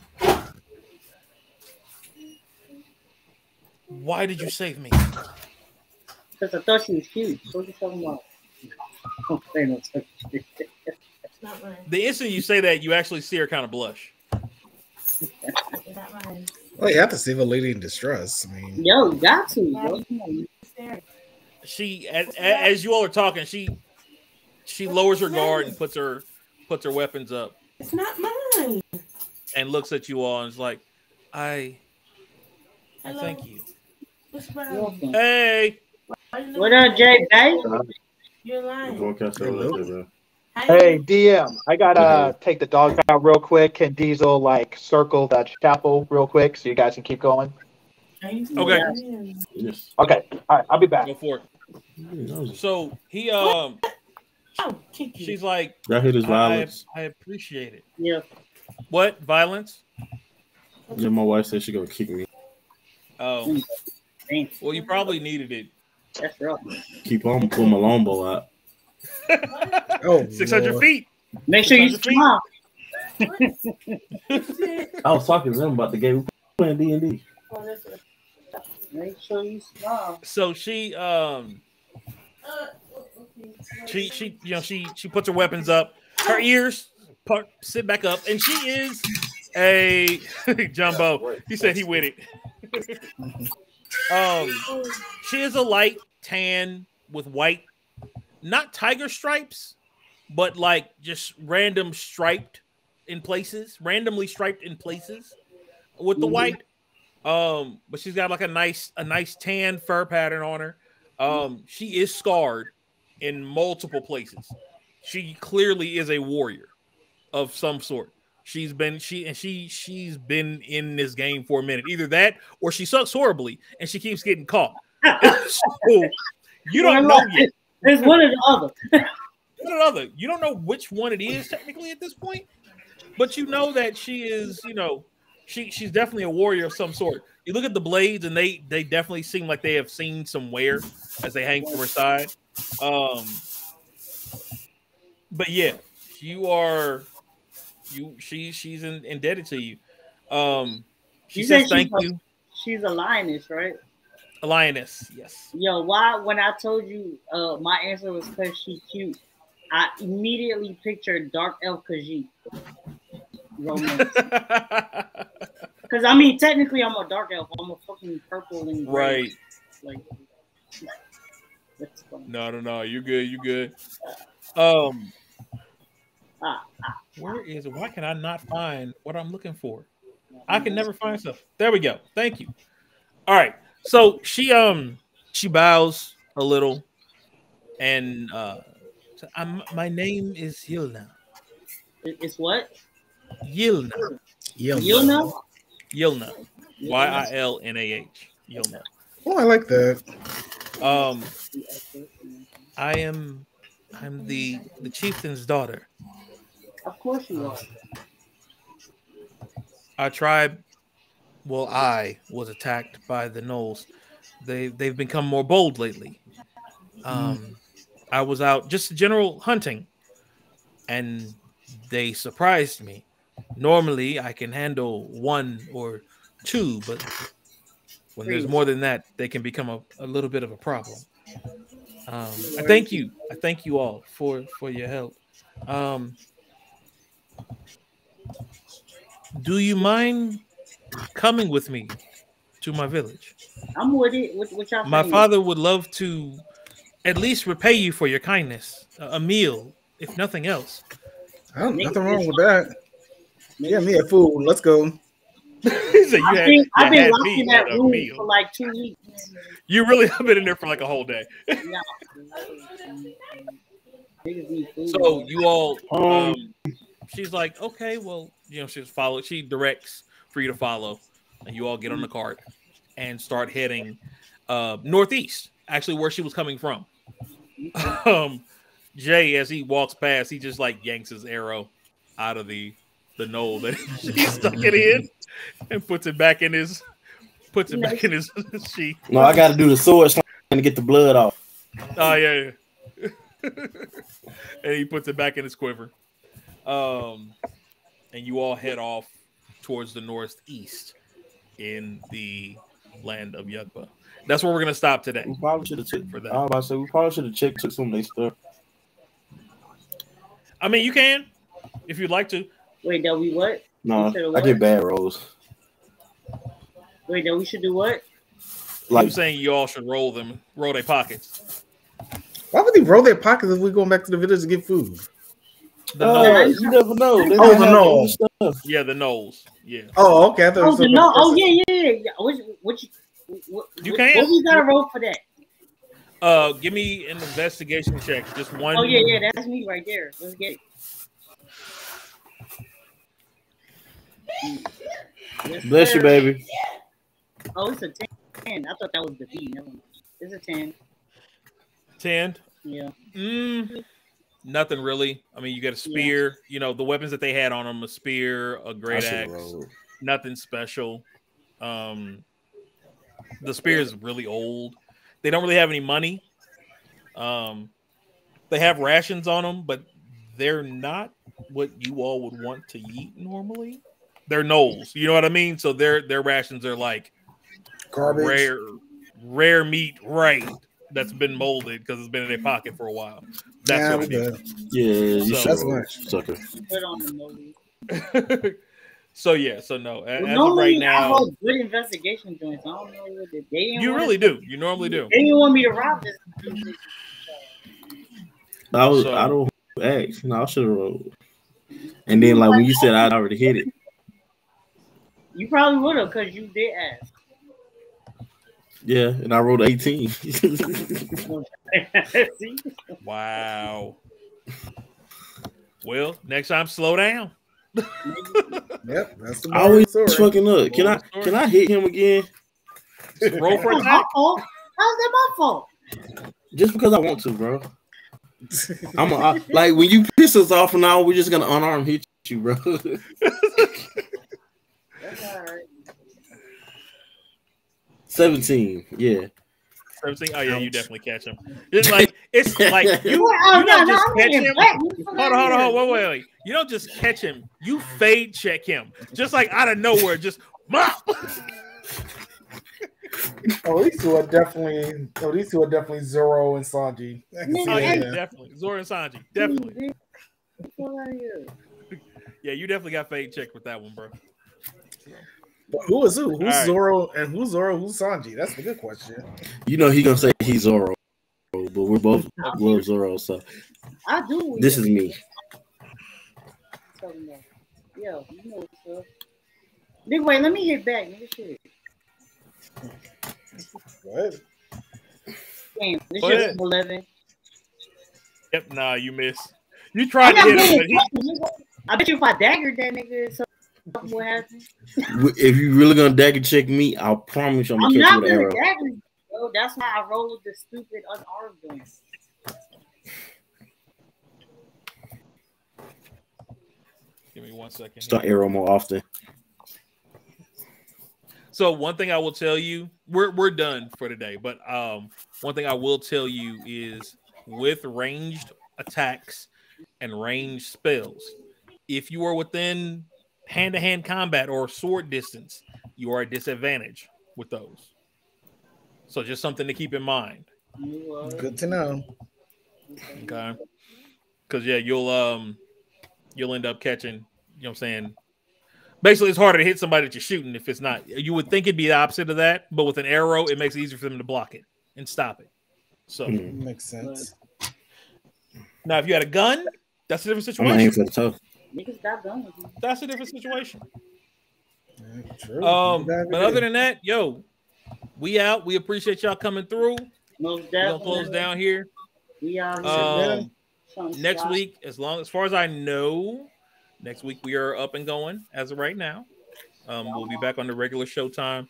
S1: Why did you save me?
S5: Because I thought she was cute. What you talking about? [laughs] [laughs] Don't say no such shit.
S6: It's not mine.
S1: The instant you say that, you actually see her kind of blush.
S6: Not mine.
S4: Well, you have to save a lady in distress. I mean,
S5: Yo, you got to, bro. Come on.
S6: It's there.
S1: She, as, as you all are talking, she, she lowers her guard and puts her, puts her weapons up
S6: It's not mine.
S1: and looks at you all and is like, "I, I
S6: Hello.
S1: thank you."
S6: It's
S5: You're
S1: Hey,
S6: Why
S5: What up, Jay? Bay?
S6: You're lying.
S2: Forecast over there, bro.
S3: Hey, DM, I gotta take the dogs out real quick. Can Diesel like circle the chapel real quick so you guys can keep going?
S1: Okay.
S2: Yes.
S3: Okay, all right, I'll be back.
S1: go for it. So he, um,
S6: Oh,
S1: she's like, that
S2: hit his
S1: I,
S2: violence.
S1: I appreciate it.
S5: Yeah.
S1: What violence?
S2: Yeah, my wife said she gonna kick me.
S1: Oh, well, you probably needed it.
S5: that's rough.
S2: Keep on pulling my longbow out.
S4: Oh,
S1: Six hundred
S4: Lord.
S1: feet.
S5: Make sure you
S1: 600 feet.
S5: smile. [laughs]
S2: I was talking to them about the game. We playing D and D.
S6: Oh, that's it.
S5: Make sure you smile.
S1: So she, um, she, she, you know, she, she puts her weapons up. Her ears part, sit back up, and she is a [laughs] jumbo. He said he with it. [laughs] um, she is a light tan with white, not tiger stripes, but like just random striped in places, randomly striped in places with the
S5: Mhm.
S1: white. Um, but she's got like a nice, a nice tan fur pattern on her. Um, she is scarred in multiple places. She clearly is a warrior of some sort. She's been she and she she's been in this game for a minute. Either that or she sucks horribly and she keeps getting caught. [laughs] [laughs] So, you don't know yet.
S5: It's one or the other.
S1: One or the other. You don't know which one it is technically at this point, but you know that she is, you know, she she's definitely a warrior of some sort. You look at the blades, and they they definitely seem like they have seen some wear as they hang from her side. Um, but yeah, you are you she she's in, indebted to you. Um, she
S5: You
S1: says thank
S5: she's a-
S1: you,
S5: She's a lioness, right?
S1: A lioness. Yes.
S5: Yo, why when I told you uh my answer was because she cute, I immediately pictured dark elf Khajiit. Romance. [laughs] Because I mean technically I'm a dark elf. I'm a fucking purple and gray.
S1: right.
S5: Like.
S1: No, no, no. You good. You good. Um,
S5: Ah,
S1: where is it? Why can I not find what I'm looking for? I can never find stuff. There we go. Thank you. All right. So she um she bows a little, and uh, so I'm, my name is Yilna.
S5: It- It's what?
S1: Yilna.
S4: Yilna.
S5: You?
S1: Yilna. Y I L N A H. Yilna.
S4: Oh, I like that.
S1: Um, I am I'm the the chieftain's daughter.
S5: Of course you are.
S1: our tribe, well, I was attacked by the gnolls. They they've become more bold lately. Um, I was out just general hunting, and they surprised me. Normally, I can handle one or two, but when there's more than that, they can become a, a little bit of a problem. Um, I thank you. I thank you all for for your help. Um, do you mind coming with me to my village?
S5: I'm with it. What, what y'all
S1: My
S5: saying?
S1: father would love to at least repay you for your kindness, a, a meal, if nothing else.
S4: I don't, nothing wrong with that. Yeah, me a food. Let's go. [laughs]
S1: he said you
S5: I've
S1: had,
S5: been,
S1: you
S5: I've been locked in that room
S1: meal.
S5: for like two weeks.
S1: You really have been in there for like a whole day.
S5: Yeah. Niggas [laughs] need food.
S1: So you all,
S2: Um,
S1: um, she's like, okay, well, you know, she's followed. She directs for you to follow, and you all get on the cart and start heading uh, northeast. Actually, where she was coming from. [laughs] um, Jay, as he walks past, he just like yanks his arrow out of the the gnoll that [laughs] he stuck it in, and puts it back in his puts it back in his [laughs] sheath.
S2: no, I got to do the sword slam to get the blood off.
S1: Oh yeah, yeah. and he puts it back in his quiver. Um, and you all head off towards the northeast in the land of Yugba. That's where we're gonna stop today.
S2: We probably should have took.
S1: For that.
S2: I was about to say we probably should have checked took some of their stuff.
S1: I mean, you can if you'd like to.
S5: Wait, that we what?
S2: No,
S5: You said
S2: I get bad rolls.
S5: Wait, that we should do what?
S2: Like, I'm
S1: saying you all should roll them, roll their pockets.
S4: Why would they roll their pockets if we going back to the village to get food?
S1: The
S2: uh,
S1: gnolls.
S2: you never know. They
S4: Oh, the
S2: have other
S4: gnoll.
S2: stuff.
S1: yeah, the nose. Yeah,
S4: Oh, okay. I thought
S5: Oh, the,
S4: something
S5: no. Oh, yeah, yeah, yeah. yeah. What, what you, what,
S1: You
S5: what,
S1: can.
S5: What we got to roll for that?
S1: uh, give me an investigation check. Just one.
S5: Oh, yeah, yeah. That's me right there. Let's get it. Yes,
S2: Bless you, baby.
S5: Oh, it's a 10. I thought that was the B. Never mind. It's a 10.
S1: Ten.
S5: Yeah.
S1: Mm, nothing really. I mean, you get a spear. You know, the weapons that they had on them: a spear, a great axe.
S2: rolled.
S1: Nothing special. Um, the spear is really old. They don't really have any money. Um, they have rations on them, but they're not what you all would want to eat normally. They're gnolls, you know what I mean. So their their rations are like
S4: Garbage.
S1: rare, rare meat, right? That's been molded because it's been in their pocket for a while. That's
S4: yeah,
S1: what
S4: we
S1: it is.
S4: good.
S2: Yeah, you
S1: So-
S4: That's
S2: roll,
S4: nice.
S2: sucker.
S5: Put on the movie. [laughs]
S1: so yeah, so no. a- As of
S5: Normally,
S1: right
S5: I
S1: now,
S5: hold good investigation joints. I don't know what they, they
S1: you really do. You normally do.
S5: They didn't want me to rob this.
S2: I was.
S1: So-
S2: I don't ask. No, I should have rolled. And then, like when you said, I'd already hit it.
S5: You probably would have because you did ask.
S2: Yeah, and I rolled 18. [laughs] [laughs]
S1: Wow. Well, next time, slow down. [laughs]
S4: Yep, that's the
S2: I
S4: moral
S2: always
S4: story.
S2: fucking up. Can I? Can I hit him again?
S1: Roll for
S5: That's my
S1: attack.
S5: How's that my fault?
S2: Just because I want to, bro. I'm a, I, like when you piss us off now, we're just gonna unarmed hit you, bro.
S5: That's all right.
S2: 17. Yeah.
S1: 17? Oh yeah, you definitely catch him. It's like it's [laughs] like you,
S5: Well,
S1: you don't
S5: no,
S1: just
S5: I'm
S1: catch him.
S5: black.
S1: Hold on, hold on, hold on, wait, wait, wait. You don't just catch him. You fade check him, just like out of nowhere. Just mop. [laughs]
S4: Oh, these two are definitely. Oh, these two are definitely Zoro and Sanji. I can see
S1: Oh yeah, definitely. Zoro and Sanji, [laughs] definitely.
S5: Get out of here.
S1: Yeah, you definitely got fade check with that one, bro.
S4: But who is who? Who's
S1: All right.
S4: Zoro and who's Zoro? Who's Sanji? That's the good question.
S2: You know he gonna say he's Zoro, but we're both love Zoro. So
S5: I do.
S2: this is me.
S5: Talking Yo, you know what's up. Big wait, let me hit back. Nigga, shit.
S4: What?
S5: Damn, this
S1: Go
S5: shit is 11.
S1: Yep, nah, you miss. You
S5: I'm
S1: tried to hit him, he.
S5: I bet you if I daggered that nigga, something would happen.
S2: If you really gonna dagger check me, I'll promise you I'm
S5: I'm
S2: gonna catch you
S5: not
S2: with an
S5: gonna
S2: arrow.
S5: dagger you, bro. That's why I roll with the stupid unarmed joints.
S1: give me one second.
S2: Start arrow more often.
S1: So one thing I will tell you, we're we're done for today. But um, one thing I will tell you is with ranged attacks and ranged spells, if you are within hand-to-hand combat or sword distance, you are at disadvantage with those. So just something to keep in mind.
S4: Good to know.
S1: Okay. Cause yeah, you'll um you'll end up catching, you know what I'm saying? Basically, it's harder to hit somebody that you're shooting if it's not. You would think it'd be the opposite of that, but with an arrow, it makes it easier for them to block it and stop it. So
S2: Hmm.
S4: Makes sense.
S1: now if you had a gun, that's a different
S2: I'm
S1: situation.
S2: For the toe.
S5: niggas got done with you.
S1: That's a different situation.
S4: True.
S1: Um,
S4: Do that every
S1: but other than that, yo, we out. We appreciate y'all coming through.
S5: Most
S1: We're gonna close down here.
S5: We out here.
S1: Um, next
S5: fly.
S1: week, as long as far as I know, next week we are up and going as of right now. Um, we'll be back on the regular show time,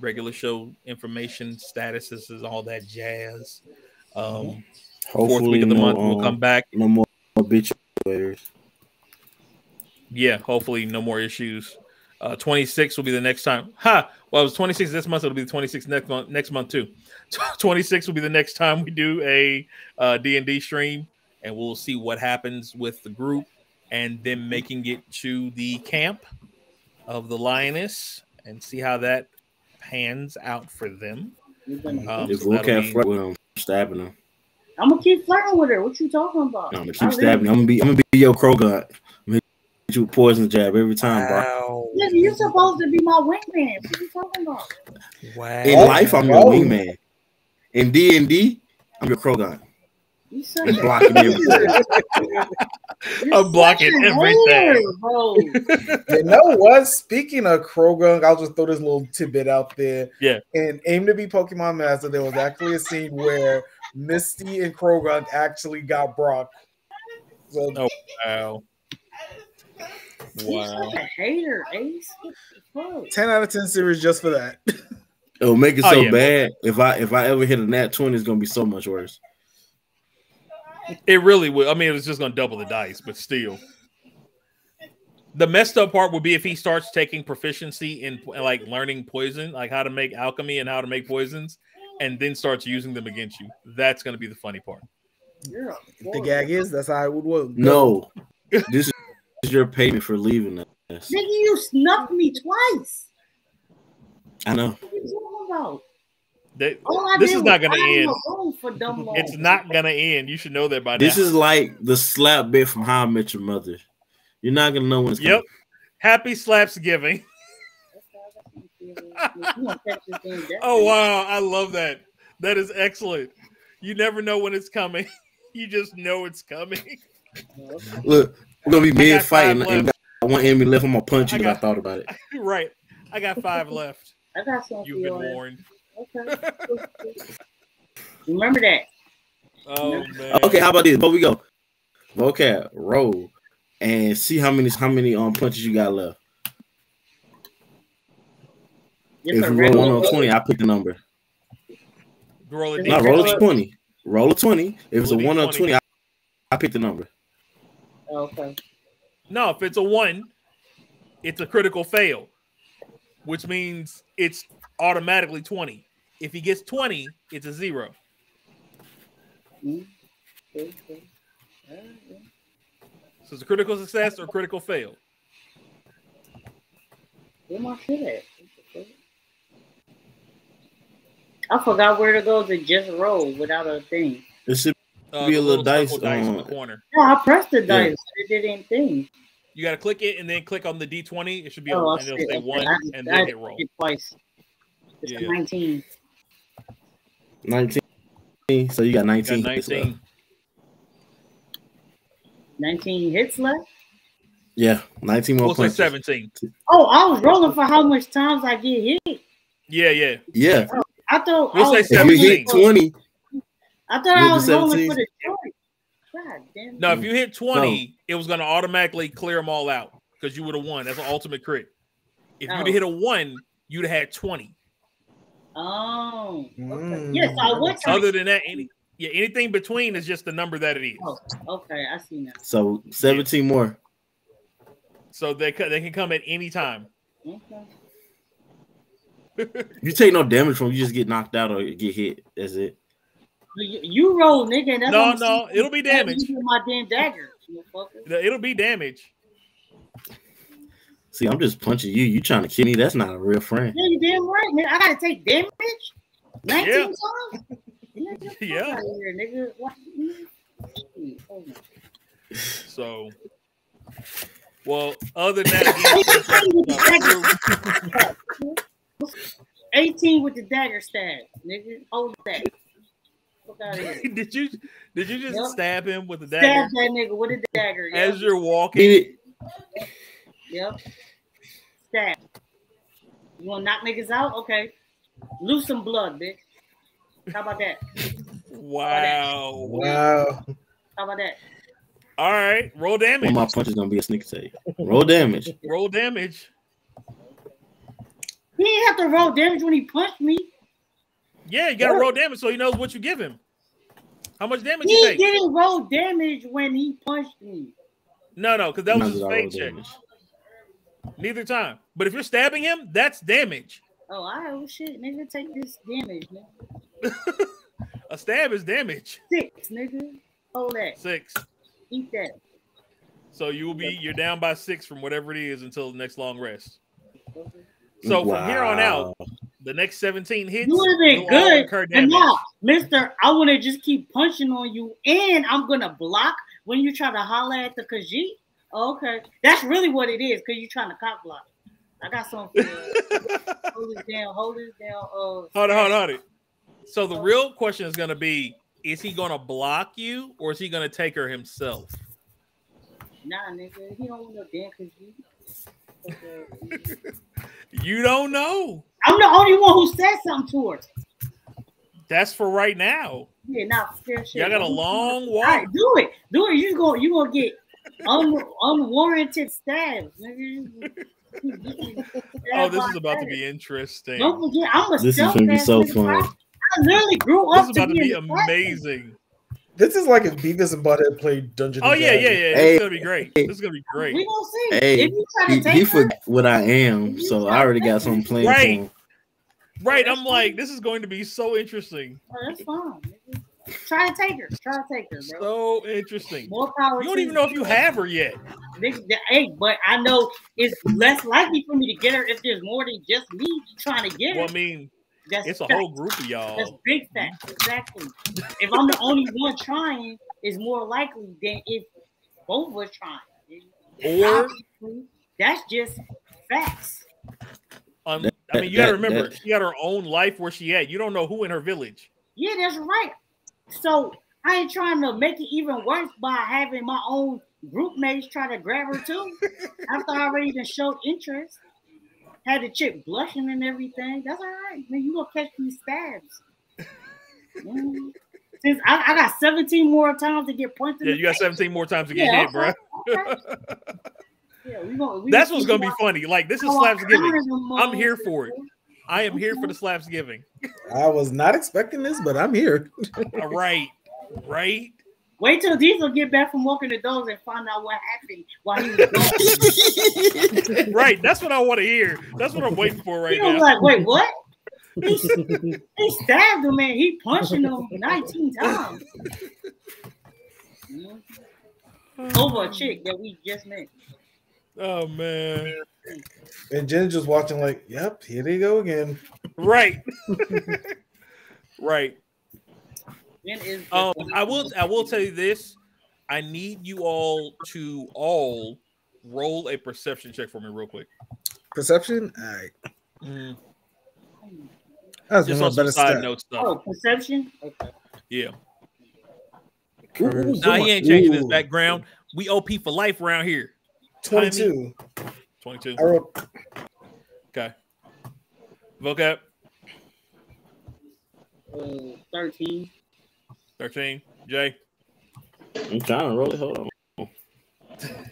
S1: regular show information, statuses, is all that jazz. Um, fourth week of the
S2: no,
S1: month, we'll
S2: um,
S1: come back.
S2: No more obituaries.
S1: Yeah, hopefully, no more issues. Uh, 26 will be the next time. Ha! Well, it was 26 this month. It'll be the 26 next month. Next month too. [laughs] 26 will be the next time we do a uh, D&D stream, and we'll see what happens with the group, and then making it to the camp of the lioness, and see how that pans out for them.
S5: We've been-
S1: Um,
S2: if
S1: so
S2: we'll
S1: that'll
S2: catch
S1: be-
S2: flirt with him, stabbing him.
S5: I'm gonna keep flirting with her. What you talking about?
S2: I'm gonna
S5: I
S2: keep stabbing. him. I'm gonna be. I'm gonna be your Croagunk. I'm gonna hit you with poison jab every time, bro.
S1: Wow!
S5: Nigga, you supposed to be my wingman. What are you talking about?
S1: Wow!
S2: In life, I'm your wingman. In D and D, I'm your Croagunk.
S5: You such
S2: I'm
S5: a
S2: blocking everything.
S1: I'm blocking everything.
S5: bro. [laughs]
S4: you know what? Speaking of Croagunk, I'll just throw this little tidbit out there.
S1: Yeah.
S4: In Aim to Be Pokemon Master, there was actually a scene where Misty and Croagunk actually got Brock. So
S1: Oh. Wow!
S5: You're
S1: Wow!
S5: such a hater, Ace. What the fuck?
S4: 10 out of 10 series just for that.
S2: It'll make it
S1: Oh,
S2: so
S1: yeah.
S2: bad. If I if I ever hit a nat twenty, it's gonna be so much worse.
S1: It really would. I mean, it was just going to double the dice, but still. The messed up part would be if he starts taking proficiency in like learning poison, like how to make alchemy and how to make poisons, and then starts using them against you. That's going to be the funny part.
S5: You're
S4: the gag is that's how it would work.
S2: No, [laughs] this is your payment for leaving us.
S5: Nigga, you snuffed me twice.
S2: I know.
S5: What you talking about?
S1: They- This is not gonna end.
S5: a room For dumb long. [laughs]
S1: it's not going to end. You should know that by
S2: This
S1: now.
S2: This is like the slap bit from How I Met Your Mother. You're not gonna know when it's
S1: Yep. Happy Slapsgiving.
S5: You gonna catch this thing dead.
S1: Oh wow, I love that. That is excellent. You never know when it's coming. [laughs] You just know it's coming.
S2: coming. Look, we're gonna be
S1: I
S2: mid
S1: got
S2: fight and,
S1: five
S2: and
S1: left.
S2: got one left. I'm gonna punch you
S1: I
S2: because I
S1: got-
S2: thought about it. [laughs]
S1: right. I got five left.
S5: I got something
S1: You've been warned.
S5: Okay. [laughs] Remember that.
S1: Oh man.
S2: Okay, how about this? Before we go, Voqab roll and see how many how many um punches you got left.
S5: Just
S2: If
S5: a
S2: you roll one on twenty, I pick the number.
S1: Roll a
S2: No,
S1: d20.
S2: roll a twenty. Roll a twenty. If it's a one on
S1: D20.
S2: twenty, I, I pick the number.
S5: Okay.
S1: No, if it's a one, it's a critical fail, which means it's automatically 20. If he gets 20, it's a zero.
S5: Okay, okay. All right, yeah.
S1: So it's a critical success or critical fail.
S5: Where my shit at? What the fuck? I forgot where to go to just roll without a thing.
S2: It should
S1: Uh,
S2: Be a
S1: the
S2: little dice,
S1: circle dice in the
S2: uh,
S1: corner.
S5: No, I pressed the
S2: Yeah.
S5: dice. It didn't thing.
S1: You got to click it and then click on the D20. It should be,
S5: Oh,
S1: a,
S5: I
S1: and it'll
S5: see.
S1: say
S5: Okay,
S1: one
S5: I-
S1: and
S5: I
S1: then hit roll.
S5: did twice. It's
S1: Yeah.
S5: 19.
S2: nineteen. So you got
S1: You
S2: nineteen.
S1: got
S2: hits left.
S1: 19.
S5: 19 hits left.
S2: Yeah, nineteen more
S1: We'll say 17.
S5: Oh, I was rolling for how much times I get hit.
S1: Yeah, yeah.
S2: Yeah,
S5: I thought
S1: We'll
S5: I
S1: say
S5: was
S2: if you
S1: 17.
S2: hit twenty,
S5: I thought I was
S2: the
S5: rolling
S2: 17.
S5: for the joint. God damn.
S1: No, if you hit 20, it was going to automatically clear them all out because you would have won. That's an ultimate crit. If you'd have
S5: Oh.
S1: hit a one, you'd have had 20.
S5: Oh. Okay.
S4: Mm.
S5: Yes, I went. to-
S1: Other than that, any yeah, anything between is just the number that it is.
S5: Oh, okay, I see now.
S2: so seventeen more.
S1: So they they can come at any time.
S5: Okay. [laughs]
S2: You take no damage from. You just get knocked out or get hit. That's it.
S5: You, you roll, nigga. And that's
S1: No, no, it'll be damage.
S5: You get my damn dagger.
S1: It'll be damage.
S2: See, I'm just punching you. You trying to kill me? That's not a real friend.
S5: Yeah, you damn right, nigga. I gotta take damage. Nineteen
S1: Yeah.
S5: times. Nigga, [laughs] get the fuck
S1: Yeah.
S5: Here, nigga. What? Hold on.
S1: So, well, other than that, [laughs]
S5: 18 with the dagger stab, nigga. Hold that. Fuck out of here. [laughs]
S1: did you did you just
S5: Yep.
S1: stab him with the
S5: Stab
S1: dagger
S5: that nigga with a dagger. Yep.
S1: as you're walking?
S5: Yep. Stab. You wanna knock niggas out? Okay. Lose some blood, bitch. How about that?
S1: Wow.
S4: Wow.
S5: How about that?
S1: All right, roll damage.
S2: of my punches gonna be a sneak attack. Roll damage.
S1: Roll damage.
S5: He didn't have to roll damage when he punched me.
S1: Yeah, you gotta roll damage so he knows what you give him. How much damage
S5: He
S1: you take?
S5: didn't roll damage when he punched me.
S1: No, no, because that was his fake check.
S2: damage.
S1: Neither time. But if you're stabbing him, that's damage.
S5: Oh, all right, well, shit, nigga, take this damage, nigga. [laughs]
S1: A stab is damage.
S5: Six, nigga. Hold that.
S1: Six.
S5: Eat that.
S1: So you will be you're down by six from whatever it is until the next long rest. So from here on out,
S2: Wow.
S1: The next 17 hits
S5: You would have been good. And now, Mister, I want to just keep punching on you, and I'm gonna block when you try to holler at the Khajiit. Okay, that's really what it is, cause you're trying to cock block. I got something. For you. [laughs] hold this down. Hold this down. Uh,
S1: Hold on, hold on, hold. So the real question is going to be: Is he going to block you, or is he going to take her himself?
S5: nah, nigga, he don't want no damn Khajiit. [laughs] Okay.
S1: You don't know.
S5: I'm the only one who said something to her.
S1: That's for right now.
S5: Yeah, not fair shit.
S1: Y'all got a long
S5: All right,
S1: walk.
S5: do it. Do it. You gonna you gonna get un, unwarranted stabs, nigga. [laughs]
S1: Oh, this is about to be interesting.
S5: Don't forget, I'm a
S2: This is gonna be so fun.
S5: I literally grew up.
S1: This
S5: is
S1: about to
S5: be,
S1: be
S5: in the classroom.
S1: amazing.
S4: This is like if Beavis and Butthead played Dungeon.
S1: Oh
S4: and
S1: yeah, yeah,
S4: Dragons.
S1: yeah. This
S2: Hey.
S1: is gonna be great. This is gonna be great.
S5: We gonna see.
S2: Hey,
S5: if you try
S2: He,
S5: to take
S2: he forgot what I am, so I already got something planned
S1: Right.
S2: for him.
S1: Right. I'm like, this is going to be so interesting.
S5: oh, that's fine. Try to take her. Try to take her, bro.
S1: So interesting.
S5: More power.
S1: You don't even know if you have her yet.
S5: Hey, but I know it's less likely for me to get her if there's more than just me trying to get her.
S1: Well, I mean,
S5: That's
S1: it's a
S5: fact.
S1: whole group of y'all.
S5: That's big facts. Exactly. if I'm the only one trying, it's more likely than if both of us trying.
S1: Or
S5: Obviously, that's just facts.
S1: um,
S2: That-
S1: I mean, you gotta
S2: that-
S1: remember,
S2: that-
S1: she had her own life where she at. You don't know who in her village.
S5: Yeah, that's right. So I ain't trying to make it even worse by having my own group mates try to grab her too. [laughs] After I already done showed interest. Had the chick blushing and everything. That's all right. Man, you gonna catch these stabs. [laughs] Since I, I got 17 more times to get punched
S1: Yeah, you got 17 more times to get
S5: Yeah,
S1: hit, bro.
S5: okay, okay. Yeah, we gonna, we
S1: That's what's
S5: gonna
S1: gonna be funny. Like this is
S5: oh, how
S1: slaps giving. I'm here for it. I am here for the slaps giving.
S4: I was not expecting this, but I'm here. [laughs]
S1: All right, right.
S5: Wait till Diesel get back from walking the dogs and find out what happened while he was gone. [laughs]
S1: Right. That's what I want to hear. That's what I'm waiting for right
S5: he was
S1: now.
S5: like, wait, what? He, he stabbed him, man. He punched him 19 times. Mhm. Over a chick that we just met.
S1: Oh man.
S4: And Jen's just watching, like, yep, here they go again.
S1: Right. [laughs] right.
S5: Jen is
S1: Um, I will. I will tell you this. I need you all to all roll a perception check for me, real quick.
S4: Perception? All right.
S1: Mhm.
S4: That's
S1: Just
S4: one
S1: on
S4: of
S1: some
S4: better
S1: side note stuff.
S5: Oh, perception? Okay.
S1: Yeah.
S4: Curse.
S1: Nah, he ain't changing his background. We OP for life around here.
S4: 22.
S1: 22.
S4: I wrote
S1: Okay. Voqab
S5: Uh, 13.
S1: 13. Jay.
S2: I'm trying to roll it. Hold on.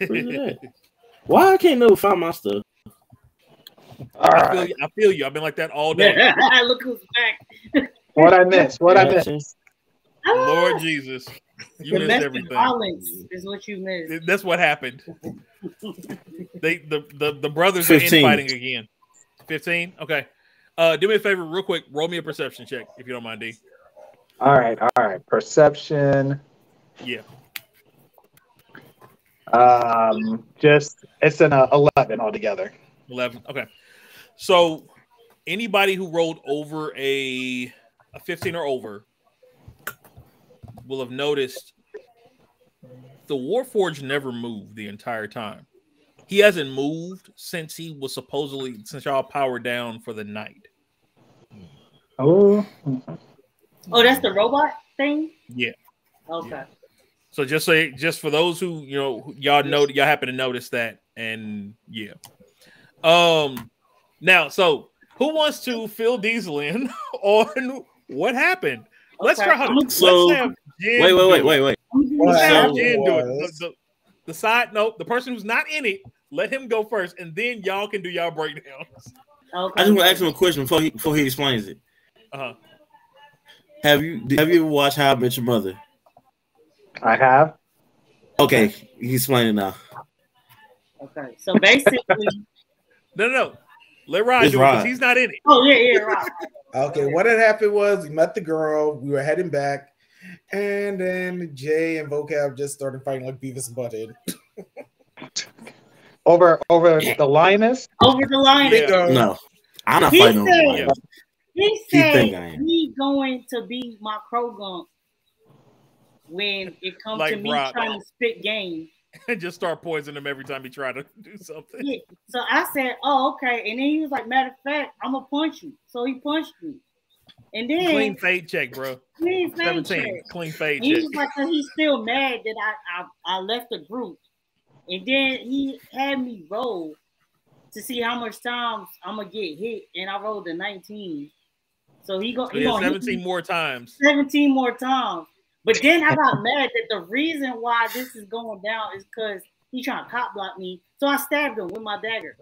S2: Where's it at? Why I can't never find my stuff?
S3: All
S1: I feel you. I feel you. I've been like that all day.
S5: I [laughs] look who's back.
S3: What I missed? What I missed?
S1: Lord Jesus. You missed everything.
S5: violence is what you missed.
S1: That's what happened. [laughs] They the the, the brothers are
S2: 15.
S1: infighting again. 15? Okay. Uh, do me a favor, real quick. Roll me a perception check if you don't mind, D.
S3: All right, all right. Perception.
S1: Yeah.
S3: Um, just it's an uh, eleven altogether.
S1: 11 okay so anybody who rolled over a, a 15 or over will have noticed the warforge never moved the entire time he hasn't moved since he was supposedly since y'all powered down for the night
S3: Oh,
S5: Oh, that's the robot thing.
S1: yeah
S5: Okay.
S1: so just say just for those who you know y'all know y'all happen to notice that and yeah um now so who wants to fill diesel in [laughs] on what happened let's try how let's
S2: So-
S1: have Jen
S2: Wait, wait, wait, wait, wait.
S1: Let's have
S4: So-
S1: Jen do it. The, the- the side note, the person who's not in it, let him go first, and then y'all can do y'all breakdowns.
S5: Okay.
S2: I just want to ask him a question before he before he explains it.
S1: Uh-huh.
S2: Have you have you ever watched How I Met Your Mother?
S3: I have.
S2: Okay, he's explain it now.
S5: Okay. So basically, [laughs]
S1: No, no, no. Let Rod
S2: It's
S1: do it because he's not in it.
S5: oh yeah, yeah, right. [laughs]
S4: Okay, what had happened was we met the girl, we were heading back, and then Jay and Voqab just started fighting like Beavis and Butthead.
S3: Over over the lioness.
S5: Over the line.
S1: Yeah.
S2: No, I'm not
S5: He
S2: fighting over
S5: said-
S2: Lions.
S5: He said
S2: think
S5: he going to be my Croagunk when it comes
S1: Like
S5: to me
S1: Rob.
S5: trying to spit game. [laughs]
S1: And just start poisoning him every time he try to [laughs] do something.
S5: Yeah. So I said, "Oh, okay." And then he was like, "Matter of fact, I'm gonna punch you." So he punched me, and then
S1: Clean fade check, bro.
S5: clean face
S1: 17.
S5: check.
S1: Clean fade
S5: He
S1: check.
S5: was like, "Cause he's still mad that I, I I left the group," and then he had me roll to see how much times I'm gonna get hit, and I rolled a 19. So he go
S1: So
S5: he
S1: he had 17
S5: me
S1: more times.
S5: 17 more times. But then I got [laughs] mad that the reason why this is going down is because he trying to cop block me. So I stabbed him with my dagger.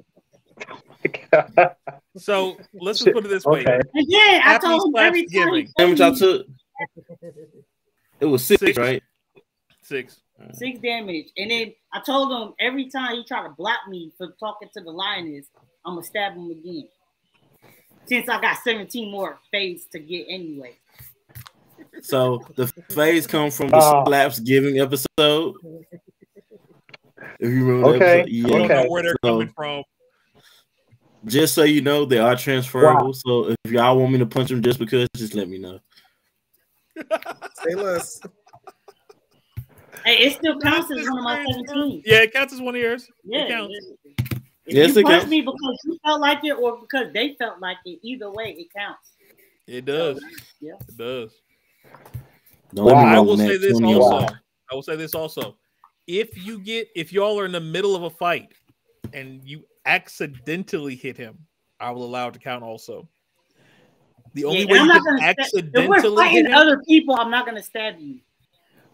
S5: [laughs]
S1: So let's just put it this way.
S3: Okay.
S5: And then I told him every time he
S1: Slapsgiving.
S2: How much y'all
S5: told me
S2: took? It was six,
S1: Six.
S2: right?
S1: Six.
S5: six damage. And then I told him every time he tried to block me for talking to the lioness, I'm gonna stab him again. Since I got 17 more fades to get anyway.
S2: So the phase come from the
S3: Oh.
S2: slaps giving episode. If you remember, the
S3: Okay,
S2: episode,
S1: I don't know where they're
S2: So-
S1: coming from.
S2: Just so you know, they are transferable. So if y'all want me to punch them just because, just let me know.
S4: Say less.
S5: Hey, it still counts as one of my 17.
S1: Yeah, it counts as one of yours.
S5: Yeah.
S1: It counts.
S5: If
S2: Yes,
S5: you
S2: it
S5: punch
S2: counts.
S5: me because you felt like it or because they felt like it, either way, it counts.
S1: It does.
S5: Yeah.
S1: It does.
S2: Don't let me
S1: I will say this also.
S2: over.
S1: I will say this also. If you get if y'all are in the middle of a fight and you accidentally hit him, I will allow it to count also. The only
S5: Yeah,
S1: way
S5: I'm
S1: you
S5: not
S1: can
S5: gonna stab- If we're
S1: accidentally hit
S5: fighting
S1: him,
S5: other people, I'm not gonna stab you.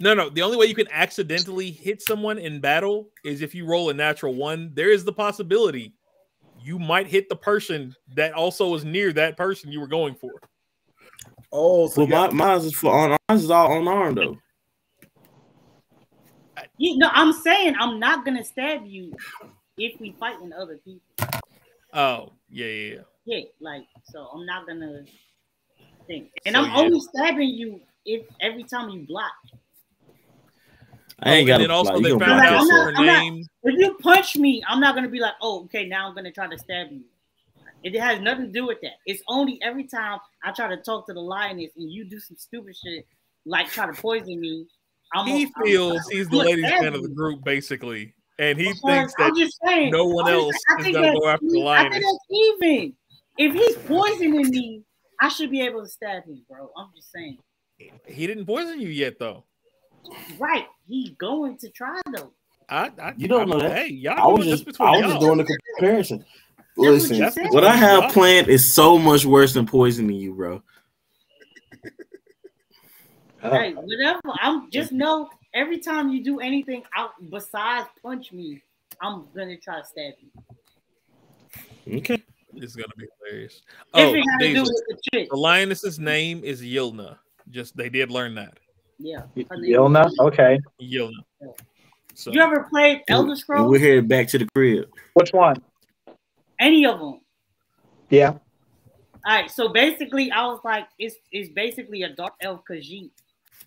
S1: No, no. The only way you can accidentally hit someone in battle is if you roll a natural one. There is the possibility you might hit the person that also is near that person you were going for.
S4: Oh, so
S2: Well,
S4: got-
S2: my, mine is for on. Mine is all unarmed though.
S5: You no, I'm saying I'm not gonna stab you if we fighting other people.
S1: Oh, yeah, yeah, yeah.
S5: Yeah, like so I'm not gonna think. And
S1: So,
S5: I'm
S1: yeah.
S5: only stabbing you if every time you block.
S2: I ain't
S1: Oh,
S2: got
S1: and then also they found out
S5: I'm not-
S1: her
S5: I'm not- If you punch me, I'm not gonna be like, oh, okay, now I'm gonna try to stab you. It has nothing to do with that. It's only every time I try to talk to the lioness and you do some stupid shit, like try to poison me. I'm
S1: He
S5: I'm-
S1: feels he's the
S5: I'm
S1: ladies' man of the group, basically, and he
S5: Because
S1: thinks that
S5: just saying,
S1: no one else
S5: I
S1: is gonna go after the
S5: even- I think
S1: lioness.
S5: that's even. If he's poisoning me, I should be able to stab him, bro. I'm just saying.
S1: he didn't poison you yet, though.
S5: Right, he's going to try though.
S1: I, I
S2: You don't
S1: I'm-
S2: know that.
S1: Hey, y'all
S2: I was just,
S1: between
S2: I was
S1: y'all.
S2: just doing the comparison.
S5: what
S2: Listen,
S5: you
S1: That's
S5: said.
S2: what I have
S1: y'all.
S2: planned is so much worse than poisoning you, bro.
S5: Hey, whatever. I'm just know every time you do anything out besides punch me, I'm gonna try to stab you.
S2: Okay.
S1: It's gonna be hilarious.
S5: If
S1: Oh,
S5: it had to do with the
S1: the lioness's name is Yilna. Just they did learn that
S5: Yeah.
S3: Y-
S5: her name-
S3: Yelna. Okay.
S1: Yilna. So
S5: You ever played Elder
S2: And
S5: Scrolls?
S2: we're headed back to the crib.
S3: Which one?
S5: Any of them?
S3: Yeah.
S5: All right, so basically, I was like, it's it's basically a dark elf Khajiit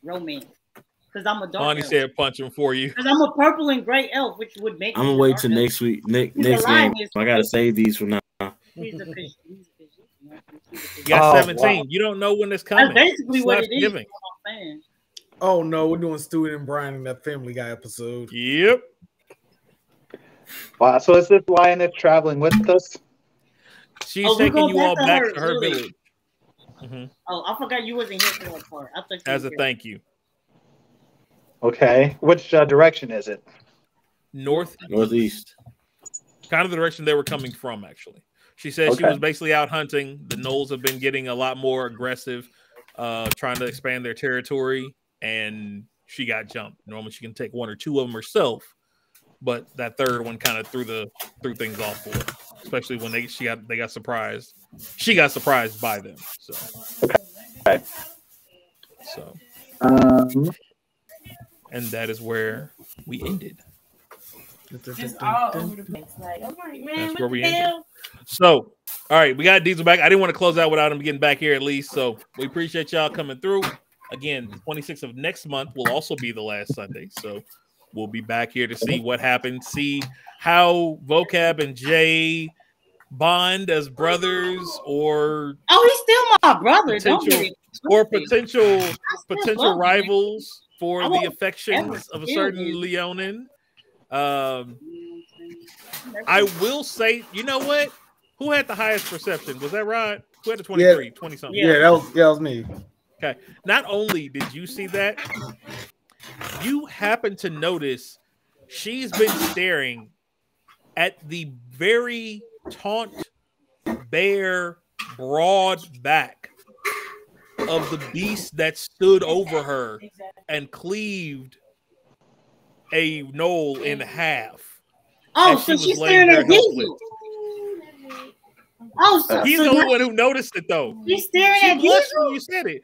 S5: romance because I'm a dark
S1: Bonnie
S5: elf.
S1: said punch him for you.
S5: Because I'm a purple and gray elf, which would make.
S2: I'm
S5: me
S2: gonna wait till
S5: elf.
S2: next week. Ne-
S5: He's
S2: next
S5: a
S2: game. I gotta save these for now.
S5: He's a [laughs] Khajiit. He's a Khajiit, man. He's a
S1: You got
S3: Oh,
S1: 17.
S3: wow.
S1: You don't know when it's coming.
S5: That's
S1: coming.
S5: basically what it is.
S1: Thanksgiving.
S5: What I'm saying.
S4: Oh no, we're doing Stuart and Brian in that Family Guy episode.
S1: Yep.
S3: Wow. So is this lioness traveling with us?
S1: She's
S5: Oh,
S1: taking you all back to her
S5: village.
S1: village Mhm.
S5: Oh, I forgot you wasn't here for that part. I thought
S1: as a
S5: here.
S1: thank you.
S3: Okay. Which uh, direction is it?
S1: North
S2: Northeast.
S1: kind of the direction they were coming from, actually. She said she was basically out hunting. The Gnolls have been getting a lot more aggressive, uh, trying to expand their territory, and she got jumped. Normally she can take one or two of them herself, but that third one kind of threw the threw things off for her, especially when they she got they got surprised. She got surprised by them. So
S3: Okay.
S1: so
S3: Um,
S1: and that is where we ended.
S6: Just all over the place. Like, I'm like, man,
S1: That's
S6: what
S1: where
S6: the
S1: we ended.
S6: hell?
S1: So, all right, we got Diesel back. I didn't want to close out without him getting back here at least. So, we appreciate y'all coming through. Again, 26th of next month will also be the last Sunday. So, we'll be back here to see what happened, see how Voqab and Jay bond as brothers or
S5: Oh, he's still my brother. Don't
S1: Potential- or potential potential
S5: love him.
S1: rivals for
S5: I
S1: the affections of a certain
S5: him.
S1: Leonin. Um,
S5: You know what I'm saying?
S1: I will say, you know what? Who had the highest perception? Was that Rod? Who had the 23, 20 something?
S4: Yeah, that was yeah, that was me.
S1: Not only did you see that, you happen to notice she's been staring at the very taunt, bare, broad back of the beast that stood over her and cleaved a gnoll in half.
S5: Oh, so
S1: she
S5: she's staring at Diesel. Oh, so,
S1: He's
S5: so
S1: the only
S5: now
S1: one who noticed it though.
S5: she's staring
S1: She
S5: at Diesel.
S1: you said it.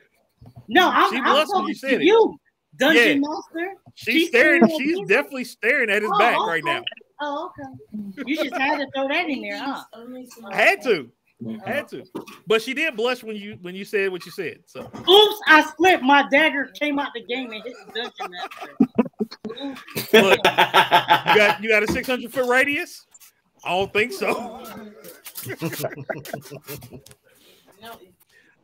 S5: No, I'm,
S1: she
S5: I'm
S1: blushed when
S5: talking
S1: you
S5: to
S1: said it.
S5: you, Dungeon
S1: Yeah.
S5: Master.
S1: She's,
S5: She's
S1: staring.
S5: staring
S1: She's
S5: Diesel?
S1: definitely staring at his
S5: Oh,
S1: back
S5: okay.
S1: right now.
S5: Oh, okay. You just had to throw that in there, huh?
S1: I Had to, mm-hmm. had to. But she did blush when you when you said what you said. So
S5: Oops, I slipped. My dagger came out the game and hit the Dungeon Master. Oops.
S1: look, you got you got a six hundred foot radius. I don't think so. [laughs] [laughs]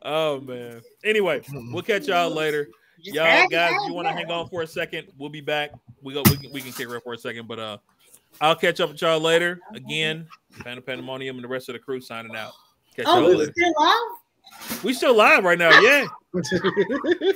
S1: Oh man. Anyway, we'll catch y'all later. Y'all guys,
S5: to
S1: you want to hang on for a second? We'll be back. We go. We can, we can kick her for a second, but uh, I'll catch up with y'all later. Again, Panda Pandemonium and the rest of the crew signing out. Catch
S5: Oh,
S1: y'all
S5: we
S1: later.
S5: still live?
S1: We still live right now. Yeah. [laughs]